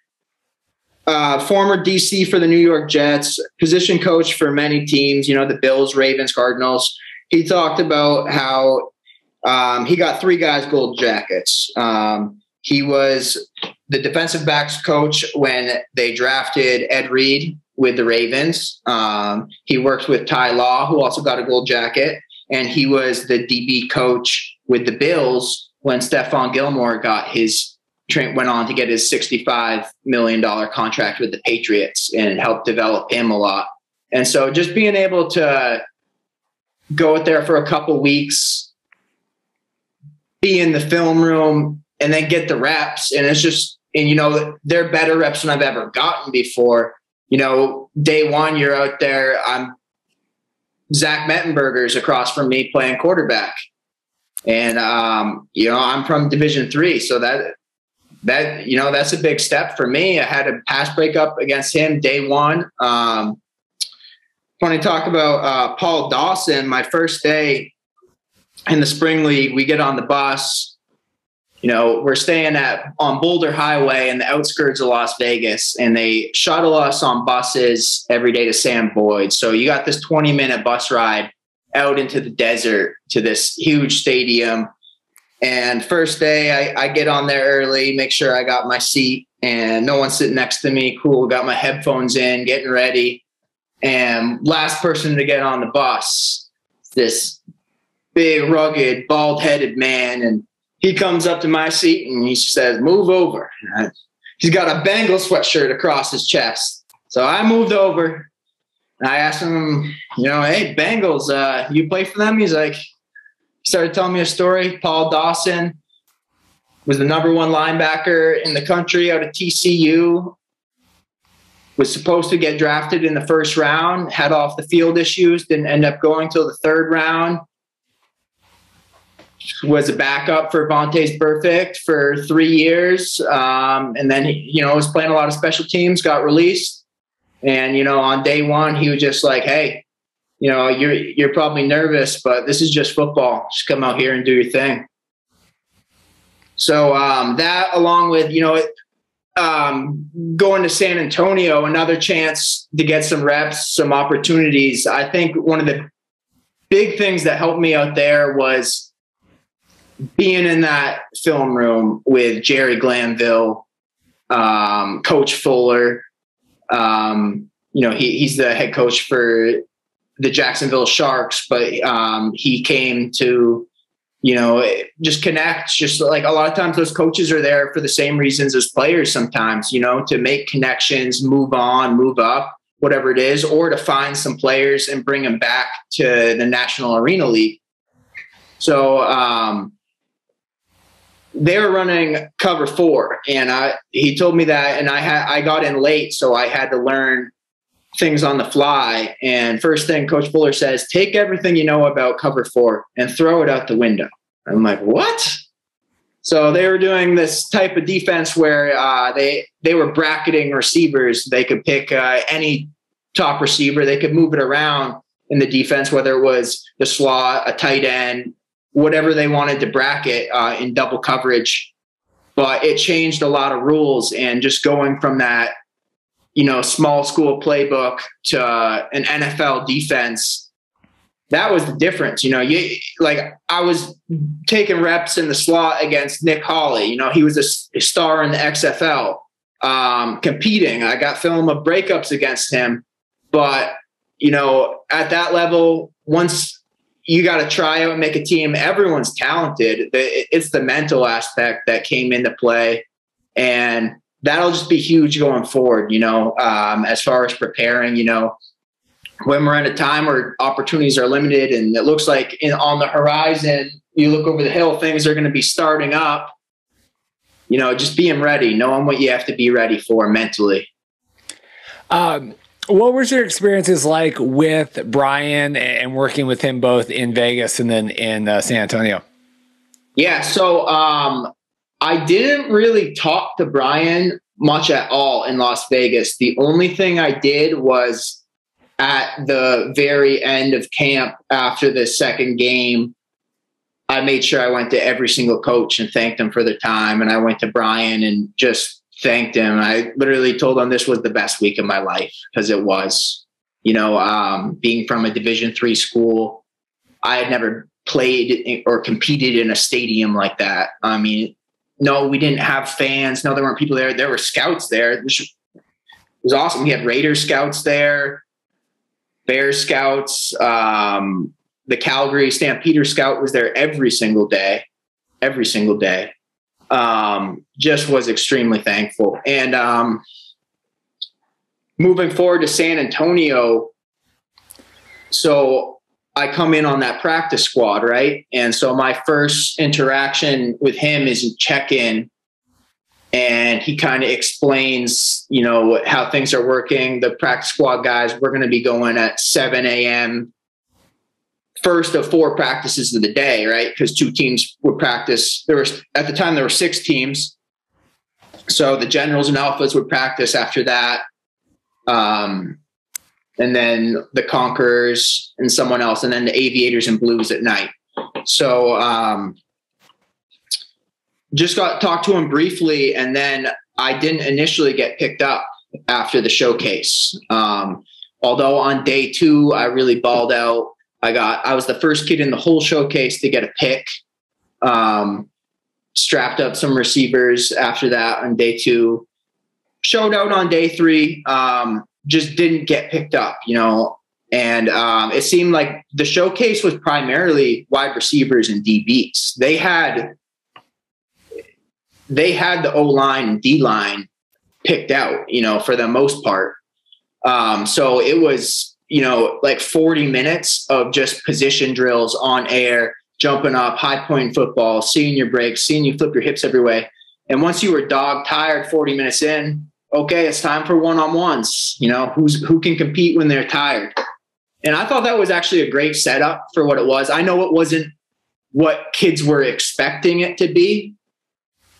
uh, former DC for the New York Jets, position coach for many teams, you know, the Bills, Ravens, Cardinals. He talked about how um, he got three guys gold jackets. Um, he was the defensive backs coach when they drafted Ed Reed with the Ravens. Um, he worked with Ty Law, who also got a gold jacket, and he was the DB coach with the Bills when Stephon Gilmore got his went on to get his $65 million contract with the Patriots and helped develop him a lot. And so just being able to go out there for a couple weeks, be in the film room, and then get the reps. And it's just and you know they're better reps than I've ever gotten before. You know, day one you're out there. I'm Zach Mettenberger's across from me playing quarterback, and um, you know I'm from Division three, so that that you know that's a big step for me. I had a pass breakup against him day one. Um, when I talk about uh, Paul Dawson, my first day in the spring league, we get on the bus you know, we're staying at on Boulder Highway in the outskirts of Las Vegas, and they shuttle us on buses every day to Sam Boyd. So you got this 20 minute bus ride out into the desert to this huge stadium. And first day, I, I get on there early, make sure I got my seat, and no one's sitting next to me. Cool, got my headphones in, getting ready. And last person to get on the bus, this big, rugged, bald headed man. And he comes up to my seat and he says, "Move over." He's got a Bengal sweatshirt across his chest. So I moved over. I asked him, you know, hey, Bengals, uh, you play for them? He's like, he started telling me a story. Paul Dawson was the number one linebacker in the country out of TCU. Was supposed to get drafted in the first round, had off the field issues, didn't end up going till the third round was a backup for Vontaze Burfict for three years. Um, and then, he, you know, was playing a lot of special teams, got released. And, you know, on day one, he was just like, hey, you know, you're, you're probably nervous, but this is just football. Just come out here and do your thing. So um, that, along with, you know, um, going to San Antonio, another chance to get some reps, some opportunities. I think one of the big things that helped me out there was – being in that film room with Jerry Glanville, um, Coach Fuller, um, you know, he, he's the head coach for the Jacksonville Sharks, but um, he came to, you know, just connect. Just like a lot of times, those coaches are there for the same reasons as players. Sometimes, you know, to make connections, move on, move up, whatever it is, or to find some players and bring them back to the National Arena League. So, um, they were running cover four, and I he told me that, and I had I got in late, so I had to learn things on the fly. And first thing Coach Fuller says, take everything you know about cover four and throw it out the window. I'm like, what? So they were doing this type of defense where uh, they they were bracketing receivers. They could pick uh, any top receiver. They could move it around in the defense, whether it was the slot, a tight end, whatever they wanted to bracket uh, in double coverage. But it changed a lot of rules, and just going from that, you know, small school playbook to uh, an NFL defense, that was the difference. You know, you like I was taking reps in the slot against Nick Holley. You know, he was a, a star in the XFL, um, competing. I got film of breakups against him, but you know, at that level, once you got to try out and make a team. Everyone's talented. It's the mental aspect that came into play, and that'll just be huge going forward. You know, um, as far as preparing, you know, when we're in a time where opportunities are limited, and it looks like in, on the horizon, you look over the hill, things are going to be starting up. You know, just being ready, knowing what you have to be ready for mentally. Um, what was your experiences like with Brian and working with him both in Vegas and then in uh, San Antonio? Yeah, so um, I didn't really talk to Brian much at all in Las Vegas. The only thing I did was at the very end of camp after the second game, I made sure I went to every single coach and thanked them for their time. And I went to Brian and just thanked him. I literally told him this was the best week of my life because it was. You know, um, being from a Division three school, I had never played or competed in a stadium like that. I mean, no, we didn't have fans. No, there weren't people there. There were scouts there. It was awesome. We had Raider scouts there, Bear scouts. Um, the Calgary Stampeder scout was there every single day, every single day. Um, just was extremely thankful. And um, moving forward to San Antonio, so I come in on that practice squad, right? And so my first interaction with him is check in and he kind of explains, you know, how things are working. The practice squad guys, we're going to be going at 7 a.m. First of four practices of the day, right? Because two teams would practice. There was at the time there were six teams, so the generals and alphas would practice after that. Um, and then the Conquerors and someone else, and then the Aviators and Blues at night. So um, just got talked to him briefly, and then I didn't initially get picked up after the showcase. Um, although on day two, I really balled out. I got I was the first kid in the whole showcase to get a pick. Um, strapped up some receivers after that on day two. Showed out on day three. Um, just didn't get picked up, you know. And um, it seemed like the showcase was primarily wide receivers and DBs. They had they had the O line and D line picked out, you know, for the most part. Um, so it was, you know, like 40 minutes of just position drills on air, jumping up, high point football, seeing your breaks, seeing you flip your hips every way. And once you were dog tired 40 minutes in, okay, it's time for one on ones. You know, who's who can compete when they're tired. And I thought that was actually a great setup for what it was. I know it wasn't what kids were expecting it to be,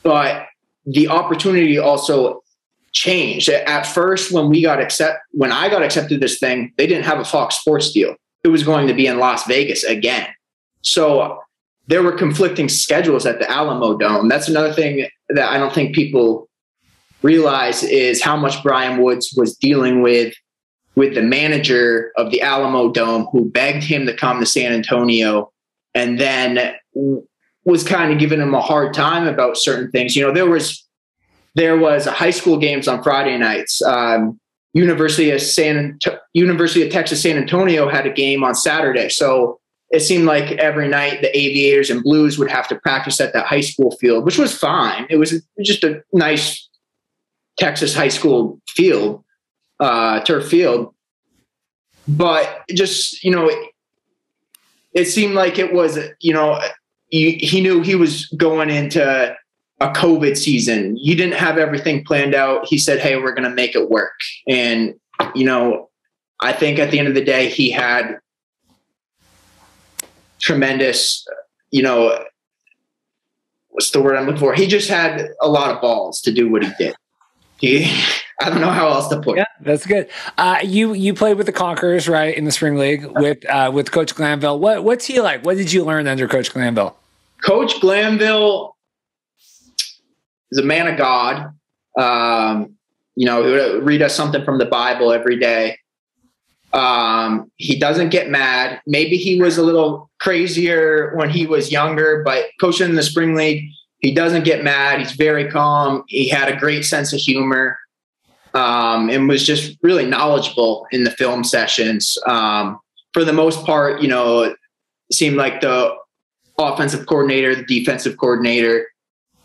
but the opportunity also changed. At first, when we got accept when I got accepted this thing, they didn't have a Fox Sports deal. It was going to be in Las Vegas again. So there were conflicting schedules at the Alamodome. That's another thing that I don't think people realize is how much Brian Woods was dealing with with the manager of the Alamodome who begged him to come to San Antonio and then was kind of giving him a hard time about certain things. You know, there was there was high school games on Friday nights. Um, University of San University of Texas San Antonio had a game on Saturday, so it seemed like every night the Aviators and Blues would have to practice at that high school field, which was fine. It was just a nice Texas high school field, uh, turf field. But just, you know, it, it seemed like it was, you know, he, he knew he was going into a COVID season. You didn't have everything planned out. He said, Hey, we're going to make it work. And, you know, I think at the end of the day, he had tremendous, you know, what's the word I'm looking for? He just had a lot of balls to do what he did. He, I don't know how else to put. It. Yeah, that's good. Uh, you you played with the Conquerors, right, in the spring league with uh, with Coach Glanville. What what's he like? What did you learn under Coach Glanville? Coach Glanville is a man of God. Um, you know, he would read us something from the Bible every day. Um, he doesn't get mad. Maybe he was a little crazier when he was younger, but coaching in the spring league, he doesn't get mad. He's very calm. He had a great sense of humor um, and was just really knowledgeable in the film sessions. Um, for the most part, you know, it seemed like the offensive coordinator, the defensive coordinator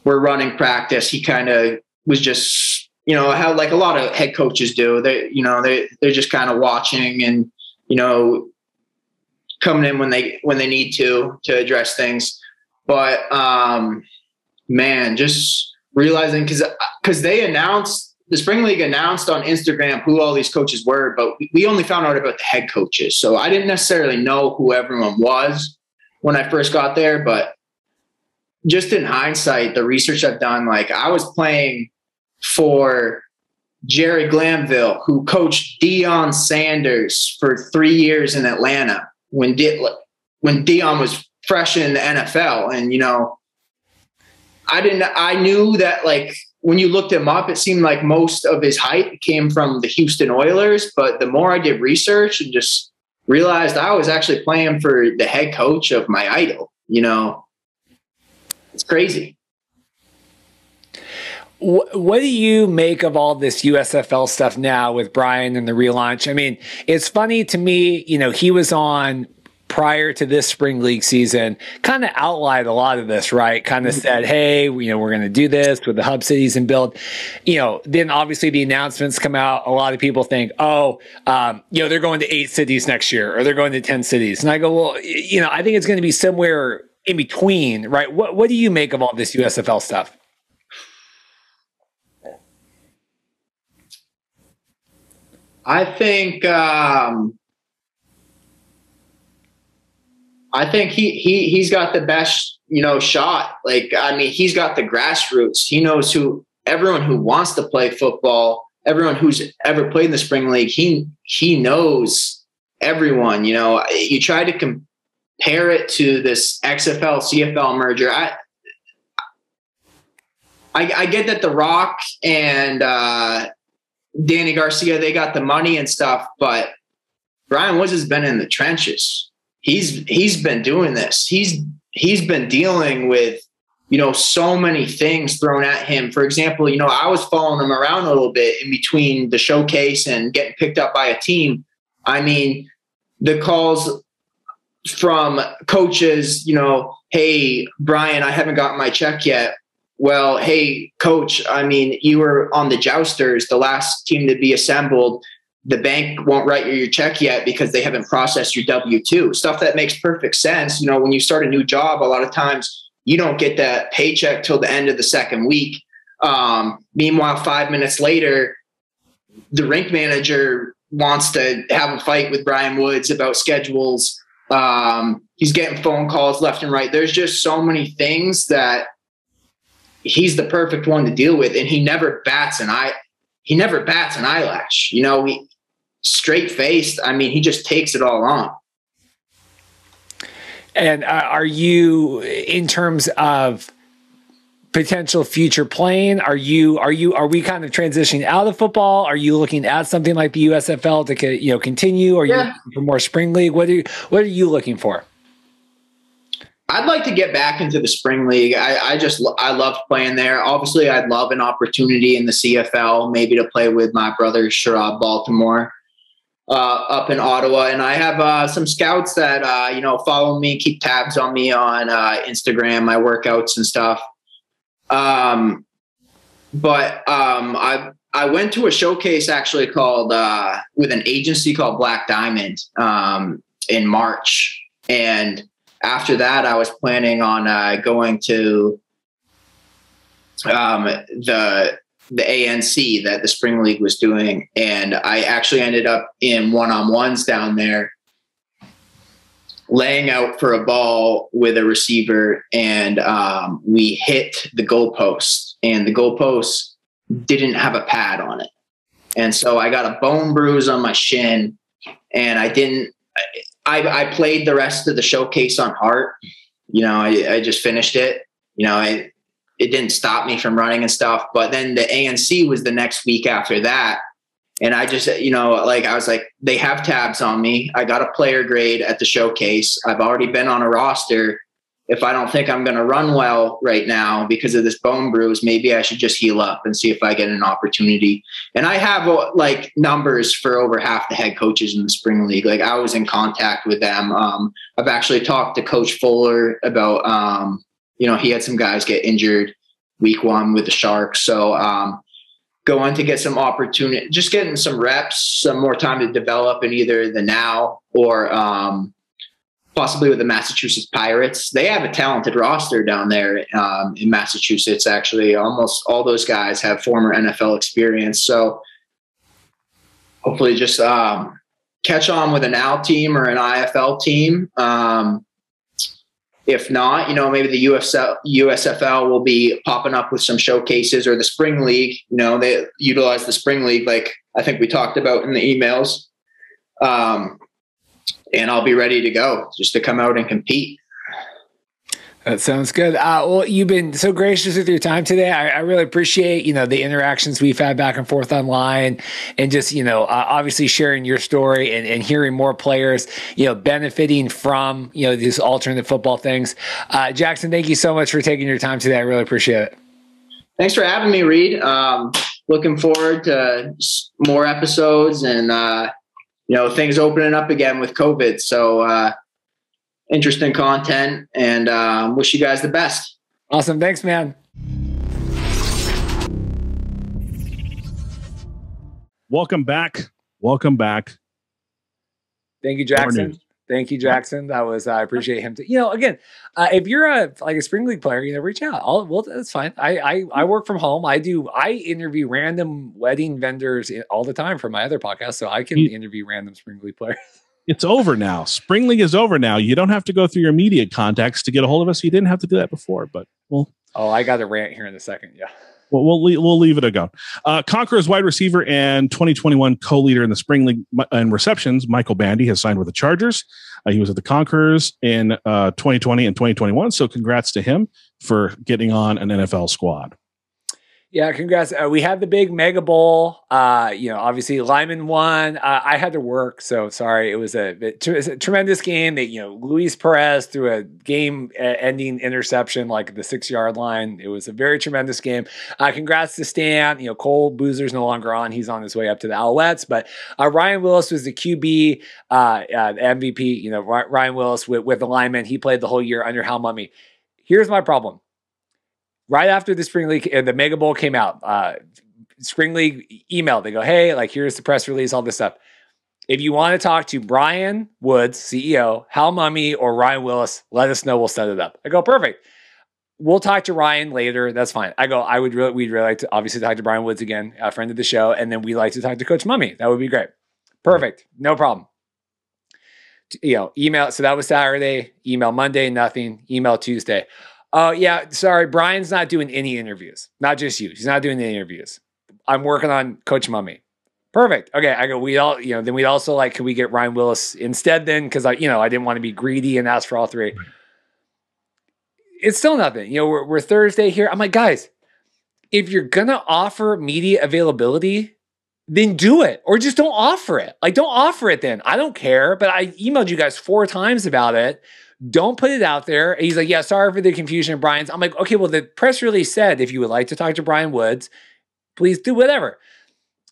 were running practice. He kind of was just, you know, how like a lot of head coaches do. They, you know, they they're just kind of watching and you know coming in when they when they need to to address things. But um, man, just realizing because because they announced the spring league announced on Instagram who all these coaches were, but we only found out about the head coaches. So I didn't necessarily know who everyone was when I first got there, but just in hindsight, the research I've done, like I was playing for Jerry Glanville, who coached Deion Sanders for three years in Atlanta when De- when Deion was fresh in the NFL, and you know, I didn't. I knew that like when you looked him up, it seemed like most of his hype came from the Houston Oilers. But the more I did research and just realized I was actually playing for the head coach of my idol, you know, it's crazy. What do you make of all this USFL stuff now with Brian and the relaunch? I mean, it's funny to me, you know, he was on prior to this spring league season kind of outlined a lot of this, right? Kind of mm-hmm. said, hey, you know, we're going to do this with the hub cities and build. You know, then obviously the announcements come out. A lot of people think, oh, um, you know, they're going to eight cities next year or they're going to 10 cities. And I go, well, you know, I think it's going to be somewhere in between, right? What, what do you make of all this USFL stuff? I think um, I think he he he's got the best you know shot. Like I mean, he's got the grassroots. He knows who everyone who wants to play football, everyone who's ever played in the spring league. He he knows everyone. You know, you try to compare it to this XFL CFL merger. I I, I get that The Rock and uh, Dany Garcia they got the money and stuff, but Brian Woods has been in the trenches he's he's been doing this. He's he's been dealing with you know so many things thrown at him. For example, you know I was following him around a little bit in between the showcase and getting picked up by a team. I mean, the calls from coaches, you know, hey Brian, I haven't gotten my check yet. Well, hey coach, I mean, you were on the Jousters, the last team to be assembled the bank won't write you your check yet because they haven't processed your W 2. Stuff that makes perfect sense. You know, when you start a new job, a lot of times you don't get that paycheck till the end of the second week. Um, meanwhile, five minutes later, the rink manager wants to have a fight with Brian Woods about schedules. Um, he's getting phone calls left and right. There's just so many things that he's the perfect one to deal with, and he never bats an eye. He never bats an eyelash. You know, he, straight faced. I mean, he just takes it all on. And uh, are you, in terms of potential future playing, are you are you are we kind of transitioning out of football? Are you looking at something like the USFL to you know continue? Are yeah. you for more spring league? What are you, what are you looking for? I'd like to get back into the spring league. I, I just I loved playing there. Obviously, I'd love an opportunity in the CFL, maybe to play with my brother Sherrod Baltimore uh, up in Ottawa, and I have uh, some scouts that uh, you know follow me, keep tabs on me on uh, Instagram, my workouts and stuff. Um, but um, I I went to a showcase actually called uh, with an agency called Black Diamond um, in March, and after that, I was planning on uh, going to um, the the ANC that the Spring League was doing. And I actually ended up in one on ones down there, laying out for a ball with a receiver. And um, we hit the goalpost, and the goalpost didn't have a pad on it. And so I got a bone bruise on my shin, and I didn't. I, I played the rest of the showcase on heart. You know, I, I just finished it. You know, I it didn't stop me from running and stuff. But then the ANC was the next week after that. And I just, you know, like I was like, they have tabs on me. I got a player grade at the showcase. I've already been on a roster. If I don't think I'm going to run well right now because of this bone bruise, maybe I should just heal up and see if I get an opportunity. And I have uh, like numbers for over half the head coaches in the spring league. Like I was in contact with them. Um, I've actually talked to Coach Fuller about um, you know, he had some guys get injured week one with the Sharks. So um, going to get some opportunity, just getting some reps, some more time to develop in either the now or um, possibly with the Massachusetts Pirates. They have a talented roster down there um, in Massachusetts. Actually, almost all those guys have former NFL experience. So hopefully, just um, catch on with an AL team or an IFL team. Um, if not, you know, maybe the USFL will be popping up with some showcases or the spring league, you know, they utilize the spring league, like I think we talked about in the emails. Um, and I'll be ready to go just to come out and compete. That sounds good. Uh, well, you've been so gracious with your time today. I, I, really appreciate you know the interactions we've had back and forth online, and just you know uh, obviously sharing your story and, and, hearing more players you know benefiting from you know these alternate football things. Uh, Jackson, thank you so much for taking your time today. I really appreciate it. Thanks for having me, Reed. Um, looking forward to more episodes and uh, you know things opening up again with COVID. So uh, interesting content and um, wish you guys the best. Awesome. Thanks, man. Welcome back. Welcome back. Thank you, Jackson. Thank you, Jackson. That was I appreciate him. To, you know, again, uh, if you're a like a spring league player, you know, reach out. I'll, well, that's fine. I, I I work from home. I do. I interview random wedding vendors all the time for my other podcast, so I can you, interview random spring league players. it's over now. Spring League is over now. You don't have to go through your immediate contacts to get a hold of us. You didn't have to do that before, but well. Oh, I got a rant here in a second. Yeah. Well, we'll leave, we'll leave it a go. Uh, Conquerors wide receiver and 2021 co-leader in the spring league and receptions, Michael Bandy has signed with the Chargers. Uh, he was at the Conquerors in uh, 2020 and 2021. So congrats to him for getting on an NFL squad. Yeah, congrats. Uh, we had the big Mega Bowl. Uh, you know, obviously Linemen won. Uh, I had to work, so sorry. It was a, tremendous game. That you know, Luis Perez threw a game-ending interception like the six-yard line. It was a very tremendous game. Uh, congrats to Stan. You know, Cole Boozer's no longer on. He's on his way up to the Alouettes. But uh, Ryan Willis was the QB, uh, MVP. You know, Ryan Willis with, with the. He played the whole year under Hal Mumme. Here's my problem right after the spring league, uh, the Mega Bowl came out. Uh, spring league email. They go, hey, like here's the press release, all this stuff. If you want to talk to Brian Woods, CEO, Hal Mumme or Ryan Willis, let us know. We'll set it up. I go, perfect. We'll talk to Ryan later. That's fine. I go, I would really, we'd really like to obviously talk to Brian Woods again, a friend of the show, and then we like to talk to Coach Mumme That would be great. Perfect. No problem. You know, email. So that was Saturday. Email Monday, nothing. Email Tuesday. Oh, uh, yeah. Sorry. Brian's not doing any interviews. Not just you. He's not doing any interviews. I'm working on Coach Mumme. Perfect. Okay. I go, we all, you know, then we'd also like, could we get Ryan Willis instead then? Cause I, you know, I didn't want to be greedy and ask for all three. It's still nothing. You know, we're, we're Thursday here. I'm like, guys, if you're going to offer media availability, then do it or just don't offer it. Like, don't offer it then. I don't care. But I emailed you guys four times about it. Don't put it out there. And he's like, yeah, sorry for the confusion, Brian's. I'm like, okay, well, the press release said if you would like to talk to Brian Woods, please do whatever.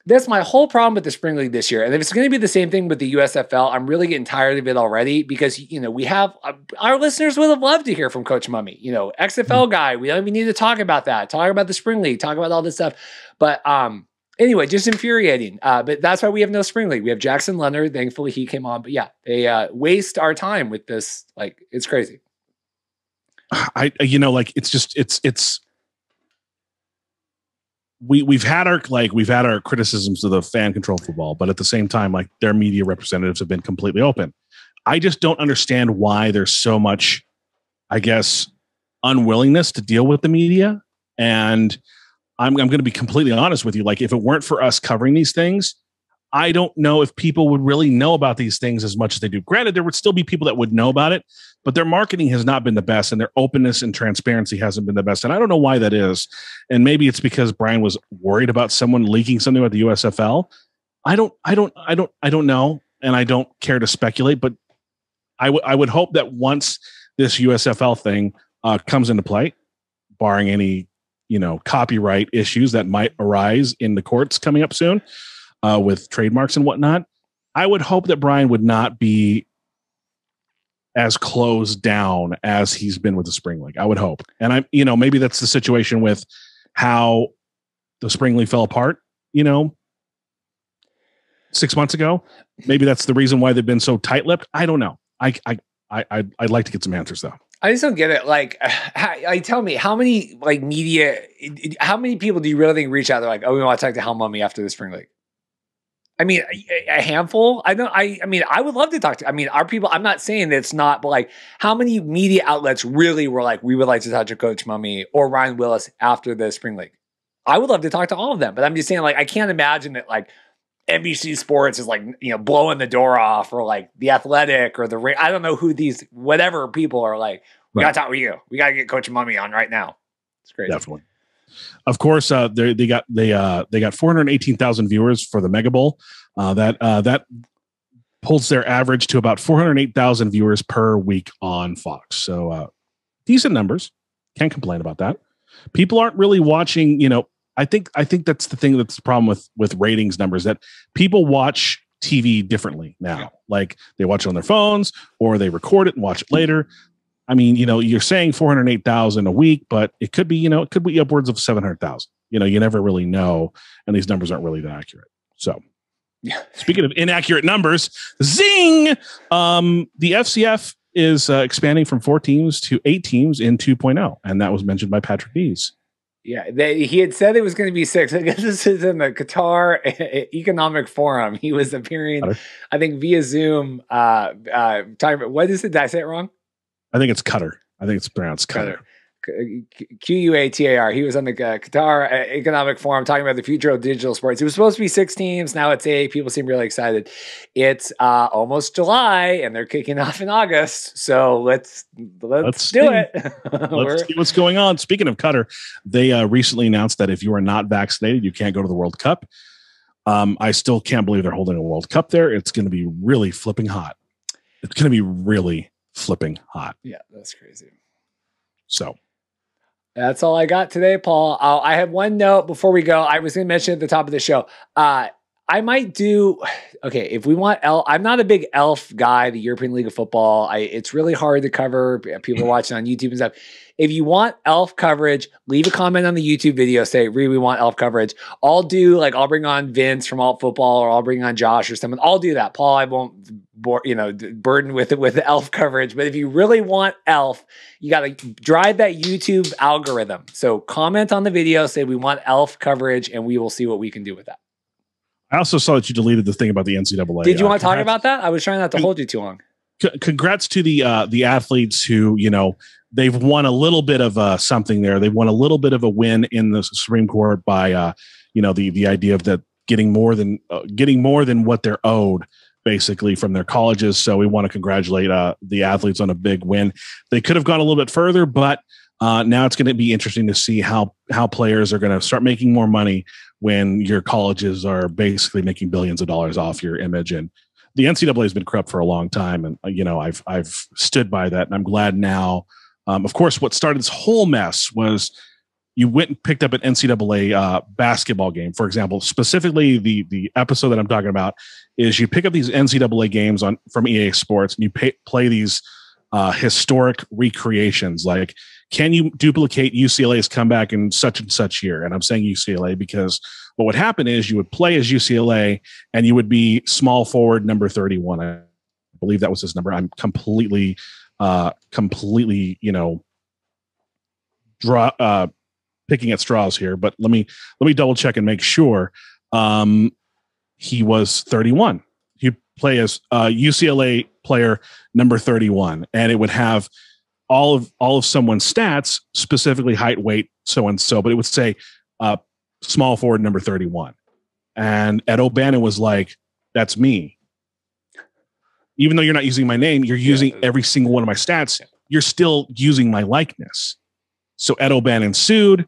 That's my whole problem with the spring league this year. And if it's going to be the same thing with the USFL, I'm really getting tired of it already because, you know, we have uh, our listeners would have loved to hear from Coach Mumme. you know, XFL mm-hmm. guy. We don't even need to talk about that. Talk about the spring league, talk about all this stuff. But, um, anyway, just infuriating. Uh, but that's why we have no spring league. We have Jackson Leonard. Thankfully, he came on. But yeah, they uh, waste our time with this. Like, it's crazy. I, you know, like it's just it's it's we we've had our like we've had our criticisms of the fan control football, but at the same time, like their media representatives have been completely open. I just don't understand why there's so much, I guess, unwillingness to deal with the media and I'm, I'm going to be completely honest with you. Like, if it weren't for us covering these things, I don't know if people would really know about these things as much as they do. Granted, there would still be people that would know about it, but their marketing has not been the best and their openness and transparency hasn't been the best. And I don't know why that is. And maybe it's because Brian was worried about someone leaking something about the USFL. I don't, I don't, I don't, I don't know. And I don't care to speculate, but I, w- I would hope that once this USFL thing uh, comes into play, barring any you know copyright issues that might arise in the courts coming up soon uh, with trademarks and whatnot. I would hope that Brian would not be as closed down as he's been with the spring league. I would hope, and I'm you know, maybe that's the situation with how the spring league fell apart. You know, six months ago. Maybe that's the reason why they've been so tight-lipped. I don't know. I, I, I, I'd like to get some answers though. I just don't get it. Like, like, tell me how many like media, how many people do you really think reach out? They're like, oh, we want to talk to Hal Mumme after the spring league. I mean, a, a handful. I don't. I. I mean, I would love to talk to. I mean, our people. I'm not saying that it's not, but like, how many media outlets really were like, we would like to talk to Coach Mumme or Ryan Willis after the spring league? I would love to talk to all of them, but I'm just saying, like, I can't imagine that like NBC Sports is like you know blowing the door off, or like the Athletic, or the I don't know who these whatever people are like. We Right. gotta talk with you. We gotta get Coach Mumme on right now. It's crazy. Definitely. Of course, uh, they they got they uh they got 418,000 viewers for the Mega Bowl. Uh, that uh, that pulls their average to about 408,000 viewers per week on Fox. So uh, decent numbers. Can't complain about that. People aren't really watching. You know, I think I think that's the thing that's the problem with with ratings numbers that people watch TV differently now. Like they watch it on their phones or they record it and watch it later. I mean, you know, you're saying 408,000 a week, but it could be, you know, it could be upwards of 700,000. You know, you never really know. And these numbers aren't really that accurate. So, Yeah. speaking of inaccurate numbers, zing! Um, the FCF is uh, expanding from four teams to eight teams in 2.0. And that was mentioned by Patrick Dees. Yeah, they, he had said it was going to be six. I guess this is in the Qatar Economic Forum. He was appearing, Qatar. I think, via Zoom. Uh, uh, talking about what is it? Did I say it wrong? I think it's Cutter. I think it's pronounced Cutter. Q U A T A R. He was on the uh, Qatar uh, Economic Forum talking about the future of digital sports. It was supposed to be six teams. Now it's eight. People seem really excited. It's uh, almost July, and they're kicking off in August. So let's let's, Let's do see. it. Let's see what's going on. Speaking of Cutter, they uh, recently announced that if you are not vaccinated, you can't go to the World Cup. Um, I still can't believe they're holding a World Cup there. It's going to be really flipping hot. It's going to be really flipping hot. yeah, that's crazy. So That's all I got today, Paul. Uh, I have one note before we go. I was going to mention at the top of the show. Uh, I might do okay if we want elf. I'm not a big elf guy. The European League of Football. I it's really hard to cover. People are watching on YouTube and stuff. If you want elf coverage, leave a comment on the YouTube video. Say, "Really, we want elf coverage." I'll do like I'll bring on Vince from Alt Football, or I'll bring on Josh or someone. I'll do that. Paul, I won't, bore, you know, burden with it with the elf coverage. But if you really want elf, you got to drive that YouTube algorithm. So comment on the video, say we want elf coverage, and we will see what we can do with that. I also saw that you deleted the thing about the NCAA. Did you Uh, want to talk about that? I was trying not to hold you too long. c- congrats to the uh, the athletes who you know they've won a little bit of uh, something there. They've won a little bit of a win in the Supreme Court by uh, you know the the idea of that getting more than uh, getting more than what they're owed basically from their colleges. So we want to congratulate uh, the athletes on a big win. They could have gone a little bit further, but uh, now it's going to be interesting to see how how players are going to start making more money when your colleges are basically making billions of dollars off your image and the NCAA has been corrupt for a long time, and uh, you know I've I've stood by that, and I'm glad now. Um, of course, what started this whole mess was you went and picked up an NCAA uh, basketball game, for example. Specifically, the the episode that I'm talking about is you pick up these NCAA games on from EA Sports, and you pay, play these uh, historic recreations. Like, can you duplicate UCLA's comeback in such and such year? And I'm saying UCLA because what would happen is you would play as UCLA and you would be small forward number 31 i believe that was his number. I'm completely uh completely you know draw uh picking at straws here but let me let me double check and make sure. Um he was 31 you play as uh ucla player number 31 and it would have all of all of someone's stats specifically height weight so and so but it would say uh small forward number 31 and ed o'bannon was like that's me. Even though you're not using my name you're using Yeah. every single one of my stats. You're still using my likeness. So ed o'bannon sued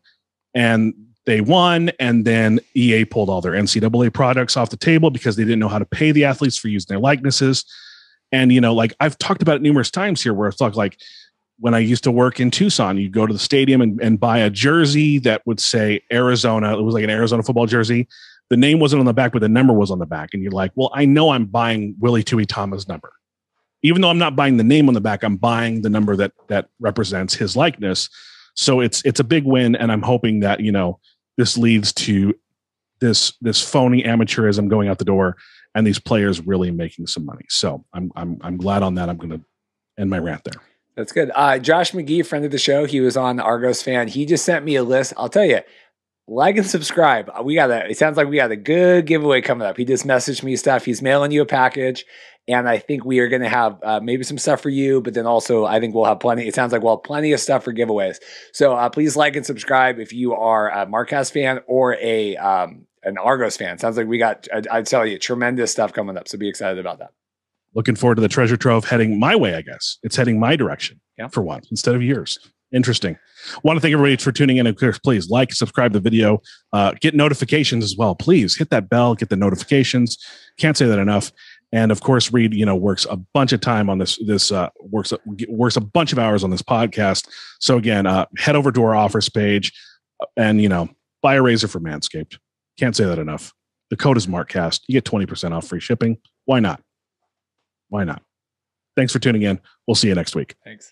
and they won and then ea pulled all their ncaa products off the table because they didn't know how to pay the athletes for using their likenesses. And you know like i've talked about it numerous times here where it's like when I used to work in Tucson, you'd go to the stadium and, and buy a jersey that would say Arizona. It was like an Arizona football jersey. The name wasn't on the back, but the number was on the back. And you're like, well, I know I'm buying Willie Tuitama's number. Even though I'm not buying the name on the back, I'm buying the number that that represents his likeness. So it's it's a big win, and I'm hoping that you know this leads to this this phony amateurism going out the door, and these players really making some money. So I'm I'm I'm glad on that. I'm going to end my rant there. That's good. Uh, Josh McGee, friend of the show, he was on Argos fan. He just sent me a list. I'll tell you, like and subscribe. Uh, We got a. It sounds like we got a good giveaway coming up. He just messaged me stuff. He's mailing you a package, and I think we are going to have uh, maybe some stuff for you. But then also, I think we'll have plenty. It sounds like we'll have plenty of stuff for giveaways. So uh, please like and subscribe if you are a Markcast fan or a um, an Argos fan. Sounds like we got. I, I tell you, tremendous stuff coming up. So be excited about that. Looking forward to the treasure trove heading my way, I guess. It's heading my direction Yeah. for once instead of yours. Interesting. Want to thank everybody for tuning in. Of course, please like, subscribe the video, uh, get notifications as well. Please hit that bell, get the notifications. Can't say that enough. And of course, Reed, you know, works a bunch of time on this. This uh, works works a bunch of hours on this podcast. So again, uh, head over to our offers page, uh, and you know, buy a razor for Manscaped. Can't say that enough. The code is Markcast. You get twenty percent off free shipping. Why not? Why not? Thanks for tuning in. We'll see you next week. Thanks.